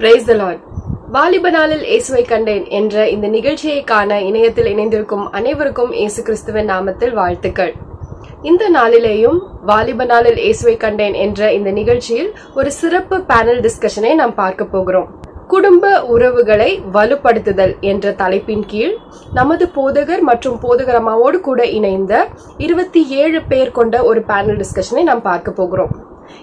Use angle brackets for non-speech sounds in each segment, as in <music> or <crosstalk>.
Praise the Lord வாலிபனாலில் இயேசுவை கண்டேன் என்ற இந்த நிகழ்ச்சியை காண இணையத்தில் இணைந்திருக்கும் அனைவருக்கும் இயேசு கிறிஸ்துவின் நாமத்தில் வாழ்த்துக்கள். இந்த நாளிலேயும் வாலிபனாலில் இயேசுவை கண்டேன் என்ற இந்த நிகழ்ச்சியில் ஒரு சிறப்பு பேனல் டிஸ்கஷனை நாம் பார்க்க போகிறோம். குடும்ப உறவுகளை வலுப்படுத்துதல் என்ற தலைப்பின் கீழ் நமது போதகர் மற்றும் போதகரமாவோடு கூட இணைந்த இருபத்தி ஏழு பேர் கொண்ட ஒரு பேனல் டிஸ்கஷனை நாம் பார்க்க போகிறோம்.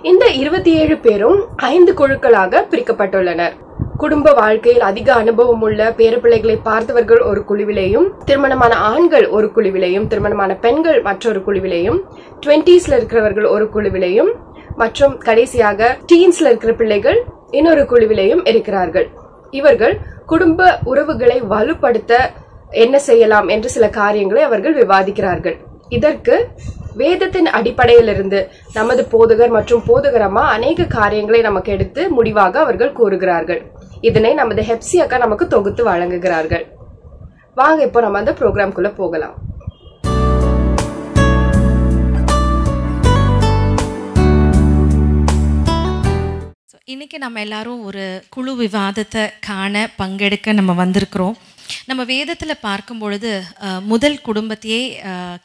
இந்த இருபத்தி ஏழு பேரும் ஐந்து குழுக்களாக பிரிக்கப்பட்டுள்ளனர். குடும்ப வாழ்க்கையில் அதிக அனுபவம் உள்ள பேரப்பிள்ளைகளை பார்த்தவர்கள் ஒரு குழுவிலேயும் திருமணமான ஆண்கள் ஒரு குழுவிலேயும் திருமணமான பெண்கள் மற்றொரு குழுவிலேயும் டுவெண்டிஸ்ல இருக்கிறவர்கள் ஒரு குழுவிலேயும் மற்றும் கடைசியாக டீன்ஸ்ல இருக்கிற பிள்ளைகள் இன்னொரு குழுவிலேயும் இருக்கிறார்கள். இவர்கள் குடும்ப உறவுகளை வலுப்படுத்த என்ன செய்யலாம் என்று சில காரியங்களை அவர்கள் விவாதிக்கிறார்கள். இதற்கு வேதத்தின் அடிப்படையிலிருந்து நமது போதகர் மற்றும் போதகரமா அநேக காரியங்களை நமக்கு எடுத்து முடிவாக அவர்கள் கூறுகிறார்கள். இதனை நமது ஹெப்சி அக்கா நமக்கு தொகுத்து வழங்குகிறார்கள். வாங்க இப்போ நம்ம அந்த ப்ரோக்ராம்குள்ள போகலாம். ஸோ இன்றைக்கி நம்ம எல்லாரும் ஒரு குழு விவாதத்தை காண பங்கெடுக்க நம்ம வந்திருக்கிறோம். நம்ம வேதத்தில் பார்க்கும் பொழுது முதல் குடும்பத்தையே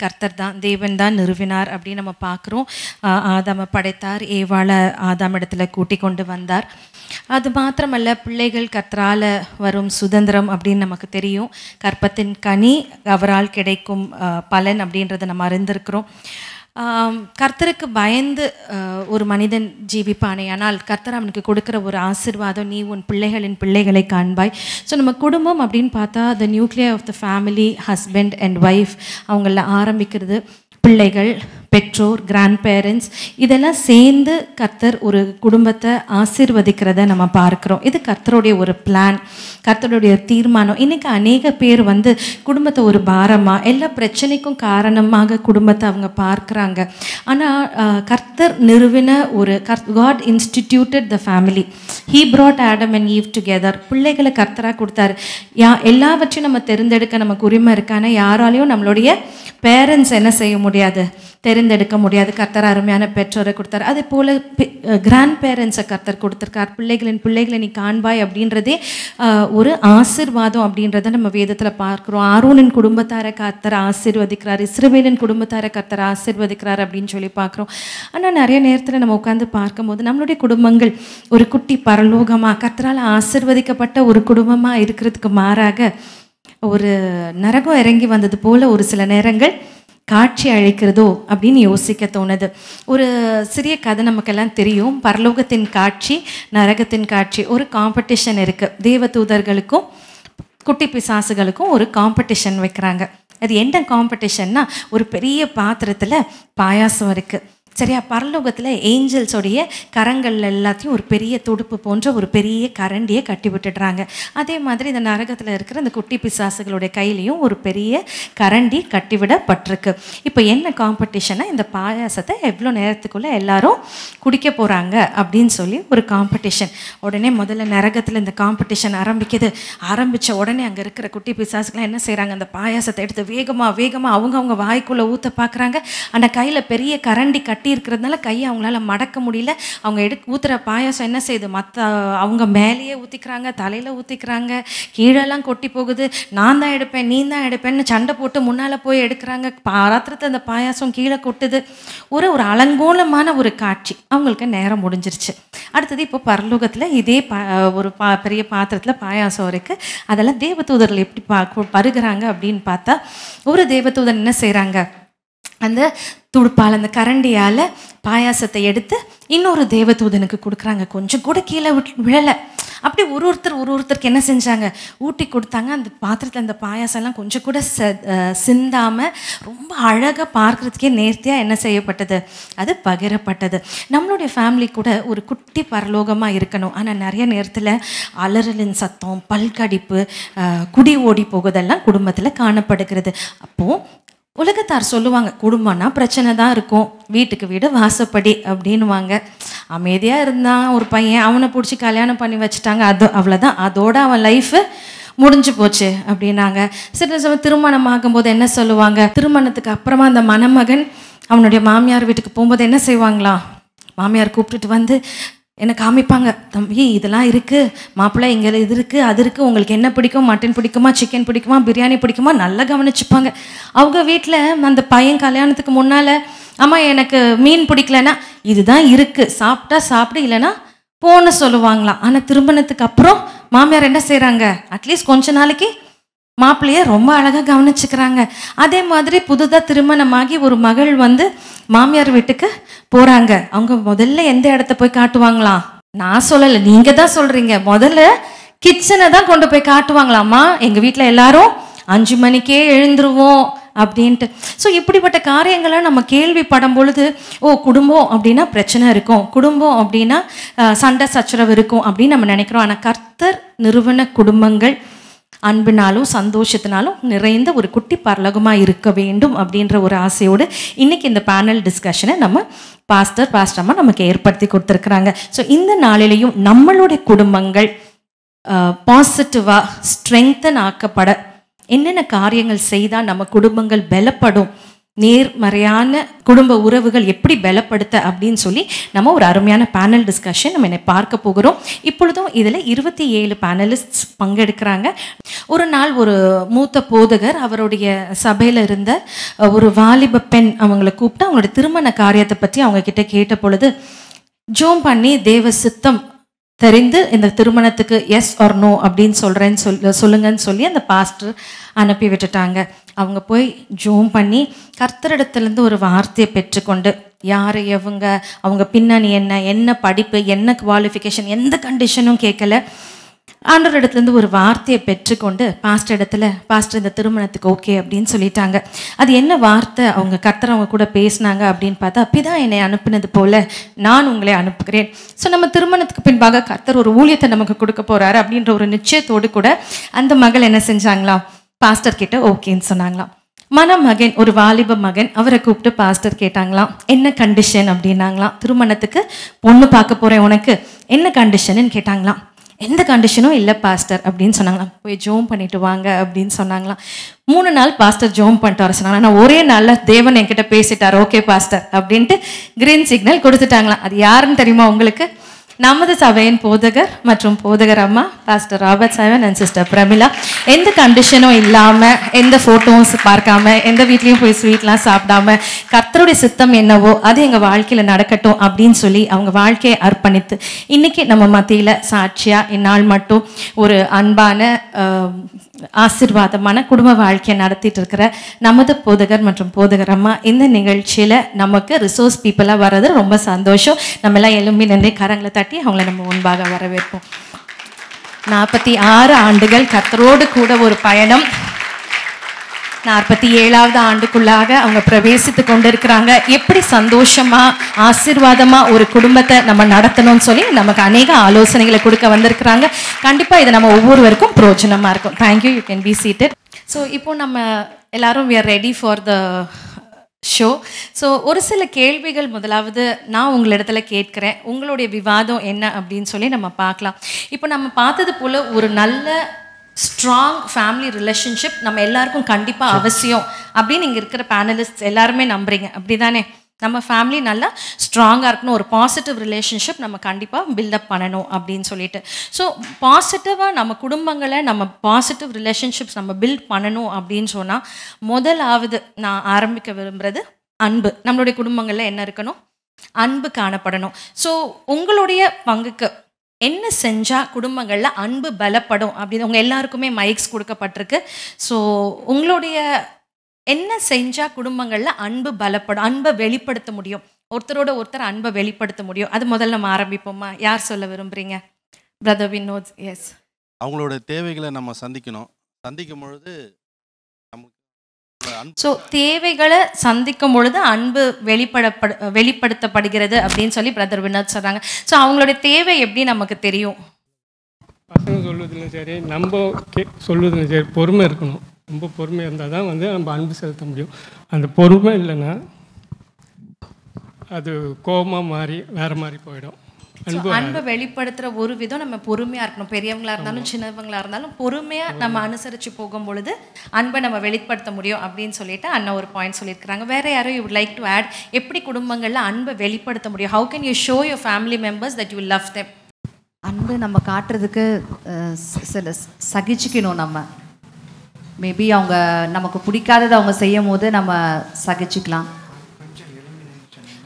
கர்த்தர் தான் தேவன் தான் நிறுவினார் அப்படின்னு நம்ம பார்க்குறோம். ஆதாம படைத்தார் ஏவாள ஆதாம் இடத்துல கூட்டி கொண்டு வந்தார். அது மாத்திரமல்ல பிள்ளைகள் கர்த்தரால் வரும் சுதந்திரம் அப்படின்னு நமக்கு தெரியும். கற்பத்தின் கனி அவரால் கிடைக்கும் பலன் அப்படின்றத நம்ம அறிந்திருக்கிறோம். கர்த்தருக்கு பயந்து ஒரு மனிதன் ஜீவிப்பானே ஆனால் கர்த்தர் அவனுக்கு கொடுக்குற ஒரு ஆசிர்வாதம் நீ உன் பிள்ளைகளின் பிள்ளைகளை காண்பாய். ஸோ நம்ம குடும்பம் அப்படின்னு பார்த்தா the nuclear of the family husband and wife அவங்கள ஆரம்பிக்கிறது பிள்ளைகள் பெற்றோர் கிராண்ட் பேரண்ட்ஸ் இதெல்லாம் சேர்ந்து கர்த்தர் ஒரு குடும்பத்தை ஆசிர்வதிக்கிறத நம்ம பார்க்குறோம். இது கர்த்தருடைய ஒரு பிளான் கர்த்தருடைய தீர்மானம். இன்னைக்கு அநேக பேர் வந்து குடும்பத்தை ஒரு பாரமாக எல்லா பிரச்சனைக்கும் காரணமாக குடும்பத்தை அவங்க பார்க்குறாங்க. ஆனால் கர்த்தர் நிறுவின ஒரு கர் God instituted the family he brought Adam and Eve together பிள்ளைகளை கர்த்தராக கொடுத்தாரு. யா எல்லாவற்றையும் நம்ம தெரிந்தெடுக்க நமக்கு உரிமை இருக்கு. ஆனால் யாராலையும் நம்மளுடைய பேரண்ட்ஸ் என்ன செய்ய முடியாது? தெரிந்தெடுக்க முடியாது. கர்த்தர் அருமையான பெற்றோரை கொடுத்தாரு. அதே போல் கிராண்ட் பேரண்ட்ஸை கர்த்தர் கொடுத்துருக்கார். பிள்ளைகளின் பிள்ளைகளை நீ காண்பாய் அப்படின்றதே ஒரு ஆசிர்வாதம் அப்படின்றத நம்ம வேதத்தில் பார்க்குறோம். ஆரோனின் குடும்பத்தாரை கர்த்தர் ஆசிர்வதிக்கிறார். இஸ்ரவேலின் குடும்பத்தாரை கர்த்தர் ஆசீர்வதிக்கிறார் அப்படின்னு சொல்லி பார்க்குறோம். ஆனால் நிறைய நேரத்தில் நம்ம உட்காந்து பார்க்கும்போது நம்மளுடைய குடும்பங்கள் ஒரு குட்டி பரலோகமாக கர்த்தரால் ஆசீர்வதிக்கப்பட்ட ஒரு குடும்பமாக இருக்கிறதுக்கு மாறாக ஒரு நரகம் இறங்கி வந்தது போல் ஒரு சில நேரங்கள் காட்சி அழைக்கிறதோ அப்படின்னு யோசிக்க தோணுது. ஒரு சிறிய கதை நமக்கெல்லாம் தெரியும். பரலோகத்தின் காட்சி நரகத்தின் காட்சி ஒரு காம்படிஷன் இருக்குது தேவதூதர்களுக்கும் குட்டி பிசாசுகளுக்கும் ஒரு காம்படிஷன் வைக்கிறாங்க. அது என்ன காம்படிஷன்னா ஒரு பெரிய பாத்திரத்தில் பாயாசம் இருக்குது சரியா பரலோகத்தில் ஏஞ்சல்ஸோடைய கரங்கள் எல்லாத்தையும் ஒரு பெரிய துடுப்பு போன்ற ஒரு பெரிய கரண்டியை கட்டி விட்டுடுறாங்க. அதே மாதிரி இந்த நரகத்தில் இருக்கிற இந்த குட்டி பிசாசுகளுடைய கையிலையும் ஒரு பெரிய கரண்டி கட்டிவிடப்பட்டிருக்கு இப்போ என்ன காம்படிஷனாக இந்த பாயாசத்தை எவ்வளோ நேரத்துக்குள்ளே எல்லாரும் குடிக்க போகிறாங்க அப்படின்னு சொல்லி ஒரு காம்படிஷன் உடனே முதல்ல நரகத்தில் இந்த காம்படிஷன் ஆரம்பிக்குது. ஆரம்பித்த உடனே அங்கே இருக்கிற குட்டி பிசாசுக்கெல்லாம் என்ன செய்கிறாங்க அந்த பாயாசத்தை எடுத்து வேகமாக வேகமாக அவங்கவுங்க வாய்க்குள்ளே ஊற்ற பார்க்குறாங்க. அந்த கையில் பெரிய கரண்டி கட்டி கட்டி இருக்கிறதுனால கையை அவங்களால மடக்க முடியல. அவங்க எடுக்க ஊற்றுற பாயாசம் என்ன செய்யுது? மற்ற அவங்க மேலேயே ஊற்றிக்கிறாங்க தலையில் ஊற்றிக்கிறாங்க கீழெல்லாம் கொட்டி போகுது. நான் தான் எடுப்பேன் நீ தான் எடுப்பேன்னு சண்டை போட்டு முன்னால் போய் எடுக்கிறாங்க. பாராத்திரத்தை அந்த பாயாசம் கீழே கொட்டுது. ஒரு ஒரு அலங்கோலமான ஒரு காட்சி. அவங்களுக்கு நேரம் முடிஞ்சிருச்சு. அடுத்தது இப்போ பரலோகத்தில் இதே பா ஒரு பா பெரிய பாத்திரத்தில் பாயாசம் இருக்குது அதெல்லாம் தேவதூதர்கள் எப்படி பா பருகிறாங்க அப்படின்னு பார்த்தா ஒரு தேவதூதன் என்ன செய்கிறாங்க அந்த துடுப்பால் அந்த கரண்டியால் பாயாசத்தை எடுத்து இன்னொரு தேவதூதனுக்கு கொடுக்குறாங்க. கொஞ்சம் கூட கீழே விட் விழலை. அப்படி ஒரு ஒருத்தர் ஒரு ஒருத்தருக்கு என்ன செஞ்சாங்க? ஊட்டி கொடுத்தாங்க. அந்த பாத்திரத்தில் அந்த பாயாசம்லாம் கொஞ்சம் கூட ச சிந்தாமல் ரொம்ப அழகாக பார்க்குறதுக்கே நேர்த்தியாக என்ன செய்யப்பட்டது? அது பகிரப்பட்டது. நம்மளுடைய ஃபேமிலி கூட ஒரு குட்டி பரலோகமாக இருக்கணும். ஆனால் நிறைய நேரத்தில் அலறலின் சத்தம் பல்கடிப்பு குடி ஓடி போகுதெல்லாம் குடும்பத்தில் காணப்படுகிறது. அப்போது உலகத்தார் சொல்லுவாங்க குடும்பம்னா பிரச்சனை தான் இருக்கும். வீட்டுக்கு வீடு வாசப்படி அப்படின்னுவாங்க. அமைதியாக இருந்தான் ஒரு பையன். அவனை பிடிச்சி கல்யாணம் பண்ணி வச்சுட்டாங்க. அது அவ்வளோதான் அதோட அவன் லைஃபு முடிஞ்சு போச்சு அப்படின்னாங்க. சில சமயம் திருமணம் ஆகும்போது என்ன சொல்லுவாங்க? திருமணத்துக்கு அப்புறமா அந்த மணமகன் அவனுடைய மாமியார் வீட்டுக்கு போகும்போது என்ன செய்வாங்களாம்? மாமியார் கூப்பிட்டுட்டு வந்து என்னை காமிப்பாங்க. தம்பி இதெல்லாம் இருக்குது மாப்பிள்ளை இங்கே இது இருக்குது அது இருக்குது உங்களுக்கு என்ன பிடிக்கும்? மட்டன் பிடிக்குமா? சிக்கன் பிடிக்குமா? பிரியாணி பிடிக்குமா? நல்லா கவனிச்சுப்பாங்க. அவங்க வீட்டில் அந்த பையன் கல்யாணத்துக்கு முன்னால் அம்மா எனக்கு மீன் பிடிக்கலன்னா இதுதான் இருக்குது சாப்பிட்டா சாப்பிடு இல்லைன்னா போன்னு சொல்லுவாங்களாம். ஆனால் திருமணத்துக்கு அப்புறம் மாமியார் என்ன செய்கிறாங்க அட்லீஸ்ட் கொஞ்ச நாளைக்கு மாப்பிள்ளைய ரொம்ப அழகாக கவனிச்சுக்கிறாங்க. அதே மாதிரி புதுதாக திருமணமாகி ஒரு மகள் வந்து மாமியார் வீட்டுக்கு போகிறாங்க அவங்க முதல்ல எந்த இடத்த போய் காட்டுவாங்களாம் நான் சொல்லலை. நீங்கள் தான் சொல்கிறீங்க முதல்ல கிச்சனை தான் கொண்டு போய் காட்டுவாங்களாம்மா. எங்கள் வீட்டில் எல்லாரும் அஞ்சு மணிக்கே எழுந்துருவோம் அப்படின்ட்டு. ஸோ இப்படிப்பட்ட காரியங்களை நம்ம கேள்விப்படும் பொழுது ஓ குடும்பம் அப்படின்னா பிரச்சனை இருக்கும். குடும்பம் அப்படின்னா சண்டை சச்சரவு இருக்கும் அப்படின்னு நம்ம நினைக்கிறோம். ஆனால் கர்த்தர் நிறுவன குடும்பங்கள் அன்பினாலும் சந்தோஷத்தினாலும் நிறைந்த ஒரு குட்டி பரலகமாக இருக்க வேண்டும் அப்படின்ற ஒரு ஆசையோடு இன்றைக்கி இந்த பேனல் டிஸ்கஷனை நம்ம பாஸ்டர் பாஸ்டர்மா நமக்கு ஏற்படுத்தி கொடுத்துருக்குறாங்க. ஸோ இந்த நாளிலையும் நம்மளுடைய குடும்பங்கள் பாசிட்டிவாக ஸ்ட்ரெங்தன் ஆக்கப்பட என்னென்ன காரியங்கள் செய்தால் நம்ம குடும்பங்கள் பலப்படும் நேர்மறையான குடும்ப உறவுகள் எப்படி பலப்படுத்த அப்படின்னு சொல்லி நம்ம ஒரு அருமையான பேனல் டிஸ்கஷன் நம்ம என்னை பார்க்க போகிறோம். இப்பொழுதும் இதில் இருபத்தி ஏழு பேனலிஸ்ட்ஸ் பங்கெடுக்கிறாங்க. ஒரு நாள் ஒரு மூத்த போதகர் அவருடைய சபையில் இருந்த ஒரு வாலிப பெண் அவங்களை கூப்பிட்டு அவங்களோட திருமண காரியத்தை பற்றி அவங்க கிட்ட கேட்ட பொழுது ஜோம் பண்ணி தேவ சித்தம் தெரிந்து இந்த திருமணத்துக்கு எஸ் ஆர் நோ அப்படின்னு சொல்கிறேன்னு சொல் சொல்லுங்கன்னு சொல்லி அந்த பாஸ்டர் அனுப்பி விட்டுட்டாங்க. அவங்க போய் ஜோம் பண்ணி கர்த்தரிடத்துலேருந்து ஒரு வார்த்தையை பெற்றுக்கொண்டு யார் எவங்க அவங்க பின்னணி என்ன? என்ன படிப்பு? என்ன குவாலிஃபிகேஷன் எந்த கண்டிஷனும் கேட்கல. ஆண்டவர் இடத்துலேருந்து ஒரு வார்த்தையை பெற்றுக்கொண்டு பாஸ்டர் இடத்துல பாஸ்டர் இந்த திருமணத்துக்கு ஓகே அப்படின்னு சொல்லிட்டாங்க. அது என்ன வார்த்தை? அவங்க கர்த்தர் அவங்க கூட பேசினாங்க அப்படின்னு பார்த்தா பிதான் என்னை அனுப்பினது போல நான் உங்களை அனுப்புகிறேன். ஸோ நம்ம திருமணத்துக்கு பின்பாக கர்த்தர் ஒரு ஊழியத்தை நமக்கு கொடுக்க போகிறாரு அப்படின்ற ஒரு நிச்சயத்தோடு கூட அந்த மகள் என்ன செஞ்சாங்களாம்? பாஸ்டர் கிட்ட ஓகேன்னு சொன்னாங்களாம். மணமகன் ஒரு வாலிப மகன் அவரை கூப்பிட்டு பாஸ்டர் கேட்டாங்களாம் என்ன கண்டிஷன் அப்படின்னாங்களாம். திருமணத்துக்கு பொண்ணு பார்க்க போகிறேன் உனக்கு. என்ன கண்டிஷன்னு கேட்டாங்களாம். எந்த கண்டிஷனும் இல்லை பாஸ்டர் அப்படின்னு சொன்னாங்களாம். போய் ஜோம் பண்ணிட்டு வாங்க அப்படின்னு சொன்னாங்களாம். மூணு நாள் பாஸ்டர் ஜோம் பண்ணிட்டு வர சொன்னாங்க நான் ஒரே நாளில் தேவன் என்கிட்ட பேசிட்டார். ஓகே பாஸ்டர் அப்படின்ட்டு கிரீன் சிக்னல் கொடுத்துட்டாங்களாம். அது யாருன்னு தெரியுமா உங்களுக்கு? நமது சபையின் போதகர் மற்றும் போதகர் அம்மா pastor Robert Saivan and sister Pramila எந்த கண்டிஷனும் இல்லாமல் எந்த ஃபோட்டோஸ் பார்க்காம எந்த வீட்லேயும் போய் ஸ்வீட்லாம் சாப்பிடாம கர்த்தருடைய சித்தம் என்னவோ அது எங்கள் வாழ்க்கையில் நடக்கட்டும் அப்படின்னு சொல்லி அவங்க வாழ்க்கையை அர்ப்பணித்து இன்றைக்கி நம்ம மத்தியில் சாட்சியாக இந்நாள் மட்டும் ஒரு அன்பான ஆசிர்வாதமான ஆசீர்வாதமான குடும்ப வாழ்க்கையை நடத்திட்டு இருக்கிற நமது போதகர் மற்றும் போதகர் அம்மா இந்த நிகழ்ச்சியில் நமக்கு ரிசோர்ஸ் பீப்புளாக வர்றது ரொம்ப சந்தோஷம். நம்ம எல்லாம் எலும்பி நின்று கரங்களை தட்டி அவங்கள நம்ம முன்பாக வரவேற்போம். நாற்பத்தி ஆறு ஆண்டுகள் கத்தரோடு கூட ஒரு பயணம். நாற்பத்தி ஏழாவது ஆண்டுக்குள்ளாக அவங்க பிரவேசித்து கொண்டிருக்கிறாங்க. எப்படி சந்தோஷமா ஆசீர்வாதமா ஒரு குடும்பத்தை நம்ம நடத்தணும்னு சொல்லி நமக்கு அநேக ஆலோசனைகளை கொடுக்க வந்திருக்கிறாங்க. கண்டிப்பா இது நம்ம ஒவ்வொருவருக்கும் பிரோஜனமா இருக்கும். Thank you you can be seated so இப்போ நம்ம எல்லாரும் we are ready for the show so ஒரு சில கேள்விகள் முதலாவது நான் உங்களிடத்துல கேட்குறேன். உங்களுடைய விவாதம் என்ன அப்படின்னு சொல்லி நம்ம பார்க்கலாம். இப்போ நம்ம பார்த்தது போல் ஒரு நல்ல ஸ்ட்ராங் ஃபேமிலி ரிலேஷன்ஷிப் நம்ம எல்லாருக்கும் கண்டிப்பாக அவசியம் அப்படின்னு இங்கே இருக்கிற பேனலிஸ்ட் எல்லாருமே நம்புறீங்க. அப்படிதானே? நம்ம ஃபேமிலி நல்லா ஸ்ட்ராங்காக இருக்கணும். ஒரு பாசிட்டிவ் ரிலேஷன்ஷிப் நம்ம கண்டிப்பாக பில்டப் பண்ணணும் அப்படின்னு சொல்லிட்டு. ஸோ பாசிட்டிவாக நம்ம குடும்பங்களை நம்ம பாசிட்டிவ் ரிலேஷன்ஷிப்ஸ் நம்ம பில்ட் பண்ணணும் அப்படின்னு சொன்னால் முதலாவது நான் ஆரம்பிக்க விரும்புகிறது அன்பு. நம்மளுடைய குடும்பங்களில் என்ன இருக்கணும்? அன்பு காணப்படணும். ஸோ உங்களுடைய பங்குக்கு என்ன செஞ்சால் குடும்பங்களில் அன்பு பலப்படும் அப்படின்னு உங்கள் எல்லாருக்குமே மைக்ஸ் கொடுக்கப்பட்டிருக்கு. ஸோ உங்களுடைய என்ன செஞ்சால் குடும்பங்களில் அன்பு பலப்படும் அன்பை வெளிப்படுத்த முடியும்? ஒருத்தரோட ஒருத்தர் அன்பை வெளிப்படுத்த முடியும். அது முதல்ல நம்ம ஆரம்பிப்போமா? யார் சொல்ல விரும்புறீங்க? பிரதர் வினோத் எஸ் அவங்களோட தேவைகளை நம்ம சந்திக்கணும். சந்திக்கும் பொழுது ஸோ தேவைகளை சந்திக்கும் பொழுது அன்பு வெளிப்படப்பட வெளிப்படுத்தப்படுகிறது அப்படின்னு சொல்லி பிரதர் வினோத் சொல்கிறாங்க ஸோ அவங்களுடைய தேவை எப்படி நமக்கு தெரியும்? பசங்க சொல்லுவதிலும் சரி. நம்ம கே சொல்லுவதிலும் சரி. பொறுமை இருக்கணும். ரொம்ப பொறுமை இருந்தால் தான் வந்து நம்ம அன்பு செலுத்த முடியும். அந்த பொறுமை இல்லைன்னா அது கோபமாக மாறி வேறு மாதிரி போயிடும். அன்பை வெளிப்படுத்துற ஒரு விதம் நம்ம பொறுமையா இருக்கணும். பெரியவங்களா இருந்தாலும் சின்னவங்களா இருந்தாலும் பொறுமையா நம்ம அனுசரிச்சு போகும் பொழுது அன்பை நம்ம வெளிப்படுத்த முடியும் அப்படின்னு சொல்லிட்டு அண்ணா ஒரு பாயிண்ட் சொல்லியிருக்கிறாங்க. வேற யாரும் யூ லைக் டு ஆட் எப்படி குடும்பங்கள்ல அன்பை வெளிப்படுத்த முடியும்? How can you show your family members that you love them? அன்பு நம்ம காட்டுறதுக்கு சில சகிச்சுக்கணும் நம்ம. மேபி அவங்க நமக்கு பிடிக்காததை அவங்க செய்யும் போது நம்ம சகிச்சுக்கலாம்.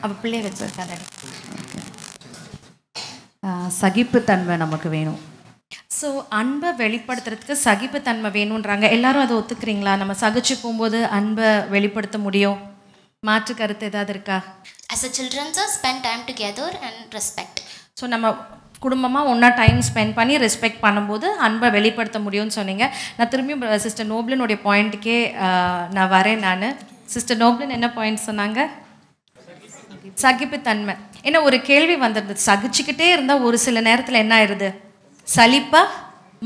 அப்ப பிள்ளைய வச்சிருக்காங்க அஹ், சகிப்புத்தன்மை நமக்கு வேணும். ஸோ அன்பை வெளிப்படுத்துறதுக்கு சகிப்புத்தன்மை வேணுன்றாங்க எல்லாரும் அதை ஒத்துக்கிறீங்களா? நம்ம சகிச்சு போகும்போது அன்பை வெளிப்படுத்த முடியும்? மாற்று கருத்து ஏதாவது இருக்கா? As a children, sir, spend time together and respect. So நம்ம குடும்பமாக ஒன்றா டைம் ஸ்பெண்ட் பண்ணி ரெஸ்பெக்ட் பண்ணும்போது அன்பை வெளிப்படுத்த முடியும்னு சொன்னீங்க. நான் திரும்பியும் சிஸ்டர் நோப்லினுடைய பாயிண்ட்டுக்கே நான் வரேன் நான். சிஸ்டர் நோப்லின் என்ன பாயிண்ட் சொன்னாங்க? சகிப்புத்தன்மை. ஏன்னா ஒரு கேள்வி வந்துடுது சகிச்சுக்கிட்டே இருந்தால் ஒரு சில நேரத்தில் என்ன ஆயிடுது சலிப்பாக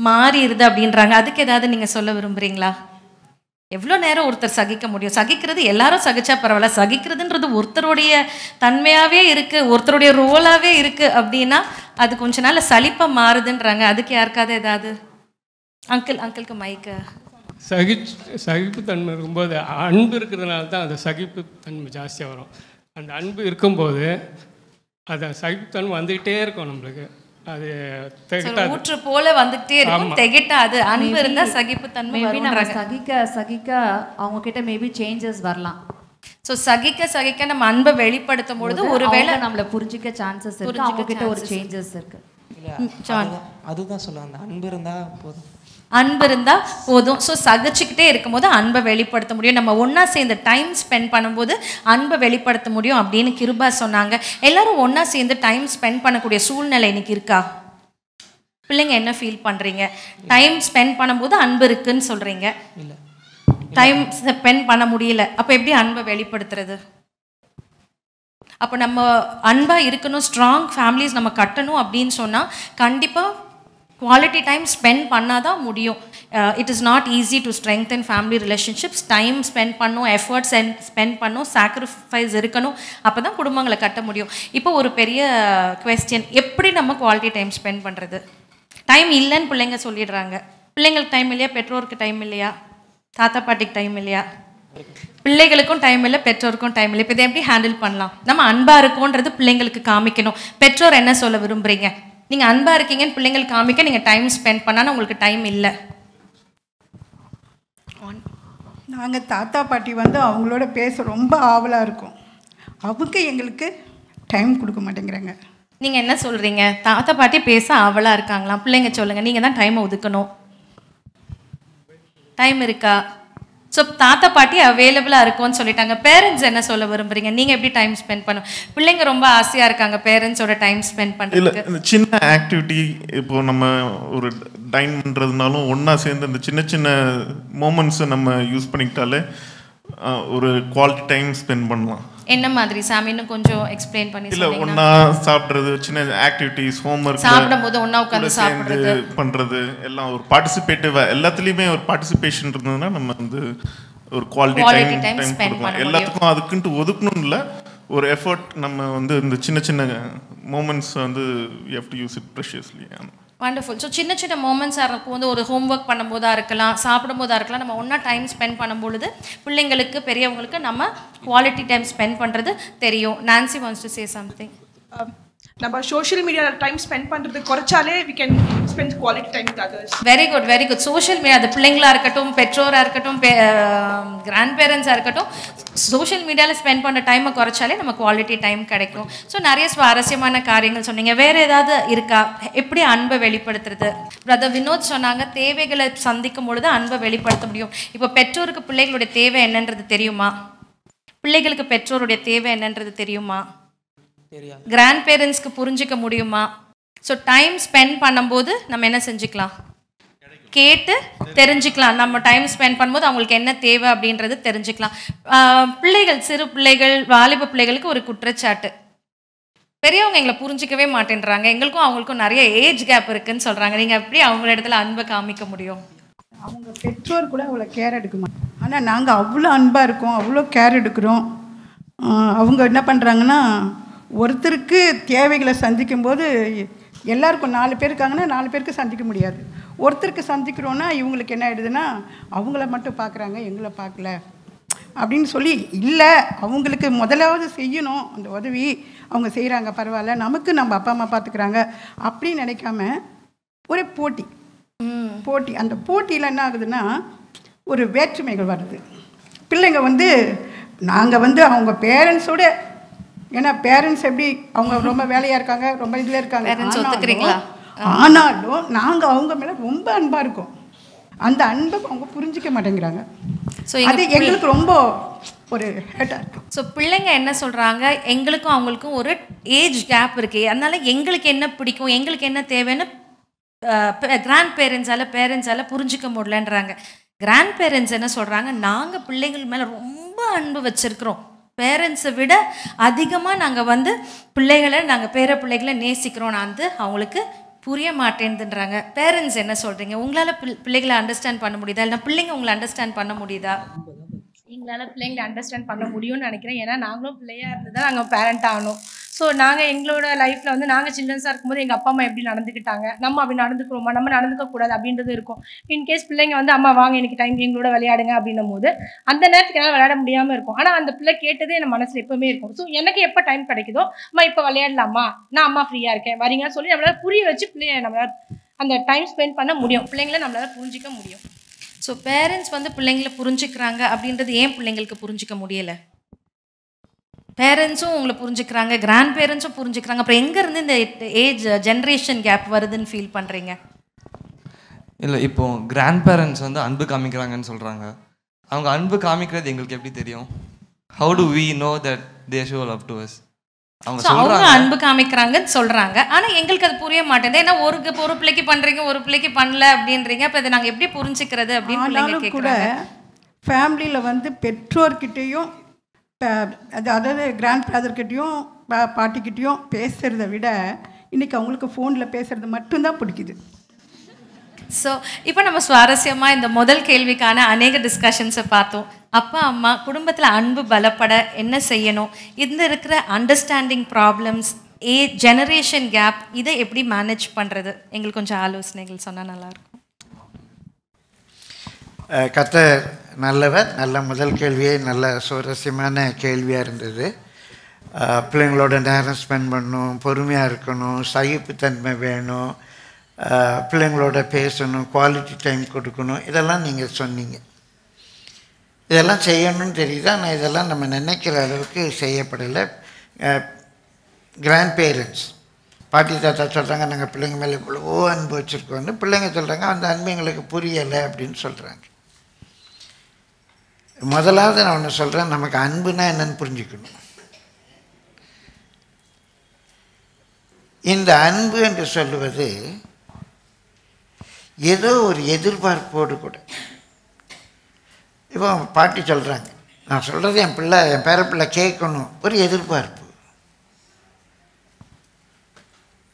மாறிடுது அப்படின்றாங்க. அதுக்கு ஏதாவது நீங்கள் சொல்ல விரும்புகிறீங்களா எவ்வளோ நேரம் ஒருத்தர் சகிக்க முடியும்? சகிக்கிறது எல்லாரும் சகிச்சா பரவாயில்ல. சகிக்கிறதுன்றது ஒருத்தருடைய தன்மையாகவே இருக்குது ஒருத்தருடைய ரோலாகவே இருக்குது அப்படின்னா அது கொஞ்ச நாள் சலிப்பாக மாறுதுன்றாங்க. அதுக்கு யாருக்காவது ஏதாவது? அங்கிள் அங்கிளுக்கு மைக்கு சகி சகிப்புத்தன்மை இருக்கும்போது அன்பு இருக்கிறதுனால தான் அந்த சகிப்புத்தன்மை ஜாஸ்தியாக வரும். அந்த அன்பு இருக்கும்போது சகிப்பு சகிப்புத்தன்மை வந்துக்கிட்டே இருக்கும் நம்மளுக்கு. அது திகட்டாது. ஊற்று போல வந்துகிட்டே இருக்கும் திகட்டாது அன்பு இருந்தா சகிப்புத்தன்மை மேபி நம்ம சகிக்க சகிக்க அவங்க கிட்ட மேபி சேஞ்சஸ் வரலாம். ஸோ சகிக்க சகிக்க நம்ம அன்பை வெளிப்படுத்தும் பொழுது ஒருவேளை நம்மள புரிஞ்சுக்க சான்சஸ் இருக்கு அவங்க கிட்ட ஒரு சேஞ்சஸ் இருக்கு. இல்லை அதுதான் அதுதான் சொல்ல வந்தேன் அன்பு இருந்தால் போதும். அன்பு இருந்தா போதும். ஸோ சகிச்சுக்கிட்டே இருக்கும்போது அன்பை வெளிப்படுத்த முடியும். நம்ம ஒண்ணா சேர்ந்து டைம் ஸ்பெண்ட் பண்ணும்போது அன்பை வெளிப்படுத்த முடியும் அப்படின்னு கிருபா சொன்னாங்க. எல்லாரும் ஒண்ணா சேர்ந்து டைம் ஸ்பெண்ட் பண்ணக்கூடிய சூழ்நிலை இன்னைக்கு இருக்கா? பிள்ளைங்க என்ன ஃபீல் பண்றீங்க? டைம் ஸ்பெண்ட் பண்ணும்போது அன்பு இருக்குன்னு சொல்றீங்க. இல்லை. டைம் ஸ்பெண்ட் பண்ண முடியல. அப்போ எப்படி அன்பை வெளிப்படுத்துறது? அப்போ நம்ம அன்பாக இருக்கணும் ஸ்ட்ராங் ஃபேமிலிஸ் நம்ம கட்டணும் அப்படின்னு சொன்னால் கண்டிப்பாக குவாலிட்டி டைம் ஸ்பெண்ட் பண்ணால் தான் முடியும். It is not easy to strengthen family relationships time spend பண்ணும் எஃபர்ட்ஸ் ஸ்பெண்ட் பண்ணும் சாக்ரிஃபைஸ் இருக்கணும். அப்போ தான் குடும்பங்களை கட்ட முடியும். இப்போ ஒரு பெரிய கொஸ்டின் எப்படி நம்ம குவாலிட்டி டைம் ஸ்பெண்ட் பண்ணுறது டைம் இல்லைன்னு பிள்ளைங்க சொல்லிடுறாங்க. பிள்ளைங்களுக்கு டைம் இல்லையா? பெற்றோருக்கு டைம் இல்லையா? தாத்தா பாட்டிக்கு டைம் இல்லையா? பிள்ளைகளுக்கும் டைம் இல்லை பெற்றோருக்கும் டைம் இல்லை. இப்போ இதை எப்படி ஹேண்டில் பண்ணலாம்? நம்ம அன்பாக இருக்கோன்றது பிள்ளைங்களுக்கு காமிக்கணும். பெற்றோர் என்ன சொல்ல விரும்புறீங்க? நீங்க அன்பா இருக்கீங்கன்னு பிள்ளைங்களுக்கு காமிக்க நீங்க டைம் ஸ்பெண்ட் பண்ணாலும் உங்களுக்கு டைம் இல்லை. நாங்கள் தாத்தா பாட்டி வந்து அவங்களோட பேச ரொம்ப ஆவலாக இருக்கும். அவங்க எங்களுக்கு டைம் கொடுக்க மாட்டேங்கிறாங்க. நீங்க என்ன சொல்றீங்க? தாத்தா பாட்டி பேச ஆவலா இருக்காங்களாம். பிள்ளைங்க சொல்லுங்க. நீங்க தான் டைமை ஒதுக்கணும். டைம் இருக்கா? ஸோ தாத்தா பாட்டி அவைலபிளாக இருக்கும்னு சொல்லிட்டாங்க. பேரண்ட்ஸ் என்ன சொல்ல விரும்புறீங்க? நீங்கள் எப்படி டைம் ஸ்பெண்ட் பண்ணும் பிள்ளைங்க ரொம்ப ஆசையாக இருக்காங்க பேரண்ட்ஸோட டைம் ஸ்பெண்ட் இல்லை பண்ணுறதுக்கு இந்த சின்ன ஆக்டிவிட்டி இப்போ நம்ம ஒரு டைன் பண்ணுறதுனாலும் ஒன்றா சேர்ந்து இந்த சின்ன சின்ன மூமெண்ட்ஸை நம்ம யூஸ் பண்ணிக்கிட்டாலே ஒரு குவாலிட்டி டைம் ஸ்பெண்ட் பண்ணலாம். என்ன மாதிரி? சாம் இன்னும் கொஞ்சம் எக்ஸ்பிளைன் பண்ணி இல்லை ஒன்றா சாப்பிட்றது சின்ன ஆக்டிவிட்டிஸ் ஹோம்ஒர்க் சாப்பிடும்போது ஒண்ணா உட்கார்ந்து சாப்பிடுறது. பண்ணுறது எல்லாம் ஒரு பார்ட்டிசிபேட்டிவாக எல்லாத்துலேயுமே ஒரு பார்ட்டிசிபேஷன் இருந்ததுன்னா நம்ம வந்து ஒரு quality time time time spend பண்ண கொடுக்கலாம் முடியும். எல்லாத்துக்கும் அதுக்குன்ட்டு ஒதுக்கணும் இல்லை ஒரு எஃபர்ட் நம்ம வந்து இந்த சின்ன சின்ன மூமெண்ட்ஸ் வந்து you to use it preciously wonderful so சின்ன சின்ன மூமெண்ட்ஸாக இருக்கும். வந்து ஒரு ஹோம் ஒர்க் பண்ணும்போதா இருக்கலாம் சாப்பிடும்போதா இருக்கலாம். நம்ம ஒன்றா டைம் ஸ்பெண்ட் பண்ணும்பொழுது பிள்ளைங்களுக்கு பெரியவங்களுக்கு நம்ம குவாலிட்டி டைம் ஸ்பெண்ட் பண்ணுறது தெரியும். Nancy wants to say something நம்ம சோஷியல் மீடியாவில் டைம் ஸ்பெண்ட் பண்ணுறது குறைச்சாலே we can spend quality time with others very good very good social media அது பிள்ளைங்களா இருக்கட்டும் பெற்றோராக இருக்கட்டும் கிராண்ட் பேரண்ட்ஸாக இருக்கட்டும் சோஷியல் மீடியாவில் ஸ்பெண்ட் பண்ணுற டைமை குறைச்சாலே நம்ம குவாலிட்டி டைம் கிடைக்கும். ஸோ நிறைய சுவாரஸ்யமான காரியங்கள் சொன்னீங்க. வேறு ஏதாவது இருக்கா? எப்படி அன்பை வெளிப்படுத்துறது? பிரதர் வினோத் சொன்னாங்க தேவைகளை சந்திக்கும் பொழுது அன்பை வெளிப்படுத்த முடியும். இப்போ பெற்றோருக்கு பிள்ளைகளுடைய தேவை என்னன்றது தெரியுமா? பிள்ளைகளுக்கு பெற்றோருடைய தேவை என்னன்றது தெரியுமா? கிராண்ட் பேரண்ட்ஸ்க்கு புரிஞ்சுக்க முடியுமா? ஸோ டைம் ஸ்பெண்ட் பண்ணும்போது நம்ம என்ன செஞ்சுக்கலாம்? கேட்டு தெரிஞ்சுக்கலாம். நம்ம டைம் ஸ்பெண்ட் பண்ணும்போது அவங்களுக்கு என்ன தேவை அப்படின்றது தெரிஞ்சுக்கலாம். பிள்ளைகள் சிறு பிள்ளைகள் வாலிப பிள்ளைகளுக்கு ஒரு குற்றச்சாட்டு. பெரியவங்க எங்களை புரிஞ்சிக்கவே மாட்டேன்றாங்க. எங்களுக்கும் அவங்களுக்கும் நிறைய ஏஜ் கேப் இருக்குன்னு சொல்றாங்க. நீங்க எப்படி அவங்க இடத்துல அன்பை காமிக்க முடியும்? அவங்க பெற்றோர் கூட அவ்வளோ கேர் எடுக்க மாட்டாங்க. ஆனால் நாங்கள் அவ்வளோ அன்பாக இருக்கோம் அவ்வளோ கேர் எடுக்கிறோம். அவங்க என்ன பண்ணுறாங்கன்னா ஒருத்தருக்கு தேவைகளை சந்திக்கும்போது எல்லாருக்கும் நாலு பேர் இருக்காங்கன்னா நாலு பேருக்கு சந்திக்க முடியாது. ஒருத்தருக்கு சந்திக்கிறோன்னா இவங்களுக்கு என்ன ஆயிடுதுன்னா அவங்கள மட்டும் பார்க்குறாங்க எங்களை பார்க்கல அப்படின்னு சொல்லி இல்லை அவங்களுக்கு முதலாவது செய்யணும் அந்த உதவி அவங்க செய்கிறாங்க பரவாயில்ல நமக்கு நம்ம அப்பா அம்மா பார்த்துக்கிறாங்க அப்படின்னு நினைக்காம ஒரே போட்டி. போட்டி. அந்த போட்டியில் என்ன ஆகுதுன்னா ஒரு வேற்றுமைகள் வருது. பிள்ளைங்க வந்து நாங்கள் வந்து அவங்க பேரண்ட்ஸோட ஏன்னா பேரண்ட்ஸ் எப்படி அவங்க ரொம்ப வேலையாக இருக்காங்க ரொம்ப இதில் இருக்காங்க. ஆனாலும்- நாங்கள் அவங்க மேலே ரொம்ப அன்பாக இருக்கோம். அந்த அன்பை அவங்க புரிஞ்சிக்க மாட்டேங்கிறாங்க. எங்க அது எங்களுக்கு ரொம்ப ஒரு ஹேட்டாக இருக்கும். ஸோ பிள்ளைங்க என்ன சொல்கிறாங்க எங்களுக்கும் அவங்களுக்கும் ஒரு ஏஜ் கேப் இருக்கு. அதனால எங்களுக்கு என்ன பிடிக்கும் எங்களுக்கு என்ன தேவைன்னு கிராண்ட் பேரண்ட்ஸால் பேரண்ட்ஸால் புரிஞ்சிக்க முடியலன்றாங்க. கிராண்ட் பேரண்ட்ஸ் என்ன சொல்கிறாங்க நாங்கள் பிள்ளைங்கள் மேலே ரொம்ப அன்பு வச்சுருக்கிறோம். பேரண்ட்ஸை விட அதிகமாக நாங்கள் வந்து பிள்ளைகளை நாங்கள் பேர பிள்ளைகளை நேசிக்கிறோம். நான் வந்து அவங்களுக்கு புரிய மாட்டேன்துன்றாங்க. பேரண்ட்ஸ் என்ன சொல்கிறீங்க உங்களால் பிள்ளைகளை அண்டர்ஸ்டாண்ட் பண்ண முடியுதா? இல்லைனா பிள்ளைங்க உங்களை அண்டர்ஸ்டாண்ட் பண்ண முடியுதா? எங்களால் பிள்ளைங்களை அண்டர்ஸ்டாண்ட் பண்ண முடியும்னு நினைக்கிறேன். ஏன்னா நாங்களும் பிள்ளையாக இருந்து தான் நாங்கள் பேரண்ட் ஆகணும். ஸோ நாங்கள் எங்களோட லைஃப்பில் வந்து நாங்கள் சில்ட்ரன்ஸாக இருக்கும்போது எங்கள் அப்பா அம்மா எப்படி நடந்துக்கிட்டாங்க? நம்ம அப்படி நடந்துக்கிறோமா? நம்ம நடந்துக்க கூடாது அப்படின்றது இருக்கும். இன்கேஸ் பிள்ளைங்க வந்து அம்மா வாங்க எனக்கு டைம் எங்களோட விளையாடுங்க அப்படின்னும் போது அந்த நேரத்துக்கு என்னால் விளையாட முடியாமல் இருக்கும். ஆனால் அந்த பிள்ளை கேட்டதே என் மனசில் எப்போவுமே இருக்கும். ஸோ எனக்கு எப்போ டைம் கிடைக்குதோ அம்மா இப்போ விளையாடலாமா? நான் அம்மா ஃப்ரீயாக இருக்கேன். வரீங்கன்னு சொல்லி நம்மளால் புரிய வச்சு பிள்ளைய நம்மளால அந்த டைம் ஸ்பெண்ட் பண்ண முடியும். பிள்ளைங்கள நம்மளால் புரிஞ்சிக்க முடியும். ஸோ பேரண்ட்ஸ் வந்து பிள்ளைங்களை புரிஞ்சுக்கிறாங்க அப்படின்றது ஏன் பிள்ளைங்களுக்கு புரிஞ்சிக்க முடியலை? பேரண்ட்ஸும் உங்களை புரிஞ்சுக்கிறாங்க கிராண்ட் பேரண்ட்ஸும் புரிஞ்சுக்கிறாங்க. அப்புறம் எங்கேருந்து இந்த ஏஜ் ஜென்ரேஷன் கேப் வருதுன்னு ஃபீல் பண்ணுறீங்க இல்லை இப்போ கிராண்ட் பேரண்ட்ஸ் வந்து அன்பு காமிக்கிறாங்கன்னு சொல்கிறாங்க அவங்க அன்பு காமிக்கிறது எங்களுக்கு எப்படி தெரியும்? How do we know that they show love to us அவங்க அன்பு காமிக்கிறாங்கன்னு சொல்கிறாங்க ஆனால் எங்களுக்கு அது புரிய மாட்டேங்குது. ஏன்னா ஒரு ஒரு பிள்ளைக்கு பண்ணுறீங்க ஒரு பிள்ளைக்கு பண்ணல அப்படின்றீங்க. அப்போ இதை நாங்கள் எப்படி புரிஞ்சுக்கிறது அப்படின்னு கூட ஃபேமிலியில் வந்து பெற்றோர்கிட்டேயும் அதாவது கிராண்ட் ஃபாதர்கிட்டையும் பாட்டிக்கிட்டேயும் பேசுகிறத விட இன்றைக்கி அவங்களுக்கு ஃபோனில் பேசுகிறது மட்டும்தான் பிடிக்குது. ஸோ இப்போ நம்ம சுவாரஸ்யமாக இந்த முதல் கேள்விக்கான அநேக டிஸ்கஷன்ஸை பார்த்தோம். அப்பா அம்மா குடும்பத்தில் அன்பு பலப்பட என்ன செய்யணும்? இந்த இருக்கிற understanding problems a generation gap இதை எப்படி மேனேஜ் பண்ணுறது எங்களுக்கு கொஞ்சம் ஆலோசனைகள் சொன்னால் நல்லாயிருக்கும். கத்தர் நல்லவர் நல்ல முதல் கேள்வியே நல்ல சுவாரஸ்யமான கேள்வியாக இருந்தது. பிள்ளைங்களோட நேரம் ஸ்பெண்ட் பண்ணணும் பொறுமையாக இருக்கணும் சகிப்புத்தன்மை வேணும். பிள்ளைங்களோட பேசணும் குவாலிட்டி டைம் கொடுக்கணும் இதெல்லாம் நீங்கள் சொன்னீங்க. இதெல்லாம் செய்யணும்னு தெரியுது? ஆனால் இதெல்லாம் நம்ம நினைக்கிற அளவுக்கு செய்யப்படலை. கிராண்ட் பேரண்ட்ஸ் பாட்டி தாத்தா சொல்கிறாங்க நாங்கள் பிள்ளைங்க மேலே இவ்வளவோ அன்பு வச்சுருக்கோம்னு. பிள்ளைங்க சொல்கிறாங்க அந்த அன்பு எங்களுக்கு புரியலை அப்படின்னு சொல்கிறாங்க முதலாவது நான் ஒன்று சொல்கிறேன் நமக்கு அன்புனா என்னன்னு புரிஞ்சுக்கணும். இந்த அன்பு என்று சொல்லுவது ஏதோ ஒரு எதிர்பார்ப்போடு கூட. இப்போ பாட்டி சொல்கிறாங்க நான் சொல்கிறது என் பிள்ளை என் பேரப்பிள்ளை கேட்கணும். ஒரு எதிர்பார்ப்பு.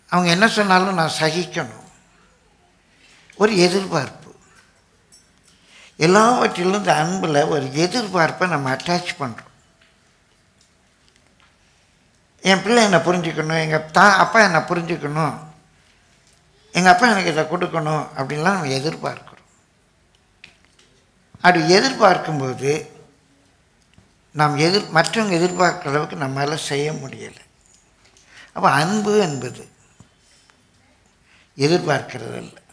அவங்க என்ன சொன்னாலும் நான் சகிக்கணும். ஒரு எதிர்பார்ப்பு. எல்லாவற்றிலும் இந்த அன்பில் ஒரு எதிர்பார்ப்பை நம்ம அட்டாச் பண்ணுறோம் என் பிள்ளை என்னை புரிஞ்சுக்கணும். எங்கள் தா அப்பா என்னை புரிஞ்சுக்கணும். எங்கள் அப்பா எனக்கு இதை கொடுக்கணும் அப்படின்லாம் நம்ம எதிர்பார்க்குறோம். அப்படி எதிர்பார்க்கும்போது நாம் எதிர் மற்றவங்க எதிர்பார்க்குற அளவுக்கு நம்மளால் செய்ய முடியலை. அப்போ அன்பு என்பது எதிர்பார்க்கிறது இல்லை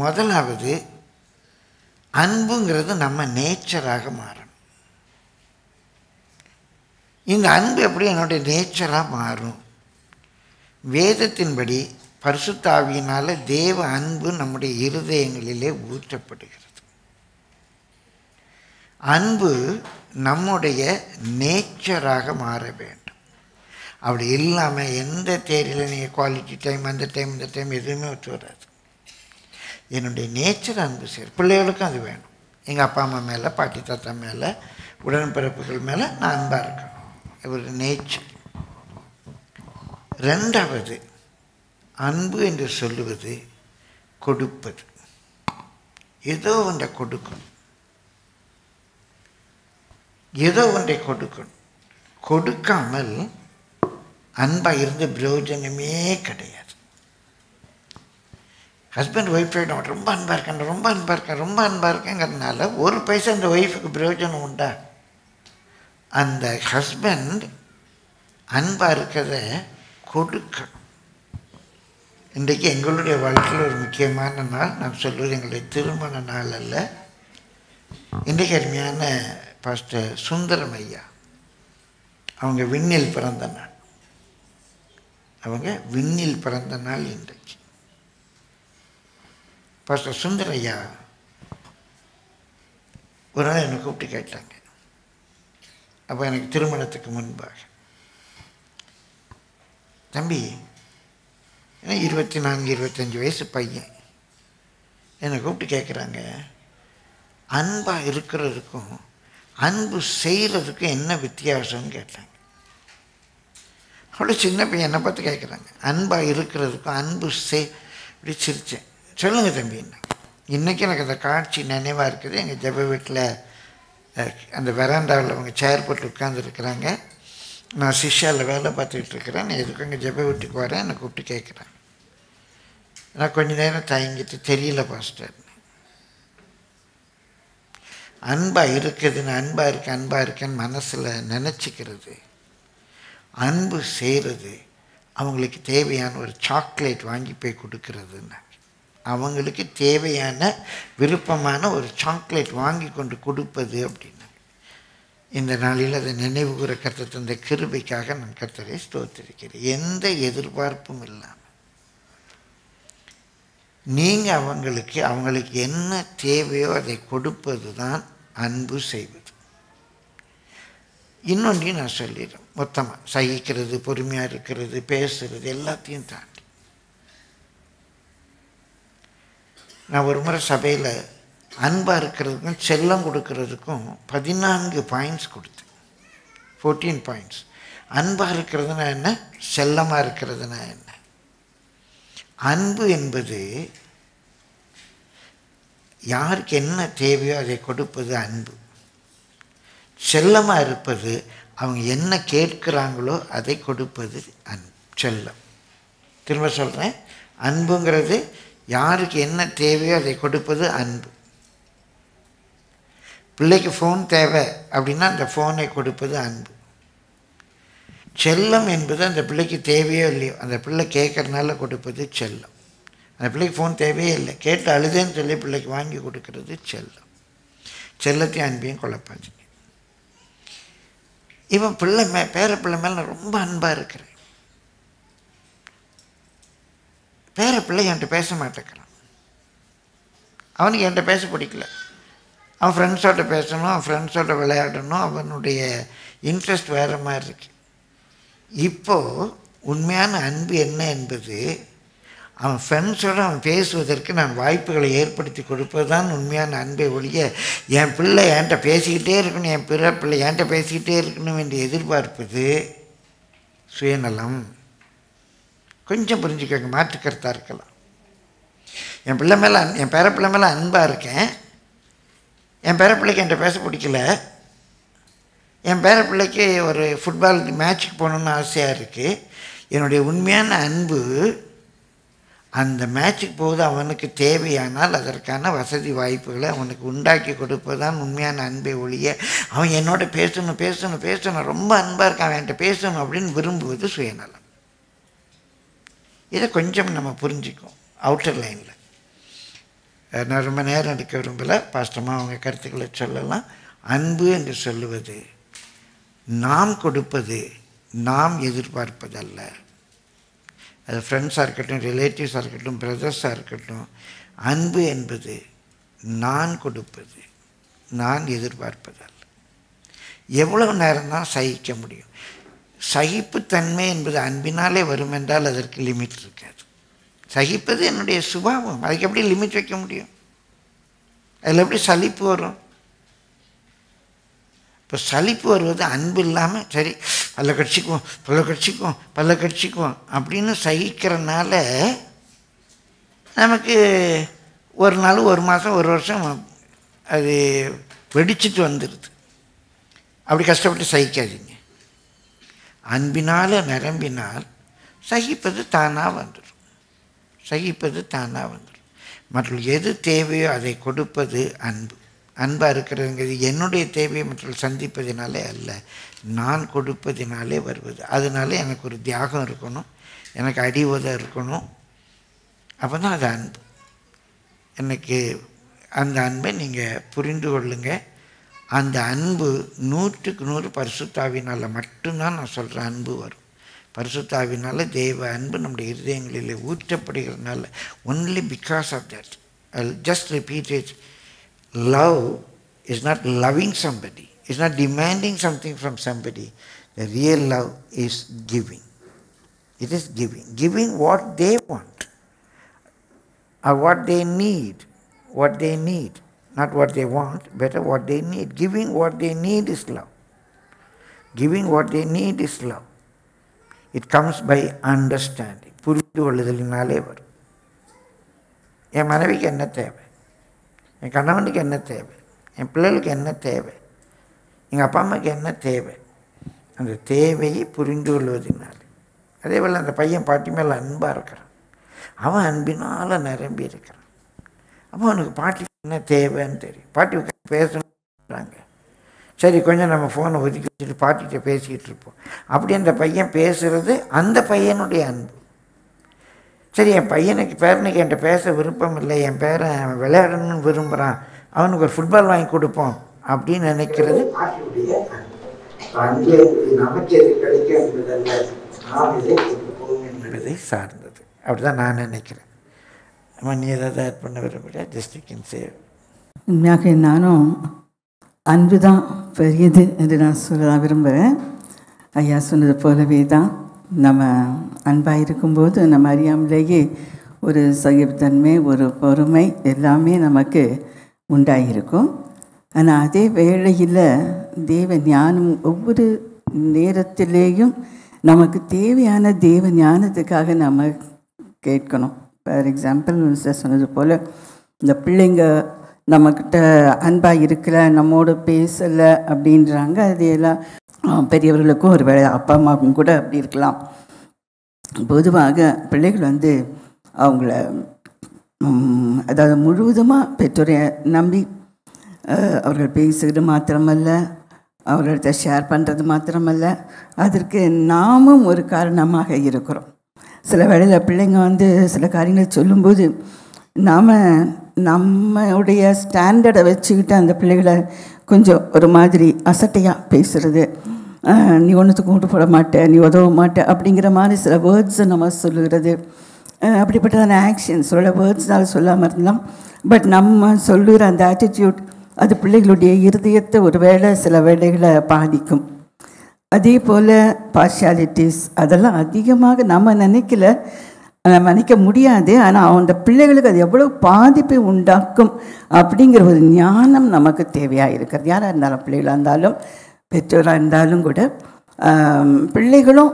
முதலாவது அன்புங்கிறது நம்ம நேச்சராக மாறணும். இந்த அன்பு எப்படி என்னுடைய நேச்சராக மாறும்? வேதத்தின்படி பரிசுத்தாவியினால தேவ அன்பு நம்முடைய இருதயங்களிலே ஊற்றப்படுகிறது. அன்பு நம்முடைய நேச்சராக மாற வேண்டும். அப்படி இல்லாமல் எந்த தேரியில் நீங்கள் குவாலிட்டி டைம் அந்த டைம் இந்த டைம் எதுவுமே ஒத்து வராது. என்னுடைய நேச்சர் அன்பு சேர் பிள்ளைகளுக்கும் அது வேணும். எங்கள் அப்பா அம்மா மேலே பாட்டி தாத்தா மேலே உடன்பிறப்புகள் மேலே நான் அன்பாக இருக்கணும். ஒரு நேச்சர் ரெண்டாவது அன்பு என்று சொல்லுவது கொடுப்பது. ஏதோ ஒன்றை கொடுக்கணும். ஏதோ ஒன்றை கொடுக்கணும். கொடுக்காமல் அன்பாக இருந்து பிரயோஜனமே கிடையாது. ஹஸ்பண்ட் ஒய்ஃபைட ரொம்ப அன்பாக இருக்கேன் ரொம்ப அன்பாக இருக்கேன் ரொம்ப அன்பாக இருக்கேங்கிறதுனால ஒரு பைசா அந்த ஒய்ஃபுக்கு பிரயோஜனம் உண்டா? அந்த ஹஸ்பண்ட் அன்பாக இருக்கிறத கொடுக்கணும் இன்றைக்கு எங்களுடைய வாழ்க்கையில் ஒரு முக்கியமான நாள். நான் சொல்வது எங்களுடைய திருமண நாள் அல்ல. இன்றைக்கு அருமையான பாஸ்டர் சுந்தரம் ஐயா. அவங்க விண்ணில் பிறந்த நாள். அவங்க விண்ணில் பிறந்த நாள் இன்றைக்கு. பாஸ்டர் சுந்தர ஐயா ஒரு நாள் என்னை கூப்பிட்டு கேட்டாங்க. அப்போ எனக்கு திருமணத்துக்கு முன்பாக. தம்பி ஏன்னா இருபத்தி நான்கு இருபத்தஞ்சி வயசு பையன். என்னை கூப்பிட்டு கேட்குறாங்க அன்பாக இருக்கிறதுக்கும் அன்பு செய்கிறதுக்கும் என்ன வித்தியாசம்னு கேட்டாங்க. அவ்வளோ சின்ன பையன் என்னை பார்த்து கேட்குறாங்க அன்பாக இருக்கிறதுக்கும் அன்பு செய். இப்படி சிரித்தேன் சொல்லுங்கள் தம்பி என்ன? இன்றைக்கி எனக்கு அந்த காட்சி நினைவாக இருக்குது. எங்கள் ஜப வீட்டில் அந்த வெராண்டாவில் அவங்க சேர் போட்டு உட்காந்துருக்குறாங்க நான் சிஷ்யாவில் வேலை பார்த்துக்கிட்டு இருக்கிறேன். நான் எதுக்கு அங்கே ஜெப வீட்டுக்கு வரேன் என்னை கூப்பிட்டு கேட்குறேன். நான் கொஞ்ச நேரம் தயங்கிட்டு தெரியல பாஸ்டர். அன்பாக இருக்குதுன்னு அன்பாக இருக்கு அன்பாக இருக்கேன்னு மனசில் நினச்சிக்கிறது அன்பு செய்கிறது அவங்களுக்கு தேவையான ஒரு சாக்லேட் வாங்கி போய் கொடுக்கறதுன்னு. அவங்களுக்கு தேவையான விருப்பமான ஒரு சாக்லேட் வாங்கி கொண்டு கொடுப்பது அப்படின்னு. இந்த நாளில் அதை நினைவு கூற தந்த கிருபைக்காக நான் கர்த்தரை ஸ்தோத்திருக்கிறேன். எந்த எதிர்பார்ப்பும் இல்லாமல் நீங்கள் அவங்களுக்கு அவங்களுக்கு என்ன தேவையோ அதை கொடுப்பது தான் அன்பு செய்வது. இன்னொன்றையும் நான் சொல்லிடுறேன். மொத்தமாக சகிக்கிறது பொறுமையாக இருக்கிறது பேசுறது எல்லாத்தையும் தாண்டி. நான் ஒரு முறை சபையில் அன்பாக இருக்கிறதுக்கும் செல்லம் கொடுக்கறதுக்கும் பதினான்கு பாயிண்ட்ஸ் கொடுத்தேன். ஃபோர்டீன் பாயிண்ட்ஸ் அன்பாக இருக்கிறதுனா என்ன? செல்லமாக இருக்கிறதுனா என்ன? அன்பு என்பது யாருக்கு என்ன தேவையோ அதை கொடுப்பது அன்பு. செல்லமாக இருப்பது அவங்க என்ன கேட்குறாங்களோ அதை கொடுப்பது அன்பு செல்லம். திரும்ப சொல்கிறேன் அன்புங்கிறது யாருக்கு என்ன தேவையோ அதை கொடுப்பது அன்பு. பிள்ளைக்கு ஃபோன் தேவை அப்படின்னா அந்த ஃபோனை கொடுப்பது அன்பு. செல்லம் என்பது அந்த பிள்ளைக்கு தேவையோ இல்லையோ அந்த பிள்ளை கேட்கறனால கொடுப்பது செல்லம். அந்த பிள்ளைக்கு ஃபோன் தேவையே இல்லை. கேட்டு அழுதேன்னு சொல்லி பிள்ளைக்கு வாங்கி கொடுக்கறது செல்லம். செல்லத்தையும் அன்பையும் குழப்பாதீங்க. இவன் பிள்ளை மே பேர பிள்ளை மேலே நான் ரொம்ப அன்பாக இருக்கிறேன். பேர பிள்ளை என்கிட்ட பேச மாட்டேங்கிறான். அவனுக்கு என்கிட்ட பேச பிடிக்கல. அவன் ஃப்ரெண்ட்ஸோட பேசணும் அவன் ஃப்ரெண்ட்ஸோட விளையாடணும் அவனுடைய இன்ட்ரெஸ்ட் வேறு மாதிரி இருக்கு. இப்போது உண்மையான அன்பு என்ன என்பது அவன் ஃப்ரெண்ட்ஸோடு அவன் பேசுவதற்கு நான் வாய்ப்புகளை ஏற்படுத்தி கொடுப்பது தான் உண்மையான அன்பை ஒழிய என் பிள்ளை என்கிட்ட பேசிக்கிட்டே இருக்கணும் என் பிற பிள்ளை என்கிட்ட பேசிக்கிட்டே இருக்கணும் என்று எதிர்பார்ப்பது சுயநலம். கொஞ்சம் புரிஞ்சுக்கோங்க மாற்றுக்கருத்தாக இருக்கலாம். என் பிள்ளை மேலே அன்- என் பிள்ளை மேலே அன்பாக இருக்கேன். என் பேரப்பிள்ளைக்கு என்கிட்ட பேச பிடிக்கல. என் பேரப்பிள்ளைக்கு ஒரு ஃபுட்பால் மேட்ச்சுக்கு போகணுன்னு ஆசையாக இருக்குது என்னுடைய உண்மையான அன்பு அந்த மேட்ச்சுக்கு போகுது அவனுக்கு தேவையானால் அதற்கான வசதி வாய்ப்புகளை அவனுக்கு உண்டாக்கி கொடுப்பதுதான் உண்மையான அன்பை ஒழிய அவன் என்னோட பேசணும் பேசணும் பேசணும் ரொம்ப அன்பாக இருக்கான் அவன் என்கிட்ட பேசணும் அப்படின்னு விரும்புவது சுயநலம். இதை கொஞ்சம் நம்ம புரிஞ்சுக்கும் அவுட்டர் லைனில் நான் ரொம்ப நேரம் எடுக்க விரும்பலை. பாஸ்டமாக அவங்க கருத்துக்களை சொல்லலாம். அன்பு என்று சொல்லுவது நாம் கொடுப்பது நாம் எதிர்பார்ப்பதல்ல. அது ஃப்ரெண்ட்ஸாக இருக்கட்டும் ரிலேட்டிவ்ஸாக இருக்கட்டும் பிரதர்ஸாக இருக்கட்டும் அன்பு என்பது நான் கொடுப்பது நான் எதிர்பார்ப்பதல்ல. எவ்வளவு நேரம் தான் சகிக்க முடியும். சகிப்புத்தன்மை என்பது அன்பினாலே வரும் என்றால் அதற்கு லிமிட் இருக்காது. சகிப்பது என்னுடைய சுபாவம். அதுக்கு எப்படி லிமிட் வைக்க முடியும்? அதில் எப்படி சலிப்பு வரும்? இப்போ சலிப்பு வருவது அன்பு இல்லாமல் சரி பல்ல கடிச்சிக்குவோம் பல்ல கடிச்சிக்குவோம் பல்ல கடிச்சிக்குவோம் அப்படின்னு சகிக்கிறனால நமக்கு ஒரு நாள் ஒரு மாதம் ஒரு வருஷம் அது வெடிச்சிட்டு வந்துடுது அப்படி கஷ்டப்பட்டு சகிக்காதீங்க. அன்பினால் நிரம்பினால் சகிப்பது தானாக வந்துடும் சகிப்பது தானாக வந்துடும் மற்றும் எது தேவையோ அதை கொடுப்பது அன்பு. அன்பாக இருக்கிறதுங்கிறது என்னுடைய தேவையை மற்றும் சந்திப்பதினாலே அல்ல நான் கொடுப்பதினாலே வருவது. அதனால எனக்கு ஒரு தியாகம் இருக்கணும் எனக்கு அடிவதை இருக்கணும். அப்போ தான் அது அன்பு. எனக்கு அந்த அன்பை நீங்கள் புரிந்து கொள்ளுங்க. அந்த அன்பு நூற்றுக்கு நூறு பரிசுத்தாவினால் மட்டும்தான் நான் சொல்கிறேன் அன்பு வரும். பரிசுத்தாவினால தெய்வ அன்பு நம்முடைய இருதயங்களில் ஊற்றப்படுகிறதுனால only because of that I just repeat it love is not loving somebody, is not demanding something from somebody. The real love is giving. It is giving. Giving what they want or what they need. What they need. Not what they want, better what they need. Giving what they need is love. Giving what they need is love. It comes by understanding புரிந்து கொள்ளுதலினாலே வரும். என் மனைவிக்கு என்ன தேவை? என் கணவனுக்கு என்ன தேவை? என் பிள்ளைகளுக்கு என்ன தேவை? எங்கள் அப்பா அம்மாவுக்கு என்ன தேவை? அந்த தேவையை புரிந்து கொள்வதனால் அதே போல் அந்த பையன் பாட்டி மேலே அன்பாக இருக்கிறான். அவன் அன்பினால் நிரம்பி இருக்கிறான். அப்போ அவனுக்கு பாட்டிக்கு என்ன தேவைன்னு தெரியும். பாட்டி உட்கார்ந்து பேசணுன்றாங்க சரி கொஞ்சம் நம்ம ஃபோனை ஒதுக்கி வச்சுட்டு பாட்டிகிட்ட பேசிக்கிட்டு இருப்போம். அப்படி அந்த பையன் பேசுகிறது அந்த பையனுடைய அன்பு. சரி என் பையனுக்கு பேரனுக்கு என்கிட்ட பேச விருப்பம் இல்லை என் பேரன் அவன் விளையாடணும்னு விரும்புகிறான் அவனுக்கு ஒரு ஃபுட்பால் வாங்கி கொடுப்போம் அப்படின்னு நினைக்கிறது. என்பதை சார்ந்தது. அப்படி தான் நான் நினைக்கிறேன். நீ ஏதாவது ஆட் பண்ண விரும்புகிற ஜஸ்ட் கேன் சேவ் நானும் அன்பு தான் பெரியது என்று நான் சொல்ல விரும்புகிறேன். ஐயா சொன்னது போலவே தான் நம்ம அன்பாக இருக்கும்போது நம்ம அறியாமலேயே ஒரு சகிப்புத்தன்மை ஒரு பொறுமை எல்லாமே நமக்கு உண்டாகிருக்கும் ஆனால் அதே வேளையில் தேவ ஞானம் ஒவ்வொரு நேரத்திலேயும் நமக்கு தேவையான தேவ ஞானத்துக்காக நம்ம கேட்கணும். ஃபார் எக்ஸாம்பிள் சார் சொன்னது போல் இந்த பிள்ளைங்க நம்மக்கிட்ட அன்பாக இருக்கலை நம்மோடு பேசலை அப்படின்றாங்க. அது எல்லாம் பெரியவர்களுக்கும் ஒரு வேலை அப்பா அம்மாவுக்கும் கூட அப்படி இருக்கலாம். பொதுவாக பிள்ளைகள் வந்து அவங்கள அதாவது முழுவதுமாக பெற்றோரை நம்பி அவர்கள் பேசுகிறது மாத்திரமல்ல அவர்கள்ட்ட ஷேர் பண்ணுறது மாத்திரமல்ல. அதற்கு நாமும் ஒரு காரணமாக இருக்கிறோம். சில வேளையில் பிள்ளைங்க வந்து சில காரியங்களை சொல்லும்போது நாம் நம்மளுடைய ஸ்டாண்டர்டை வச்சுக்கிட்டு அந்த பிள்ளைகளை கொஞ்சம் ஒரு மாதிரி அசட்டையாக பேசுகிறது நீ ஒன்றுத்துக்கு கூட்டு போட மாட்டேன் நீ உதவ மாட்டே அப்படிங்கிற மாதிரி சில வேர்ட்ஸை நம்ம சொல்லுகிறது. அப்படிப்பட்டதான ஆக்ஷன் சொல்ல வேர்ட்ஸ்னால் சொல்லாமல் இருந்தலாம். பட் நம்ம சொல்லுகிற அந்த ஆட்டிடியூட் அது பிள்ளைகளுடைய இருதயத்தை ஒரு வேளை சில வேலைகளை பாதிக்கும். அதே போல் பார்ஷியாலிட்டிஸ் அதெல்லாம் அதிகமாக நம்ம நினைக்கல. மன்னிக்க நினைக்க முடியாது. ஆனால் அந்த பிள்ளைகளுக்கு அது எவ்வளோ பாதிப்பை உண்டாக்கும் அப்படிங்கிற ஒரு ஞானம் நமக்கு தேவையாக இருக்கிறது. யாராக இருந்தாலும் பிள்ளைகளாக இருந்தாலும் பெற்றோராக இருந்தாலும் கூட பிள்ளைகளும்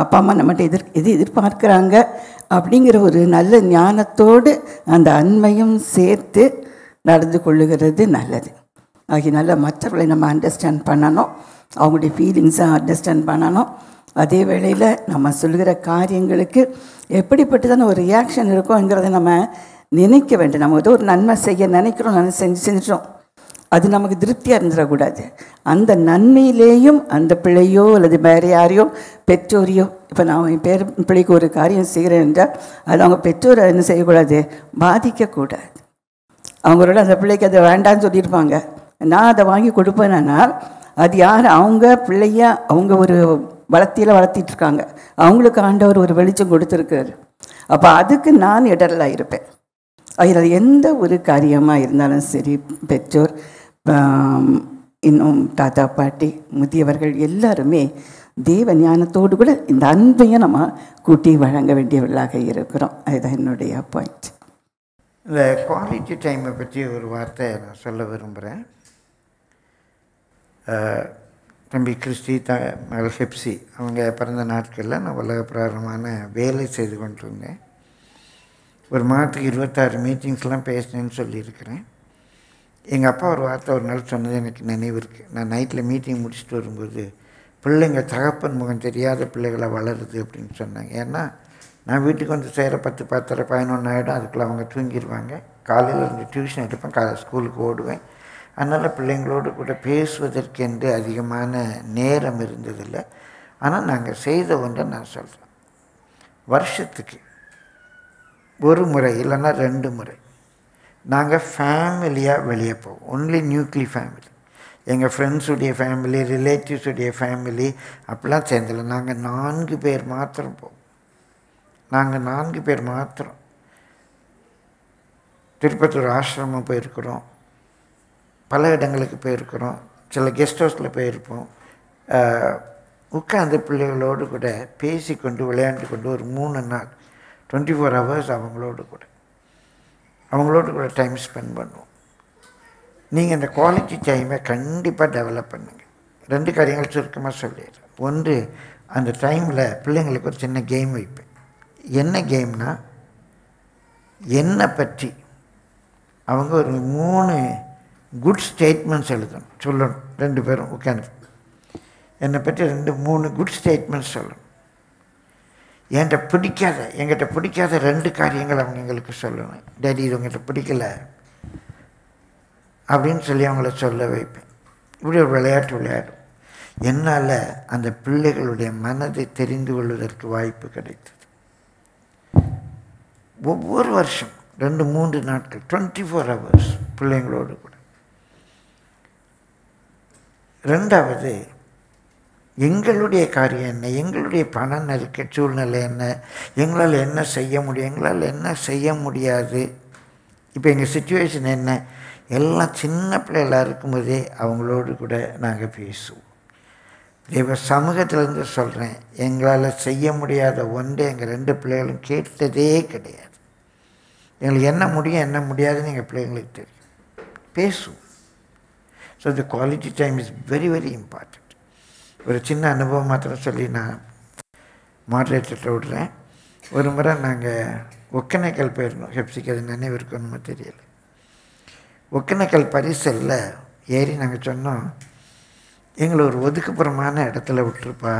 அப்பா அம்மா நம்மகிட்ட எதிர் எது எதிர்பார்க்குறாங்க அப்படிங்கிற ஒரு நல்ல ஞானத்தோடு அந்த அண்மையும் சேர்த்து நடந்து கொள்ளுகிறது நல்லது. ஆகியனால மற்றவர்களை நம்ம அண்டர்ஸ்டாண்ட் பண்ணணும். அவங்களுடைய ஃபீலிங்ஸை அண்டர்ஸ்டாண்ட் பண்ணணும். அதே வேளையில் நம்ம சொல்கிற காரியங்களுக்கு எப்படிப்பட்டதான ஒரு ரியாக்ஷன் இருக்கோங்கிறத நம்ம நினைக்க வேண்டும். நம்ம ஏதோ ஒரு நன்மை செய்ய நினைக்கிறோம் நான் செஞ்சு செஞ்சிட்டோம். அது நமக்கு திருப்தியாக இருந்துடக்கூடாது. அந்த நன்மையிலேயும் அந்த பிள்ளையோ அல்லது வேறு யாரையோ பெற்றோரையோ இப்போ நான் என் பேர் பிள்ளைக்கு ஒரு காரியம் செய்கிறேன் என்றால் அது அவங்க பெற்றோரை என்ன செய்யக்கூடாது? பாதிக்கக்கூடாது. அவங்களோட அந்த பிள்ளைக்கு அதை வேண்டான்னு சொல்லியிருப்பாங்க. நான் அதை வாங்கி கொடுப்பேன்னா அது யார்? அவங்க பிள்ளைய? அவங்க ஒரு வளர்த்தியில் வளர்த்திட்டு இருக்காங்க அவங்களுக்கு ஆண்டவர் ஒரு வெளிச்சம் கொடுத்துருக்காரு. அப்போ அதுக்கு நான் இடரலாக இருப்பேன். அதில் எந்த ஒரு காரியமாக இருந்தாலும் சரி பெற்றோர் இன்னும் தாத்தா பாட்டி முதியவர்கள் எல்லாருமே தேவ ஞானத்தோடு கூட இந்த அன்பையும் நம்ம கூட்டி வழங்க வேண்டியவர்களாக இருக்கிறோம். அதுதான் என்னுடைய பாயிண்ட் இந்த குவாலிட்டி டைமை பற்றி ஒரு வார்த்தை நான் சொல்ல விரும்புகிறேன் தம்பி கிறிஸ்டி த மகள் ஹெப்சி அவங்க பிறந்த நாட்களில் நான் உலக பிராரமான வேலை செய்து கொண்டிருந்தேன். ஒரு மாதத்துக்கு இருபத்தாறு மீட்டிங்ஸ்லாம் பேசினேன்னு சொல்லியிருக்கிறேன். எங்கள் அப்பா ஒரு வார்த்தை ஒரு நாள் சொன்னது எனக்கு நினைவு இருக்குது நான் நைட்டில் மீட்டிங் முடிச்சுட்டு வரும்போது பிள்ளைங்க தகப்பன் முகம் தெரியாத பிள்ளைகளை வளருது அப்படின்னு சொன்னாங்க. ஏன்னா நான் வீட்டுக்கு வந்து சேர பத்து பத்தரை பதினொன்று ஆகிடும் அதுக்குள்ளே அவங்க தூங்கிடுவாங்க காலையில் இருந்து டியூஷன் எடுப்பேன். காலை ஸ்கூலுக்கு ஓடுவேன். அதனால் பிள்ளைங்களோடு கூட பேசுவதற்கென்று அதிகமான நேரம் இருந்ததில்லை. ஆனால் நாங்கள் செய்த ஒன்றை நான் சொல்கிறேன் வருஷத்துக்கு ஒரு முறை இல்லைன்னா ரெண்டு முறை நாங்கள் ஃபேமிலியாக வெளியே போவோம். ஒன்லி நியூக்ளி ஃபேமிலி எங்கள் ஃப்ரெண்ட்ஸுடைய ஃபேமிலி ரிலேட்டிவ்ஸுடைய ஃபேமிலி அப்படிலாம் சேர்ந்தில்ல நாங்கள் நான்கு பேர் மாத்திரம் போவோம். நாங்கள் நான்கு பேர் மாத்திரம். திருப்பத்தூர் ஆசிரமம் போயிருக்கிறோம். பல இடங்களுக்கு போயிருக்கிறோம். சில கெஸ்ட் ஹவுஸில் போயிருப்போம். உட்காந்து பிள்ளைகளோடு கூட பேசிக்கொண்டு விளையாண்டு கொண்டு ஒரு மூணு நாள் டுவெண்ட்டி ஃபோர் ஹவர்ஸ் அவங்களோடு கூட. அவங்களோடு கூட டைம் ஸ்பெண்ட் பண்ணுவோம். நீங்கள் இந்த குவாலிட்டி டைமை கண்டிப்பாக டெவலப் பண்ணுங்கள் ரெண்டு காரியங்கள் சுருக்கமாக சொல்லிடுறேன். ஒன்று அந்த டைமில் பிள்ளைங்களுக்கு ஒரு சின்ன கேம் வைப்பேன். என்ன கேம்னா என்னை பற்றி. அவங்க ஒரு மூணு குட் ஸ்டேட்மெண்ட்ஸ் எழுதணும். சொல்லணும். ரெண்டு பேரும் உட்காந்து என்னை பற்றி ரெண்டு மூணு குட் ஸ்டேட்மெண்ட்ஸ் சொல்லணும். என்கிட்ட பிடிக்காத என்கிட்ட பிடிக்காத ரெண்டு காரியங்கள் அவங்க எங்களுக்கு சொல்லணும். டேடி இது உங்கள்கிட்ட பிடிக்கல அப்படின்னு சொல்லி அவங்கள சொல்ல வைப்பேன். இப்படி ஒரு விளையாட்டு விளையாடும். என்னால் அந்த பிள்ளைகளுடைய மனதை தெரிந்து கொள்வதற்கு வாய்ப்பு கிடைத்தது. ஒவ்வொரு வருஷம் ரெண்டு மூன்று நாட்கள் டுவெண்ட்டி ஃபோர் ஹவர்ஸ் பிள்ளைங்களோடு கூட. ரெண்டாவது எங்களுடைய காரியம் என்ன? எங்களுடைய பண நெருக்க சூழ்நிலை என்ன? எங்களால் என்ன செய்ய முடியும்? எங்களால் என்ன செய்ய முடியாது? இப்போ எங்கள் சுச்சுவேஷன் என்ன? எல்லாம் சின்ன பிள்ளைகளாக இருக்கும்போதே அவங்களோடு கூட நாங்கள் பேசுவோம். தெய்வ சமூகத்திலேருந்து சொல்கிறேன் எங்களால் செய்ய முடியாத ஒன்றை எங்கள் ரெண்டு பிள்ளைகளும் கேட்டதே கிடையாது. எங்களுக்கு என்ன முடியும் என்ன முடியாதுன்னு எங்கள் பிள்ளைங்களுக்கு தெரியும். பேசுவோம். So the quality time is very very important ஒரு சின்ன அனுபவம் மாத்திரம் சொல்லி நான் மாடரேட்டர்கிட்ட விடுறேன். ஒரு முறை நாங்கள் ஒக்கனைக்கல் போயிருந்தோம். ஹெப்சிக்கு அது நினைவு இருக்கணுமோ தெரியல. ஒக்கனைக்கல் பரிசலில் ஏறி நாங்கள் சொன்னோம் எங்களை ஒரு ஒதுக்குப்புறமான இடத்துல விட்டுருப்பா.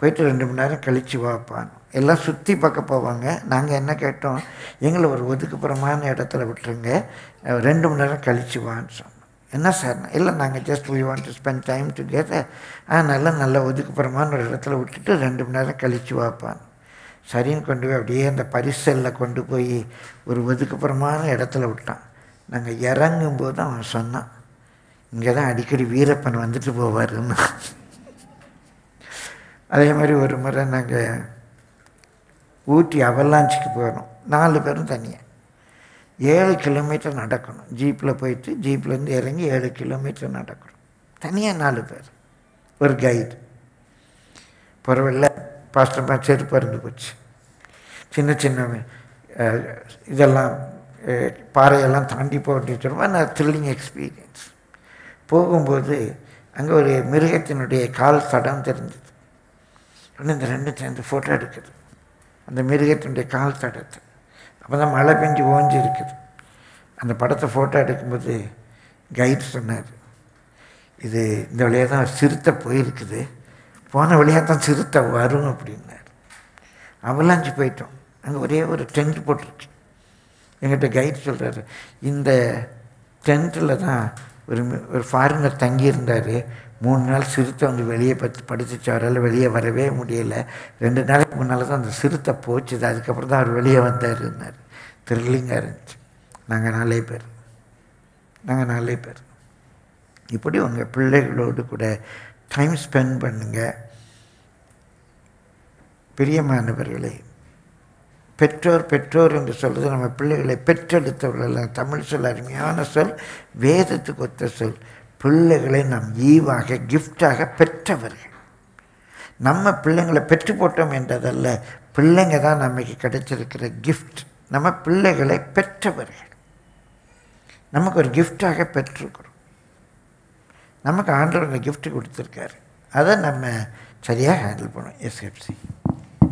போயிட்டு ரெண்டு மணி நேரம் கழித்து வாப்பான்னு. எல்லாம் சுற்றி பார்க்க போவாங்க. நாங்கள் என்ன கேட்டோம் எங்களை ஒரு ஒதுக்குப்புறமான இடத்துல விட்டுருங்க. ரெண்டு மணி நேரம் கழிச்சு வான்னு சொன்னோம். என்ன சார்? இல்லை நாங்கள் just we want to spend time together அதனால நல்ல ஒதுக்குப்புறமான ஒரு இடத்துல விட்டுட்டு ரெண்டு மணி நேரம் கழித்து வாப்பான்னு சரின்னு கொண்டு போய் அப்படியே அந்த பரிசலில் கொண்டு போய் ஒரு ஒதுக்குப்புறமான இடத்துல விட்டான். நாங்கள் இறங்கும்போது அவன் சொன்னான் இங்கே தான் அடிக்கடி வீரப்பன் வந்துட்டு போவாருன்னு. அதே மாதிரி ஒரு முறை நாங்கள் ஊட்டி அவலாஞ்சிக்கு போகிறோம் நாலு பேரும் தனியாக ஏழு கிலோமீட்டர் நடக்கணும். ஜீப்பில் போயிட்டு ஜீப்லேருந்து இறங்கி ஏழு கிலோமீட்டர் நடக்கணும். தனியாக நாலு பேர். ஒரு கைடு பரவாயில்ல. பாஸ்டர்மா செருப்பு இருந்து போச்சு. சின்ன சின்ன இதெல்லாம் பாறையெல்லாம் தாண்டி போட்டு நான் த்ரில்லிங் எக்ஸ்பீரியன்ஸ் போகும்போது அங்கே ஒரு மிருகத்தினுடைய கால் தடம் தெரிஞ்சது. ஒன்று இந்த ரெண்டும் சேர்ந்து ஃபோட்டோ எடுக்குது. அந்த மிருகத்தினுடைய கால் தடத்தை. அப்போ தான் மழை பெஞ்சு ஓஞ்சி இருக்குது. அந்த படத்தை ஃபோட்டோ எடுக்கும்போது கைடு சொன்னார். இது இந்த வழியாக தான் சிறுத்தை போயிருக்குது. போன வழியாக தான் சிறுத்தை வரும் அப்படின்னார். அவலாஞ்சி போயிட்டோம். அங்கே ஒரே ஒரு டென்ட் போட்டிருக்கு எங்கிட்ட கைடு சொல்கிறாரு இந்த டென்ட்டில் தான் ஒரு ஒரு ஃபாரினர் தங்கியிருந்தார். மூணு நாள் சிறுத்தை வந்து வெளியே பத்து படுத்துச்சு. அவரால் வெளியே வரவே முடியல. ரெண்டு நாளைக்கு முன்னால் தான் அந்த சிறுத்தை போச்சுது. அதுக்கப்புறம் தான் அவர் வெளியே வந்தாருன்னார் த்ரில்லிங்காக இருந்துச்சு. நாங்கள் நாலே பேர். நாங்கள் நாலே பேர். இப்படி உங்கள் பிள்ளைகளோடு கூட டைம் ஸ்பெண்ட் பண்ணுங்கள் பிரியமானவர்களே பெற்றோர் பெற்றோர் என்று சொல்றது நம்ம பிள்ளைகளை பெற்றெடுத்தவர்கள் அல்ல. தமிழ் சொல் அருமையான சொல் வேதத்துக்கு ஒத்த சொல். பிள்ளைகளை நாம் ஈவாக கிஃப்டாக பெற்றவர்கள். நம்ம பிள்ளைங்களை பெற்று போட்டோம் என்றதல்ல. பிள்ளைங்க தான் நமக்கு கிடைச்சிருக்கிற கிஃப்ட் நம்ம பிள்ளைகளை பெற்றவர்கள். நமக்கு ஒரு கிஃப்டாக பெற்றிருக்கிறோம். நமக்கு ஆண்டவர் கிஃப்ட் கொடுத்துருக்காரு. அதை நம்ம சரியாக ஹேண்டில் பண்ணுவோம் எஸ்எஃப்சி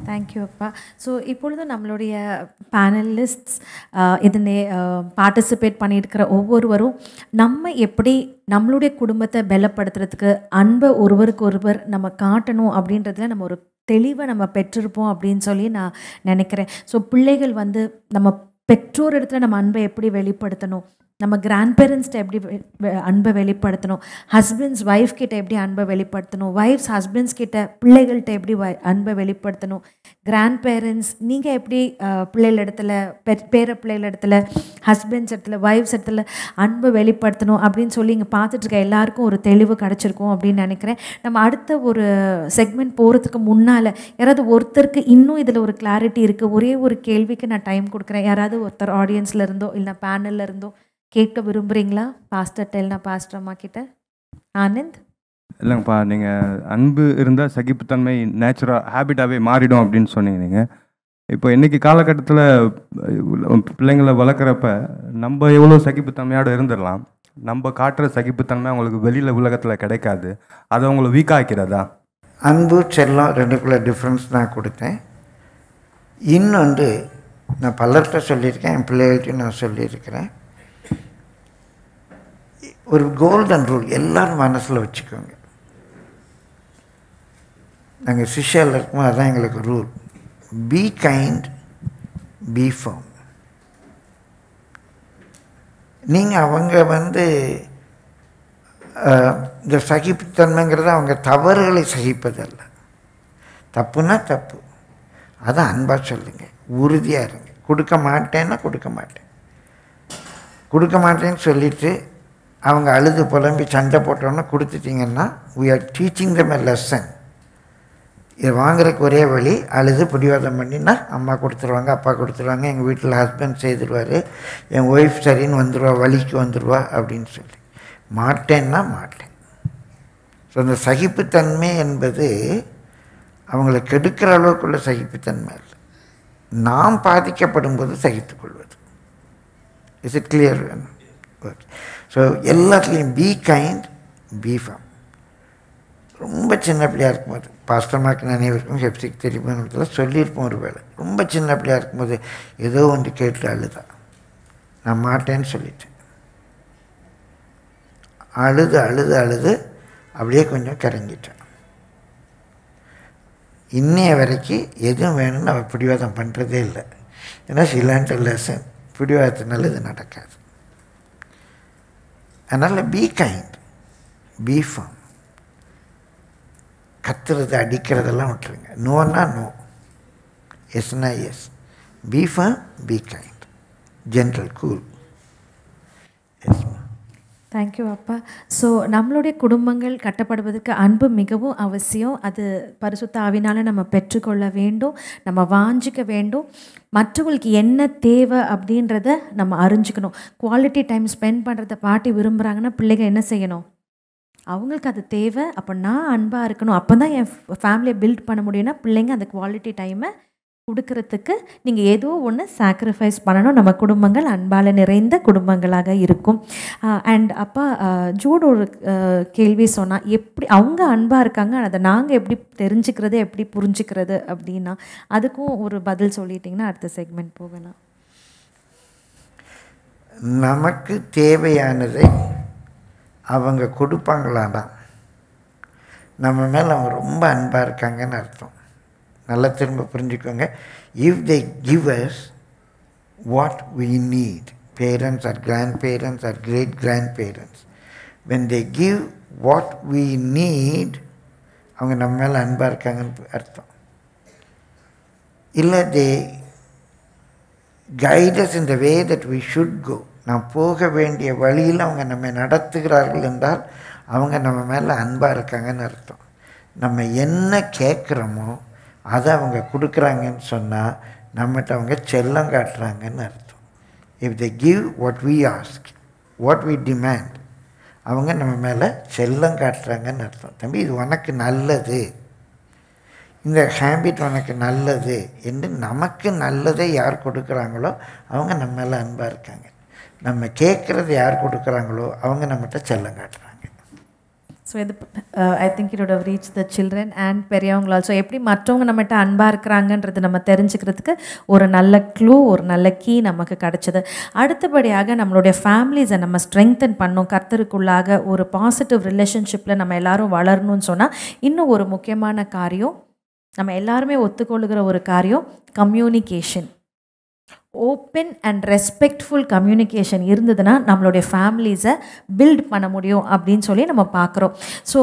தேங்க்யூ அப்பா ஸோ இப்பொழுது நம்மளுடைய பேனலிஸ்ட்ஸ் uh, இதனை uh, பார்ட்டிசிபேட் பண்ணியிருக்கிற ஒவ்வொருவரும் நம்ம எப்படி நம்மளுடைய குடும்பத்தை பலப்படுத்துறதுக்கு அன்பை ஒருவருக்கு ஒருவர் நம்ம காட்டணும் அப்படின்றதுல நம்ம ஒரு தெளிவை நம்ம பெற்றிருப்போம் அப்படின்னு சொல்லி நான் நினைக்கிறேன். ஸோ பிள்ளைகள் வந்து நம்ம பெற்றோர் இடத்துல நம்ம அன்பை எப்படி வெளிப்படுத்தணும்? நம்ம கிராண்ட் பேரண்ட்ஸ்கிட்ட எப்படி வெ- அன்பை வெளிப்படுத்தணும்? ஹஸ்பண்ட்ஸ் ஒய்ஃப் கிட்ட எப்படி அன்பை வெளிப்படுத்தணும்? ஒய்ஃப்ஸ் ஹஸ்பண்ட்ஸ் கிட்ட பிள்ளைகள்கிட்ட எப்படி அன்பை வெளிப்படுத்தணும்? கிராண்ட் பேரண்ட்ஸ் நீங்கள் எப்படி பிள்ளைகள் இடத்துல பெ பேர பிள்ளைகள் இடத்துல ஹஸ்பண்ட்ஸ் இடத்துல ஒய்ஃப்ஸ் இடத்துல அன்பை வெளிப்படுத்தணும் அப்படின்னு சொல்லி இங்கே பார்த்துட்டு இருக்க எல்லாருக்கும் ஒரு தெளிவு கிடச்சிருக்கும் அப்படின்னு நினைக்கிறேன். நம்ம அடுத்த ஒரு செக்மெண்ட் போகிறதுக்கு முன்னால் யாராவது ஒருத்தருக்கு இன்னும் இதில் ஒரு கிளாரிட்டி இருக்குது ஒரே ஒரு கேள்விக்கு நான் டைம் கொடுக்குறேன். யாராவது ஒருத்தர் ஆடியன்ஸில் இருந்தோ இல்லை பேனலில் இருந்தோ கேட்க விரும்புகிறீங்களா பாஸ்டர் டெல்னா பாஸ்டர் அம்மா கிட்ட. ஆனந்த்? இல்லைங்கப்பா நீங்கள் அன்பு இருந்தால் சகிப்புத்தன்மை நேச்சுரல் ஹேபிட்டாகவே மாறிடும் அப்படின்னு சொன்னீங்க நீங்கள் இப்போ இன்றைக்கி காலகட்டத்தில் பிள்ளைங்களை வளர்க்குறப்ப நம்ம எவ்வளோ சகிப்புத்தன்மையோடு இருந்துடலாம். நம்ம காட்டுற சகிப்புத்தன்மை அவங்களுக்கு வெளியில் உலகத்தில் கிடைக்காது. அது அவங்கள வீக் ஆக்கிறதா? அன்பு செல்லம் ரெண்டுக்குள்ள டிஃப்ரென்ஸ் நான் கொடுத்தேன். இன்னொன்று நான் பலர்கிட்ட சொல்லியிருக்கேன் என் பிள்ளைகள்ட்டையும் நான் சொல்லியிருக்கிறேன். ஒரு கோல்டன் ரூல் எல்லாரும் மனசில் வச்சுக்கோங்க. நாங்கள் சிஷியாவில் இருக்கும்போது அதுதான் எங்களுக்கு rule be kind be firm நீங்கள் அவங்க வந்து இந்த சகிப்புத்தன்மைங்கிறது அவங்க தவறுகளை சகிப்பதல்ல. தப்புனா தப்பு. அதை அன்பாக சொல்லுங்க. உறுதியாக இருங்க. கொடுக்க மாட்டேன்னா கொடுக்க மாட்டேன். கொடுக்க மாட்டேன்னு சொல்லிட்டு அவங்க அழுது புலம்பி சண்டை போட்டோன்னா கொடுத்துட்டிங்கன்னா we are teaching them a lesson இது வாங்குறதுக்கு ஒரே வழி அழுது பிடிவாதம் பண்ணினா அம்மா கொடுத்துருவாங்க அப்பா கொடுத்துருவாங்க எங்கள் வீட்டில் ஹஸ்பண்ட் செய்துருவார் என் ஒய்ஃப் சரின்னு வந்துடுவா வழிக்கு வந்துடுவா அப்படின்னு சொல்லி. மாட்டேன்னா மாட்டேன். ஸோ அந்த சகிப்புத்தன்மை என்பது அவங்கள கெடுக்கிற அளவுக்குள்ள சகிப்புத்தன்மை இல்லை நாம் பாதிக்கப்படும் போது சகித்துக்கொள்வது. Is it clear okay so எல்லாத்துலேயும் பி கைண்ட் பி ஃபார்ம் ரொம்ப சின்ன பிள்ளையாக இருக்கும்போது பாஸ்டர்மாக்கு நினைவிருக்கும் ஹெப்சிக் தெரியுமான்னு சொல்லியிருப்போம் ஒரு வேலை ரொம்ப சின்ன பிள்ளையாக இருக்கும்போது ஏதோ ஒன்று கேட்டு அழுதா. நான் மாட்டேன்னு சொல்லிட்டேன். அழுது அழுது அழுது அப்படியே கொஞ்சம் கரங்கிட்டேன் இன்னைய வரைக்கும் எதுவும் வேணும்னு அவள் பிடிவாதம் பண்ணுறதே இல்லை. ஏன்னா சிலான்ட்டு லெசன் பிடிவாதத்தினால இது நடக்காது. அதனால் பி கைண்ட் பி ஃபார்ம் கத்துறது அடிக்கிறதெல்லாம் விட்டுருங்க. நோன்னா no எஸ்னா yes be firm be kind general cool thank you அப்பா. ஸோ நம்மளுடைய குடும்பங்கள் கட்டப்படுவதற்கு அன்பு மிகவும் அவசியம். அது பரிசுத்த ஆவினால் நம்ம பெற்றுக்கொள்ள வேண்டும். நம்ம வாஞ்சிக்க வேண்டும். மற்றவங்களுக்கு என்ன தேவை அப்படின்றத நம்ம அறிஞ்சிக்கணும். குவாலிட்டி டைம் ஸ்பெண்ட் பண்ணுறத பாட்டி விரும்புகிறாங்கன்னா பிள்ளைங்க என்ன செய்யணும்? அவங்களுக்கு அது தேவை. அப்போ நான் அன்பாக இருக்கணும். அப்போ தான் என் ஃபேமிலியை பில்ட் பண்ண முடியும்னா பிள்ளைங்க அந்த குவாலிட்டி டைமை கொடுக்கறதுக்கு நீங்கள் ஏதோ ஒன்று சாக்ரிஃபைஸ் பண்ணணும். நம்ம குடும்பங்கள் அன்பால் நிறைந்த குடும்பங்களாக இருக்கும். அண்ட் அப்பா ஜூட் ஒரு கேள்வி சொன்னால் எப்படி அவங்க அன்பாக இருக்காங்க அதை நாங்கள் எப்படி தெரிஞ்சுக்கிறது எப்படி புரிஞ்சுக்கிறது அப்படின்னா அதுக்கும் ஒரு பதில் சொல்லிட்டிங்கன்னா அடுத்த செக்மெண்ட் போகலாம். நமக்கு தேவையானதை அவங்க கொடுப்பாங்களாடா நம்ம மேலே அவங்க ரொம்ப அன்பாக இருக்காங்கன்னு அர்த்தம். நல்லா திரும்ப புரிஞ்சுக்கோங்க. If they give us what we need parents are grandparents are great grandparents when they give what we need அவங்க நம்ம மேலே அன்பாக இருக்காங்கன்னு அர்த்தம். இல்லை தே கைடஸ் இந்த way that we should go நான் போக வேண்டிய வழியில் அவங்க நம்மை நடத்துகிறார்கள் என்றால் அவங்க நம்ம மேலே அன்பாக இருக்காங்கன்னு அர்த்தம். நம்ம என்ன கேட்குறோமோ அதை அவங்க கொடுக்குறாங்கன்னு சொன்னால் நம்மகிட்ட அவங்க செல்லம் காட்டுறாங்கன்னு அர்த்தம். If they give what we ask what we demand அவங்க நம்ம மேலே செல்லம் காட்டுறாங்கன்னு அர்த்தம். தம்பி இது உனக்கு நல்லது. இந்த ஹேபிட் உனக்கு நல்லது என்று நமக்கு நல்லதை யார் கொடுக்குறாங்களோ அவங்க நம்ம மேலே அன்பாக இருக்காங்க. நம்ம கேட்குறது யார் கொடுக்குறாங்களோ அவங்க நம்மகிட்ட செல்லம் காட்டுறாங்க. ஸோ இது I think it how reach the children and பெரியவங்க ஆல்சோ எப்படி மற்றவங்க நம்மகிட்ட அன்பாக இருக்கிறாங்கன்றது நம்ம தெரிஞ்சுக்கிறதுக்கு ஒரு நல்ல க்ளூ ஒரு நல்ல கீ நமக்கு கிடச்சிது. அடுத்தபடியாக நம்மளுடைய ஃபேமிலிஸை நம்ம ஸ்ட்ரெங்தன் பண்ணோம். கர்த்தருக்குள்ளாக ஒரு பாசிட்டிவ் ரிலேஷன்ஷிப்பில் நம்ம எல்லாரும் வளரணும்னு சொன்னால் இன்னும் ஒரு முக்கியமான காரியம் நம்ம எல்லாருமே ஒத்துக்கொள்ளுகிற ஒரு காரியம் communication open and respectful communication இருந்ததுன்னா நம்மளுடைய ஃபேமிலிஸை பில்ட் பண்ண முடியும் அப்படின்னு சொல்லி நம்ம பார்க்குறோம். ஸோ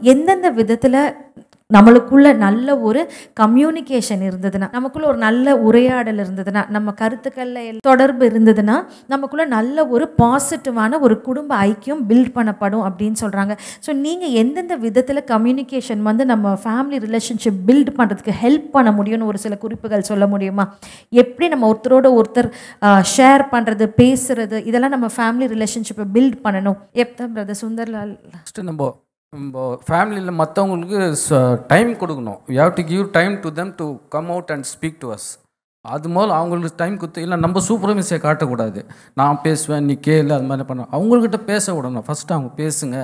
எந்தெந்த விதத்தில் நம்மளுக்குள்ள நல்ல ஒரு கம்யூனிகேஷன் இருந்ததுன்னா நமக்குள்ள ஒரு நல்ல உரையாடல் இருந்ததுன்னா நம்ம கருத்துக்கள்ல தொடர்பு இருந்ததுன்னா நமக்குள்ள நல்ல ஒரு பாசிட்டிவான ஒரு குடும்ப ஐக்கியம் பில்ட் பண்ணப்படும் அப்படின்னு சொல்கிறாங்க ஸோ நீங்கள் எந்தெந்த விதத்தில் கம்யூனிகேஷன் வந்து நம்ம ஃபேமிலி ரிலேஷன்ஷிப் பில்ட் பண்ணுறதுக்கு ஹெல்ப் பண்ண முடியும்னு ஒரு சில குறிப்புகள் சொல்ல முடியுமா? எப்படி நம்ம ஒருத்தரோட ஒருத்தர் ஷேர் பண்ணுறது பேசுறது இதெல்லாம் நம்ம ஃபேமிலி ரிலேஷன்ஷிப்பை பில்ட் பண்ணணும்? எப்போ பிரதர் சுந்தர்லால் நம்ம நம்ம ஃபேமிலியில் மற்றவங்களுக்கு டைம் கொடுக்கணும். You have to give time to them to come out and speak to us அது முதல் அவங்களுக்கு டைம் கொடுத்து இல்லை நம்ம சூப்பர்மிஸை காட்டக்கூடாது. நான் பேசுவேன் நீ கேளு அது மாதிரி பண்ண அவங்கக்கிட்ட பேச விடணும். ஃபஸ்ட்டு அவங்க பேசுங்க.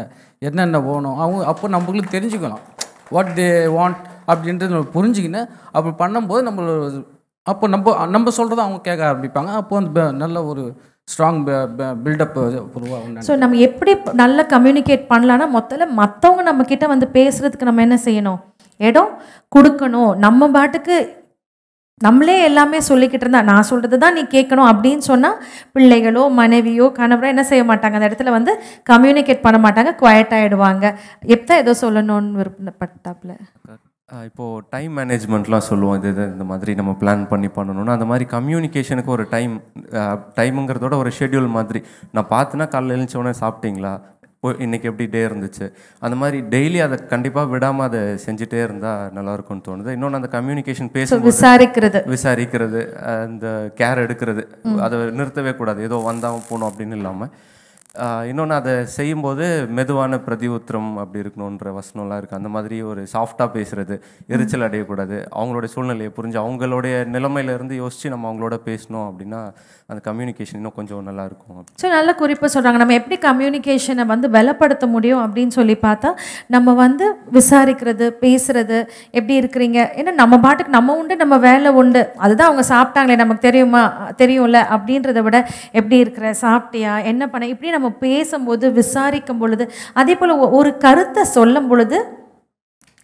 என்னென்ன வேணும்? அவங்க அப்போ நம்மளுக்கு தெரிஞ்சுக்கலாம். வாட் தே வாண்ட் அப்படின்றது நம்ம புரிஞ்சுக்கின்னு அப்படி பண்ணும்போது நம்ம அப்போ நம்ம நம்ம சொல்கிறத அவங்க கேட்க ஆரம்பிப்பாங்க. அப்போ அந்த நல்ல ஒரு ஸ்ட்ராங் பில்டப் ஸோ நம்ம எப்படி நல்லா கம்யூனிகேட் பண்ணலான்னா மொத்தல மற்றவங்க நம்ம கிட்ட வந்து பேசுறதுக்கு நம்ம என்ன செய்யணும்? இடம் கொடுக்கணும். நம்ம பாட்டுக்கு நம்மளே எல்லாமே சொல்லிக்கிட்டு இருந்தா நான் சொல்கிறது தான் நீ கேட்கணும் அப்படின்னு சொன்னால் பிள்ளைகளோ மனைவியோ கணவரோ என்ன செய்ய மாட்டாங்க? அந்த இடத்துல வந்து கம்யூனிகேட் பண்ண மாட்டாங்க குவாய்ட் ஆகிடுவாங்க எப்போ ஏதோ சொல்லணும்னு விருப்பப்பட்டாப்புல? அஹ் இப்போ டைம் மேனேஜ்மெண்ட்லாம் சொல்லுவோம். இது இது இந்த மாதிரி நம்ம பிளான் பண்ணி பண்ணணும்னா அந்த மாதிரி கம்யூனிகேஷனுக்கு ஒரு டைம் டைமுங்கிறதோட ஒரு ஷெட்யூல் மாதிரி. நான் பார்த்தேன்னா காலைல எழுந்த உடனே சாப்பிட்டீங்களா? ஓ, இன்னைக்கு எப்படி டே இருந்துச்சு? அந்த மாதிரி டெய்லி அதை கண்டிப்பாக விடாமல் அதை செஞ்சுட்டே இருந்தால் நல்லா இருக்கும்னு தோணுது. இன்னொன்று அந்த கம்யூனிகேஷன் பேசும்போது விசாரிக்கிறது. விசாரிக்கிறது அந்த கேர் எடுக்கிறது. அதை நிறுத்தவே கூடாது. ஏதோ வந்தால் போகணும் அப்படின்னு இல்லாமல் இன்னொன்று அதை செய்யும்போது மெதுவான பிரதி உத்திரம் அப்படி இருக்கணுன்ற வசனம்லாம் இருக்குது அந்த மாதிரி ஒரு சாஃப்டாக பேசுகிறது எரிச்சல் அடையக்கூடாது. அவங்களுடைய சூழ்நிலையை புரிஞ்சு அவங்களுடைய நிலைமையில இருந்து யோசித்து நம்ம அவங்களோட பேசணும் அப்படின்னா அந்த கம்யூனிகேஷன் இன்னும் கொஞ்சம் நல்லா இருக்கும். ஸோ நல்ல குறிப்பாக சொல்கிறாங்க நம்ம எப்படி கம்யூனிகேஷனை வந்து பலப்படுத்த முடியும் அப்படின்னு சொல்லி பார்த்தா நம்ம வந்து விசாரிக்கிறது பேசுறது எப்படி இருக்கிறீங்க? ஏன்னா நம்ம பாட்டுக்கு நம்ம உண்டு நம்ம வேலை உண்டு. அதுதான் அவங்க சாப்பிட்டாங்களே நமக்கு தெரியுமா தெரியும்ல? அப்படின்றத விட எப்படி இருக்கிற சாப்பிட்டியா என்ன பண்ண இப்படி நம்ம நம்ம பேசும்போது விசாரிக்கும் பொழுது அதே போல் ஒரு கருத்தை சொல்லும் பொழுது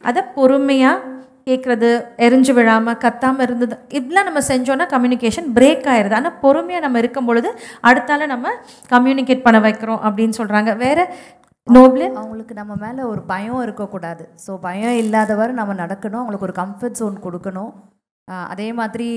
அதை பொறுமையாக கேட்குறது எரிஞ்சு விழாமல் கத்தாமல் இருந்தது இப்படிலாம் நம்ம செஞ்சோன்னா கம்யூனிகேஷன் பிரேக் ஆயிடுது ஆனால் பொறுமையாக நம்ம இருக்கும் பொழுது அடுத்தால நம்ம கம்யூனிகேட் பண்ண வைக்கிறோம் அப்படின்னு சொல்கிறாங்க வேறு நோபிள்? அவங்களுக்கு நம்ம மேலே ஒரு பயம் இருக்கக்கூடாது. ஸோ பயம் இல்லாதவரை நம்ம நடக்கணும். அவங்களுக்கு ஒரு கம்ஃபர்ட் ஜோன் கொடுக்கணும். அதே மாதிரி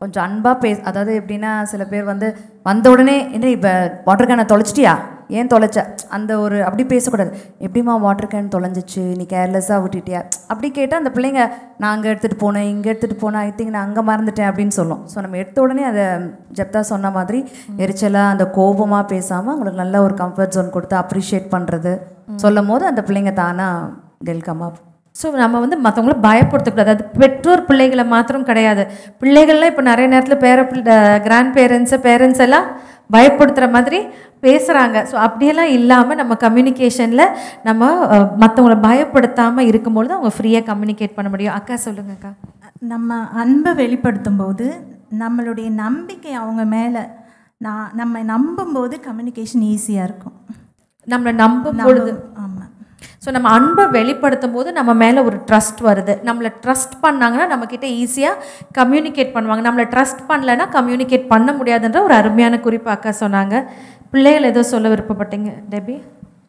கொஞ்சம் அன்பாக பே அதாவது எப்படின்னா சில பேர் வந்து வந்த உடனே என்ன இப்போ வாட்டர் கேனை தொலைச்சிட்டியா? ஏன் தொலைச்ச? அந்த ஒரு அப்படி பேசக்கூடாது. எப்படிம்மா வாட்டர் கேன் தொலைஞ்சிச்சு? நீ கேர்லெஸ்ஸாக விட்டுட்டியா? அப்படி கேட்டால் அந்த பிள்ளைங்க நான் அங்கே எடுத்துகிட்டு போனேன் இங்கே எடுத்துகிட்டு போனேன் ஐ திங்க் நான் அங்கே மறந்துட்டேன் அப்படின்னு சொல்லும். ஸோ நம்ம எடுத்த உடனே அதை ஜப்தா சொன்ன மாதிரி எரிச்சலாக அந்த கோபமாக பேசாமல் அவங்களுக்கு நல்ல ஒரு கம்ஃபர்ட் ஜோன் கொடுத்து அப்ரிஷியேட் பண்ணுறது சொல்லும் போது அந்த பிள்ளைங்க தானாக டெல்கம் அப் ஸோ நம்ம வந்து மற்றவங்கள பயப்படுத்தக்கூடாது. அது பெற்றோர் பிள்ளைகளை மாத்திரம் கிடையாது. பிள்ளைகள்லாம் இப்போ நிறைய நேரத்தில் பேர கிராண்ட் பேரண்ட்ஸு பேரண்ட்ஸ் எல்லாம் பயப்படுத்துகிற மாதிரி பேசுகிறாங்க ஸோ அப்படியெல்லாம் இல்லாமல் நம்ம கம்யூனிகேஷனில் நம்ம மற்றவங்கள பயப்படுத்தாமல் இருக்கும்பொழுது அவங்க ஃப்ரீயாக கம்யூனிகேட் பண்ண முடியும். அக்கா சொல்லுங்க அக்கா நம்ம அன்பை வெளிப்படுத்தும் போது நம்மளுடைய நம்பிக்கை அவங்க மேலே நான் நம்ம நம்பும்போது கம்யூனிகேஷன் ஈஸியாக இருக்கும். நம்மளை நம்பும் பொழுது. ஆமாம் ஸோ நம்ம அன்பை வெளிப்படுத்தும் போது நம்ம மேலே ஒரு ட்ரஸ்ட் வருது. நம்மளை ட்ரஸ்ட் பண்ணாங்கன்னா நம்மக்கிட்ட ஈஸியாக கம்யூனிகேட் பண்ணுவாங்க. நம்மளை ட்ரஸ்ட் பண்ணலைன்னா கம்யூனிகேட் பண்ண முடியாதுன்ற ஒரு அருமையான குறிப்பு அக்கா சொன்னாங்க. பிள்ளைகள் ஏதோ சொல்ல விருப்பப்பட்டீங்க Debbie?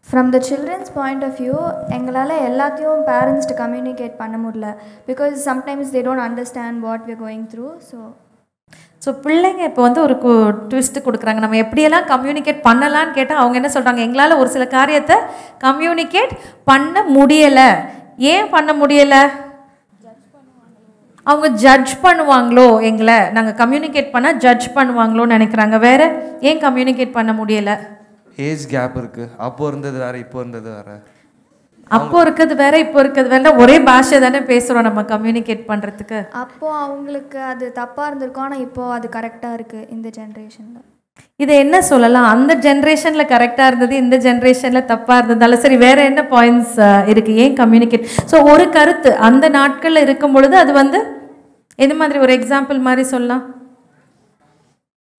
From the children's point of view எங்களால் எல்லாத்தையும் பேரண்ட்ஸ்ட்டு கம்யூனிகேட் பண்ண முடியல. Because sometimes they don't understand what we going through so so பிள்ளைங்க இப்போ வந்து ஒரு ட்விஸ்ட் கொடுக்குறாங்க. நம்ம எப்படியெல்லாம் கம்யூனிகேட் பண்ணலான்னு கேட்டால் அவங்க என்ன சொல்கிறாங்க எங்களால் ஒரு சில காரியத்தை கம்யூனிகேட் பண்ண முடியலை. ஏன் பண்ண முடியலை? அவங்க ஜட்ஜ் பண்ணுவாங்களோ எங்களை. நாங்கள் கம்யூனிகேட் பண்ணால் ஜட்ஜ் பண்ணுவாங்களோன்னு நினைக்கிறாங்க. வேற ஏன் கம்யூனிகேட் பண்ண முடியலை? ஏஜ் கேப் இருக்கு. அப்போ இருந்தது வேறு இப்போ இருந்தது வேறு. அப்போ இருக்கிறது வேற இப்போ இருக்கிறது வேற. ஒரே பாஷை தானே பேசுகிறோம் நம்ம கம்யூனிகேட் பண்ணுறதுக்கு அப்போது அவங்களுக்கு அது தப்பாக இருந்திருக்கும். ஆனால் இப்போது அது கரெக்டாக இருக்குது இந்த ஜென்ரேஷனில் இதை என்ன சொல்லலாம்? அந்த ஜென்ரேஷனில் கரெக்டாக இருந்தது இந்த ஜென்ரேஷனில் தப்பாக இருந்ததால சரி வேற என்ன பாயிண்ட்ஸ் இருக்குது ஏன் கம்யூனிகேட் ஸோ ஒரு கருத்து அந்த நாட்களில் இருக்கும் பொழுது அது வந்து எது மாதிரி ஒரு எக்ஸாம்பிள் மாதிரி சொல்லலாம்?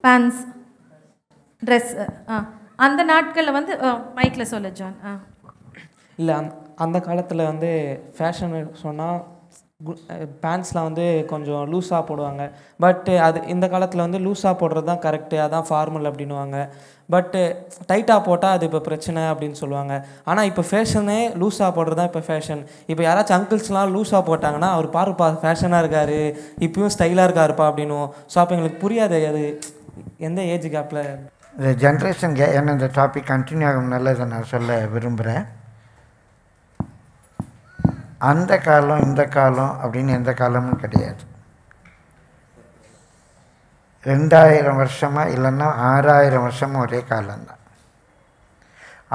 பேண்ட்ஸ் ட்ரெஸ் ஆ. அந்த நாட்களில் வந்து மைக்கில் சொல்ல ஜான் ஆ. இல்லை அந்த காலத்தில் வந்து ஃபேஷன் சொன்னால் பேண்ட்ஸ்லாம் வந்து கொஞ்சம் லூஸாக போடுவாங்க. பட்டு அது இந்த காலத்தில் வந்து லூஸாக போடுறது தான் கரெக்டு அதான் ஃபார்மல் அப்படின்னுவாங்க. பட்டு டைட்டாக போட்டால் அது இப்போ பிரச்சனை அப்படின்னு சொல்லுவாங்க. ஆனால் இப்போ ஃபேஷனே லூஸாக போடுறது தான் இப்போ ஃபேஷன் இப்போ யாராச்சும் அங்கிள்ஸ்லாம் லூஸாக போட்டாங்கன்னா அவர் பாருப்பா ஃபேஷனாக இருக்கார் இப்பயும் ஸ்டைலாக இருக்காருப்பா அப்படின்னுவோம். ஸோ அப்போ எங்களுக்கு புரியாது அது எந்த ஏஜ் கேப்பில் இந்த ஜென்ரேஷன் கே ஏன்னா இந்த டாபிக் கண்டினியூ ஆகும் நல்லதை நான் சொல்ல விரும்புகிறேன் அந்த காலம் இந்த காலம் அப்படின்னு எந்த காலமும் கிடையாது. ரெண்டாயிரம் வருஷமாக இல்லைன்னா ஆறாயிரம் வருஷமும் ஒரே காலம்தான்.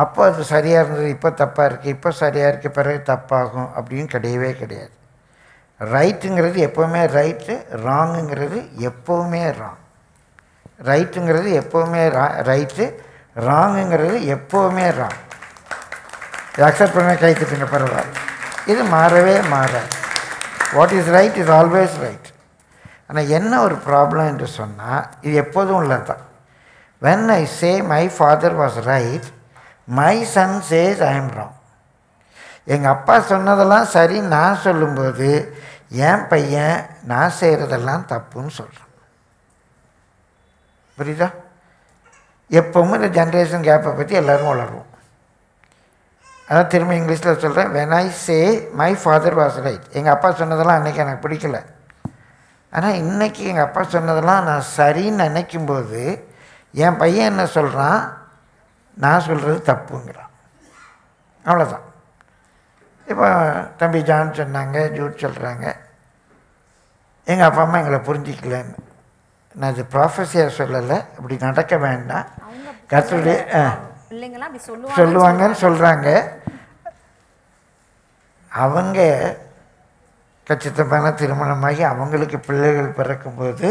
அப்போ அது சரியாக இருந்தது இப்போ தப்பாக இருக்குது இப்போ சரியாக இருக்க பிறகு தப்பாகும் அப்படின்னு கிடையவே கிடையாது. ரைட்டுங்கிறது எப்போவுமே ரைட்டு ராங்குங்கிறது எப்போவுமே ராங் ரைட்டுங்கிறது எப்போவுமே ரா ரைட்டு ராங்குங்கிறது எப்போவுமே ராங் அக்செப்ட் பண்ண கைத்துட்டுங்க பரவாயில்ல. இது மாறவே மாறாது. What is right is always right ஆனால் என்ன ஒரு ப்ராப்ளம் என்று சொன்னால் இது எப்போதும் உள்ளது தான் when I say my father was right my son says I am wrong எங்கள் அப்பா சொன்னதெல்லாம் சரி நான் சொல்லும்போது என் பையன் நான் செய்கிறதெல்லாம் தப்புன்னு சொல்கிறான் புரியுதா? எப்பவும் இந்த ஜென்ரேஷன் கேப்பை பற்றி எல்லோரும் வளருவோம் அதான் திரும்ப இங்கிலீஷில் சொல்கிறேன் when I say my father was right எங்கள் அப்பா சொன்னதெல்லாம் அன்றைக்கி எனக்கு பிடிக்கல. ஆனால் இன்றைக்கி எங்கள் அப்பா சொன்னதெல்லாம் நான் சரின்னு நினைக்கும்போது என் பையன் என்ன சொல்கிறான் நான் சொல்கிறது தப்புங்கிறான். அவ்வளோதான் இப்போ தம்பி ஜான் சொன்னாங்க ஜூட் சொல்கிறாங்க எங்கள் அப்பா அம்மா எங்களை புரிஞ்சிக்கலன்னு. நான் இது ப்ராஃபஸியாக சொல்லலை. அப்படி நடக்க வேண்டாம். கத்துடைய பிள்ளைங்களாம் அப்படி சொல்லுவாங்க சொல்லுவாங்கன்னு சொல்கிறாங்க அவங்க கச்சிதமான திருமணமாகி அவங்களுக்கு பிள்ளைகள் பிறக்கும்போது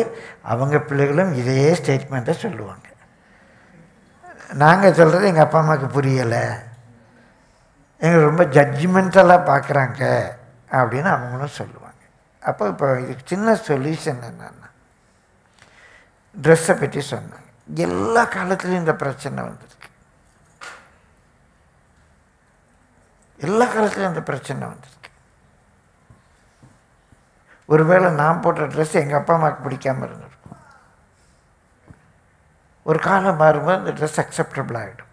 அவங்க பிள்ளைகளும் இதே ஸ்டேட்மெண்ட்டை சொல்லுவாங்க. நாங்கள் சொல்கிறது எங்கள் அப்பா அம்மாவுக்கு புரியலை. எங்களை ரொம்ப ஜட்ஜ்மெண்டலாக பார்க்குறாங்க அப்படின்னு அவங்களும் சொல்லுவாங்க. அப்போ இப்போ இதுக்கு சின்ன சொல்யூஷன் என்னென்னா ட்ரெஸ்ஸை பற்றி சொன்னாங்க. எல்லா காலத்துலேயும் இந்த பிரச்சனை வந்திருக்கு எல்லா காலத்துலையும் இந்த பிரச்சனை வந்திருக்கு. ஒருவேளை நான் போட்ட ட்ரெஸ் எங்கள் அப்பா அம்மாவுக்கு பிடிக்காமல் இருந்திருக்கும். ஒரு காலம் மாறும்போது அந்த ட்ரெஸ் அக்செப்டபிள் ஆகிடும்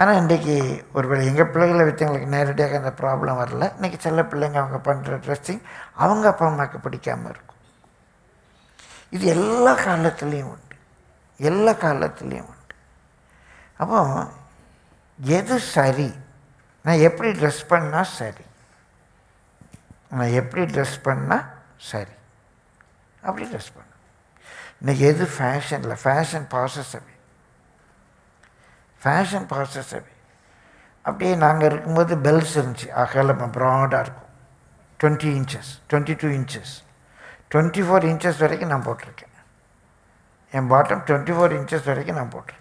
ஆனால் இன்றைக்கி ஒருவேளை எங்கள் பிள்ளைகளை விற்றவங்களுக்கு நேரடியாக அந்த ப்ராப்ளம் வரல. இன்றைக்கி சில பிள்ளைங்க அவங்க பண்ணுற ட்ரெஸ்ஸிங் அவங்க அப்பா அம்மாவுக்கு பிடிக்காமல் இருக்கும். இது எல்லா காலத்துலேயும் உண்டு. எல்லா காலத்துலேயும் உண்டு. அப்போ எது சரி? நான் எப்படி ட்ரெஸ் பண்ணால் சரி? நான் எப்படி ட்ரெஸ் பண்ணால் சரி? அப்படி ட்ரெஸ் பண்ண. இன்றைக்கி எது ஃபேஷனில் ஃபேஷன் பாசஸ் அப்படி. ஃபேஷன் பாசஸ் அப்படி. அப்படியே நாங்கள் இருக்கும்போது பெல்ஸ் இருந்துச்சு. அகலம் ப்ராடாக இருக்கும் twenty inches twenty two inches twenty four inches வரைக்கும் நான் போட்டிருக்கேன். என் பாட்டம் டுவெண்ட்டி ஃபோர் இன்ச்சஸ் வரைக்கும் நான் போட்டிருக்கேன்.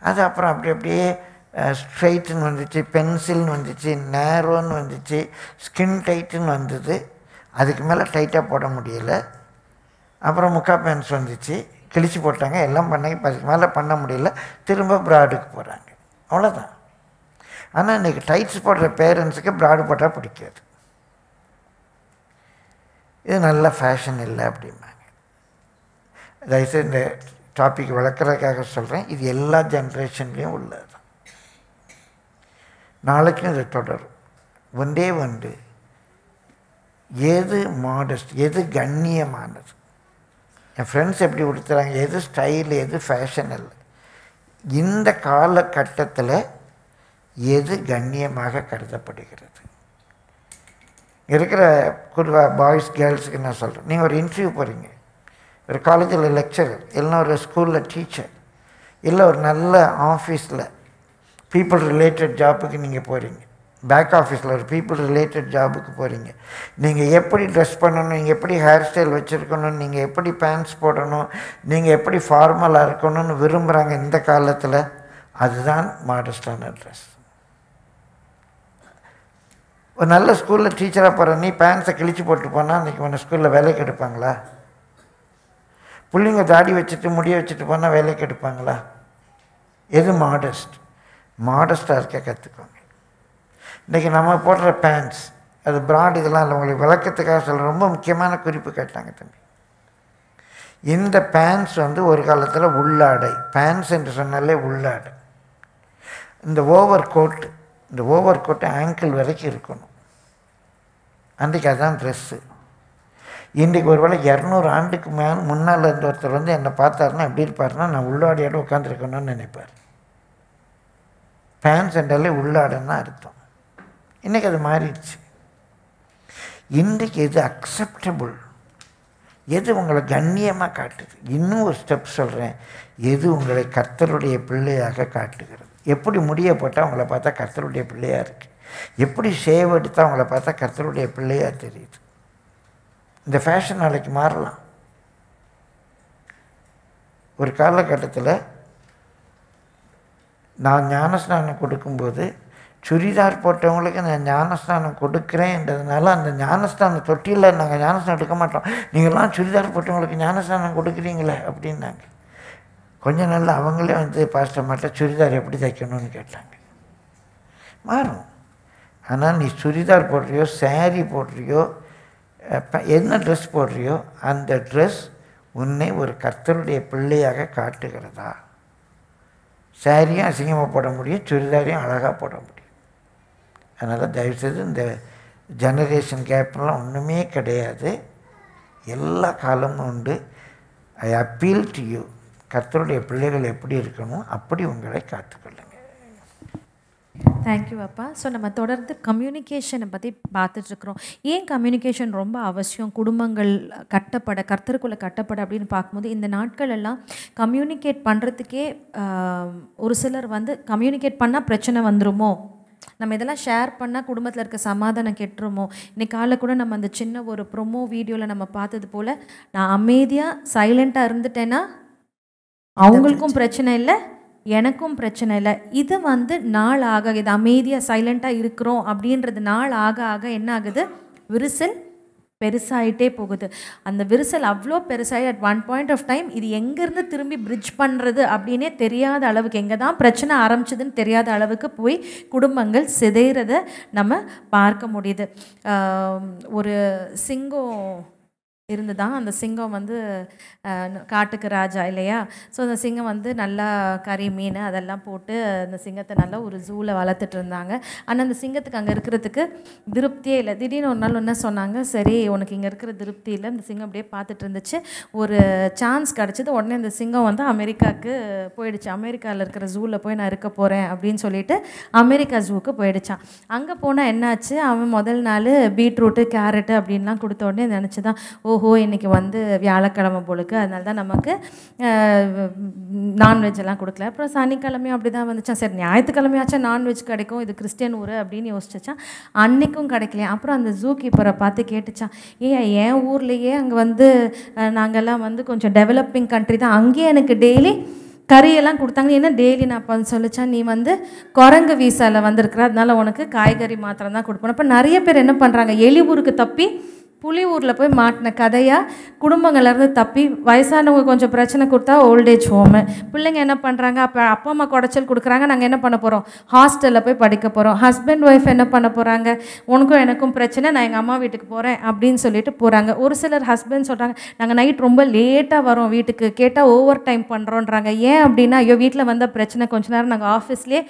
அது அப்புறம் அப்படி அப்படியே ஸ்ட்ரைட்டுன்னு வந்துச்சு பென்சில்னு வந்துச்சு நேரோன்னு வந்துச்சு ஸ்கின் டைட்டுன்னு வந்தது அதுக்கு மேலே டைட்டாக போட முடியல அப்புறம் முக்கா பேன்ஸ் வந்துச்சு கிழிச்சு போட்டாங்க எல்லாம் பண்ணாங்க இப்போ அதுக்கு மேலே பண்ண முடியல திரும்ப ப்ராடுக்கு போகிறாங்க அவ்வளோதான் ஆனால் இன்றைக்கி டைட்ஸ் போடுற பேரண்ட்ஸுக்கு ப்ராடு போட்டால் பிடிக்காது இது நல்ல ஃபேஷன் இல்லை அப்படிம்பாங்க தயவுசெய்து இந்த டாபிக் வளர்க்குறதுக்காக சொல்கிறேன் இது எல்லா ஜென்ரேஷன்லேயும் உள்ளது நாளைக்கும் இது தொடரும். ஒன்றே ஒன்று எது மாடஸ்ட் எது கண்ணியமானது? என் ஃப்ரெண்ட்ஸ் எப்படி கொடுத்துறாங்க எது ஸ்டைல் எது ஃபேஷன் இல்லை? இந்த காலகட்டத்தில் எது கண்ணியமாக கருதப்படுகிறது? இருக்கிற குருவா பாய்ஸ் கேர்ள்ஸுக்கு நான் சொல்கிறேன் நீங்கள் ஒரு இன்டர்வியூ போகிறீங்க ஒரு காலேஜில் லெக்சரர் இல்லைன்னா ஒரு ஸ்கூலில் டீச்சர் இல்லை ஒரு நல்ல ஆஃபீஸில் பீப்புள் ரிலேட்டட் ஜாப்புக்கு நீங்கள் போகிறீங்க பேக் ஆஃபீஸில் ஒரு பீப்புள் ரிலேட்டட் ஜாபுக்கு போகிறீங்க நீங்கள் எப்படி ட்ரெஸ் பண்ணணும் நீங்கள் எப்படி ஹேர் ஸ்டைல் வச்சுருக்கணும் நீங்கள் எப்படி பேண்ட்ஸ் போடணும் நீங்கள் எப்படி ஃபார்மலாக இருக்கணும்னு விரும்புகிறாங்க இந்த காலத்தில் அதுதான் மாடஸ்டான ட்ரெஸ் ஒரு நல்ல ஸ்கூலில் டீச்சராக போகிற நீ பேண்ட்ஸை கிழிச்சு போட்டு போனால் அன்றைக்கி உன்னை ஸ்கூலில் வேலைக்கு எடுப்பாங்களா? பிள்ளைங்க தாடி வச்சுட்டு முடிய வச்சுட்டு போனால் வேலைக்கு எடுப்பாங்களா? எது மாடஸ்ட் மாடஸ்ட்டாக இருக்க கற்றுக்கோங்க இன்றைக்கி நம்ம போடுற பேண்ட்ஸ் அது பிராண்ட் இதெல்லாம் இல்லை உங்களுக்கு விளக்கத்துக்காக சொல்ல ரொம்ப முக்கியமான குறிப்பு கேட்டாங்க தம்பி. இந்த பேண்ட்ஸ் வந்து ஒரு காலத்தில் உள்ளாடை பேண்ட்ஸ் என்று சொன்னாலே உள்ளாடை. இந்த ஓவர் கோட் இந்த ஓவர் கோட்டு ஆங்கிள் வரைக்கும் இருக்கணும். அன்றைக்கி அதுதான் ட்ரெஸ்ஸு இன்றைக்கு ஒரு வேளை இரநூறு ஆண்டுக்கு மேலே முன்னால் இருந்த ஒருத்தர் வந்து என்னை பார்த்தாருன்னா எப்படி இருப்பாருன்னா நான் உள்ளாடையோட உட்காந்துருக்கணும்னு நினைப்பார். ஃபேன்ஸ் என்றாலே உள்ளாடன்னு அர்த்தம். இன்றைக்கி அது மாறிடுச்சு. இன்றைக்கு எது அக்செப்டபுள் எது உங்களை கண்ணியமாக காட்டுது? இன்னும் ஒரு ஸ்டெப் சொல்கிறேன் எது உங்களை கர்த்தருடைய பிள்ளையாக காட்டுகிறது? எப்படி முடிய போட்டால் அவங்கள பார்த்தா கர்த்தருடைய பிள்ளையாக இருக்குது எப்படி சேவ் எடுத்தால் அவங்கள பார்த்தா கர்த்தருடைய பிள்ளையாக தெரியுது? இந்த ஃபேஷன் நாளைக்கு மாறலாம். ஒரு காலகட்டத்தில் நான் ஞானஸ்நானம் கொடுக்கும்போது சுடிதார் போட்டவங்களுக்கு நான் ஞானஸ்நானம் கொடுக்குறேன்றதுனால அந்த ஞானஸ்தானம் தொட்டியில் நாங்கள் ஞானஸ்நானம் எடுக்க மாட்டோம். நீங்கள்லாம் சுடிதார் போட்டவங்களுக்கு ஞானஸ்நானம் கொடுக்குறீங்களே அப்படின்னாங்க. கொஞ்ச நாளில் அவங்களே வந்து பாஸ்டர் மாட்ட சுடிதார் எப்படி தைக்கணும்னு கேட்டாங்க. மாறும். ஆனால் நீ சுடிதார் போடுறியோ சேரீ போடுறியோ என்ன ட்ரெஸ் போடுறியோ அந்த ட்ரெஸ் உன்னை ஒரு கர்த்தருடைய பிள்ளையாக காட்டுகிறதா? சாரியும் அசிங்கமாக போட முடியும் சுடிதாரையும் அழகாக போட முடியும் அதனால் தயவுசெய்து இந்த ஜெனரேஷன் கேப்லாம் ஒன்றுமே கிடையாது. எல்லா காலமும் உண்டு. ஐ அப்பீல் டு யூ கர்த்தருடைய பிள்ளைகள் எப்படி இருக்கணும் அப்படி உங்களை காத்துக்கொள்ளுங்கள் தேங்க்யூ அப்பா. ஸோ நம்ம தொடர்ந்து கம்யூனிகேஷனை பற்றி பார்த்துட்ருக்குறோம் ஏன் கம்யூனிகேஷன் ரொம்ப அவசியம்? குடும்பங்கள் கட்டப்பட கர்த்தருக்குள்ளே கட்டப்பட அப்படின்னு பார்க்கும்போது இந்த நாட்கள் எல்லாம் கம்யூனிகேட் பண்ணுறதுக்கே ஒரு சிலர் வந்து கம்யூனிகேட் பண்ணால் பிரச்சனை வந்துருமோ? நம்ம இதெல்லாம் ஷேர் பண்ணால் குடும்பத்தில் இருக்க சமாதானம் கெட்டுருமோ? இன்னைக்கு காலைல கூட நம்ம அந்த சின்ன ஒரு ப்ரொமோ வீடியோவில் நம்ம பார்த்தது போல் நான் அமைதியாக சைலண்ட்டாக இருந்துட்டேன்னா அவங்களுக்கும் பிரச்சனை இல்லை? எனக்கும் பிரச்சனை இல்லை. இது வந்து நாள் ஆக இது அமைதியாக சைலண்ட்டாக இருக்கிறோம் அப்படின்றது நாள் ஆக ஆக என்ன ஆகுது? விரிசல் பெருசாயிட்டே போகுது. அந்த விரிசல் அவ்வளோ பெருசாகி at one point of time இது எங்கேருந்து திரும்பி பிரிட்ஜ் பண்ணுறது அப்படின்னே தெரியாத அளவுக்கு எங்கே தான் பிரச்சனை ஆரம்பிச்சதுன்னு தெரியாத அளவுக்கு போய் குடும்பங்கள் சிதைகிறத நம்ம பார்க்க முடியுது. ஒரு சிங்கம் இருந்து தான் அந்த சிங்கம் வந்து காட்டுக்கு ராஜா இல்லையா? ஸோ அந்த சிங்கம் வந்து நல்லா கறி மீன் அதெல்லாம் போட்டு அந்த சிங்கத்தை நல்லா ஒரு ஜூவில் வளர்த்துட்டு இருந்தாங்க. ஆனால் அந்த சிங்கத்துக்கு அங்கே இருக்கிறதுக்கு திருப்தியே இல்லை. திடீர்னு ஒரு நாள் என்ன சொன்னாங்க? சரி உனக்கு இங்கே இருக்கிற திருப்தி இல்லை. அந்த சிங்கம் அப்படியே பார்த்துட்டு இருந்துச்சு. ஒரு சான்ஸ் கிடச்சிது. உடனே அந்த சிங்கம் வந்து அமெரிக்காவுக்கு போயிடுச்சு. அமெரிக்காவில் இருக்கிற ஜூவில் போய் நான் இருக்க போகிறேன் அப்படின்னு சொல்லிட்டு அமெரிக்கா ஜூவுக்கு போயிடுச்சான் அங்கே போனால் என்னாச்சு? அவன் முதல் நாள் பீட்ரூட்டு கேரட்டு அப்படின்லாம் கொடுத்த உடனே நினச்சி தான் ஓ ஓஹோ இன்னைக்கு வந்து வியாழக்கிழமை போலுக்கு. அதனால தான் நமக்கு நான்வெஜ் எல்லாம் கொடுக்கல. அப்புறம் சனிக்கிழமையும் அப்படி தான் வந்துச்சான் சரி ஞாயிற்றுக்கிழமையாச்சும் நான்வெஜ் கிடைக்கும். இது கிறிஸ்டியன் ஊர் அப்படின்னு யோசிச்சான் அன்றைக்கும் கிடைக்கலையா. அப்புறம் அந்த ஜூ கீப்பரை பார்த்து கேட்டுச்சான் ஏன் என் ஊர்லேயே அங்கே வந்து நாங்கள்லாம் வந்து கொஞ்சம் டெவலப்பிங் கண்ட்ரி தான். அங்கேயே எனக்கு டெய்லி கறியெல்லாம் கொடுத்தாங்க. ஏன்னா டெய்லி நான் அப்போ சொல்லிச்சா? நீ வந்து குரங்கு வீசாவில் வந்திருக்கிற. அதனால உனக்கு காய்கறி மாத்திரம் தான் கொடுப்போம் அப்போ நிறைய பேர் என்ன பண்ணுறாங்க எலி ஊருக்கு தப்பி புலி ஊரில் போய் மாட்டின கதையாக குடும்பங்கள்லேருந்து தப்பி வயசானவங்க கொஞ்சம் பிரச்சனை கொடுத்தா ஓல்டேஜ் ஹோமு பிள்ளைங்க என்ன பண்ணுறாங்க அப்போ அப்பா அம்மா குடைச்சல் கொடுக்குறாங்க. நாங்கள் என்ன பண்ண போகிறோம் ஹாஸ்டலில் போய் படிக்க போகிறோம் ஹஸ்பண்ட் ஒய்ஃப் என்ன பண்ண போகிறாங்க உனக்கும் எனக்கும் பிரச்சனை. நான் எங்கள் அம்மா வீட்டுக்கு போகிறேன் அப்படின்னு சொல்லிட்டு போகிறாங்க ஒரு சிலர் ஹஸ்பண்ட் சொல்கிறாங்க நாங்கள் நைட் ரொம்ப லேட்டாக வரோம் வீட்டுக்கு. கேட்டால் ஓவர் டைம் பண்ணுறோன்றாங்க ஏன் அப்படின்னா ஐயோ வீட்டில் வந்த பிரச்சனை கொஞ்ச நேரம் நாங்கள் ஆஃபீஸ்லேயே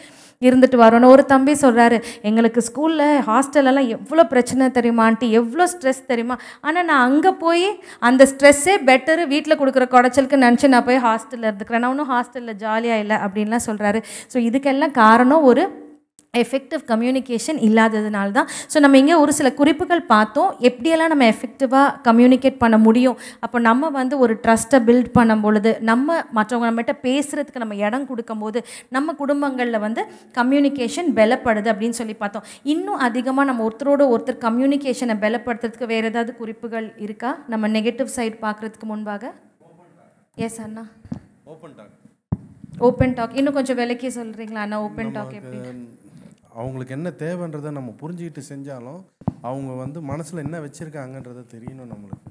இருந்துட்டு வரோன்னு ஒரு தம்பி சொல்கிறாரு எங்களுக்கு ஸ்கூலில் ஹாஸ்டல்லலாம் எவ்வளோ பிரச்சனை தெரியுமா ஆண்டி? எவ்வளோ ஸ்ட்ரெஸ் தெரியுமா? ஆனால் நான் அங்கே போய் அந்த ஸ்ட்ரெஸ்ஸே பெட்டரு வீட்டில் கொடுக்குற குடைச்சலுக்கு நினச்சி நான் போய் ஹாஸ்டலில் இருந்துக்கிறேன். நான் ஒன்றும் ஹாஸ்டலில் ஜாலியாக இல்லை அப்படின்லாம் சொல்கிறாரு ஸோ இதுக்கெல்லாம் காரணம் ஒரு எஃபெக்டிவ் கம்யூனிகேஷன் இல்லாததுனால தான் ஸோ நம்ம இங்கே ஒரு சில குறிப்புகள் பார்த்தோம். எப்படியெல்லாம் நம்ம எஃபெக்டிவாக கம்யூனிகேட் பண்ண முடியும்? அப்போ நம்ம வந்து ஒரு ட்ரஸ்ட்டை பில்ட் பண்ணும் பொழுது நம்ம மற்றவங்க நம்மகிட்ட பேசுகிறதுக்கு நம்ம இடம் கொடுக்கும்போது நம்ம குடும்பங்களில் வந்து கம்யூனிகேஷன் பலப்படுது அப்படின்னு சொல்லி பார்த்தோம். இன்னும் அதிகமாக நம்ம ஒருத்தரோட ஒருத்தர் கம்யூனிகேஷனை பலப்படுத்துறதுக்கு வேறு ஏதாவது குறிப்புகள் இருக்கா? நம்ம நெகட்டிவ் சைடு பார்க்குறதுக்கு முன்பாக? எஸ் அண்ணா. ஓப்பன் டாக் ஓப்பன் டாக் இன்னும் கொஞ்சம் விலைக்கு சொல்கிறீங்களா அண்ணா? ஓப்பன் டாக் எப்படி அவங்களுக்கு என்ன தேவைன்றதை நம்ம புரிஞ்சுக்கிட்டு செஞ்சாலும் அவங்க வந்து மனசில் என்ன வச்சுருக்காங்கன்றதை தெரியணும் நம்மளுக்கு.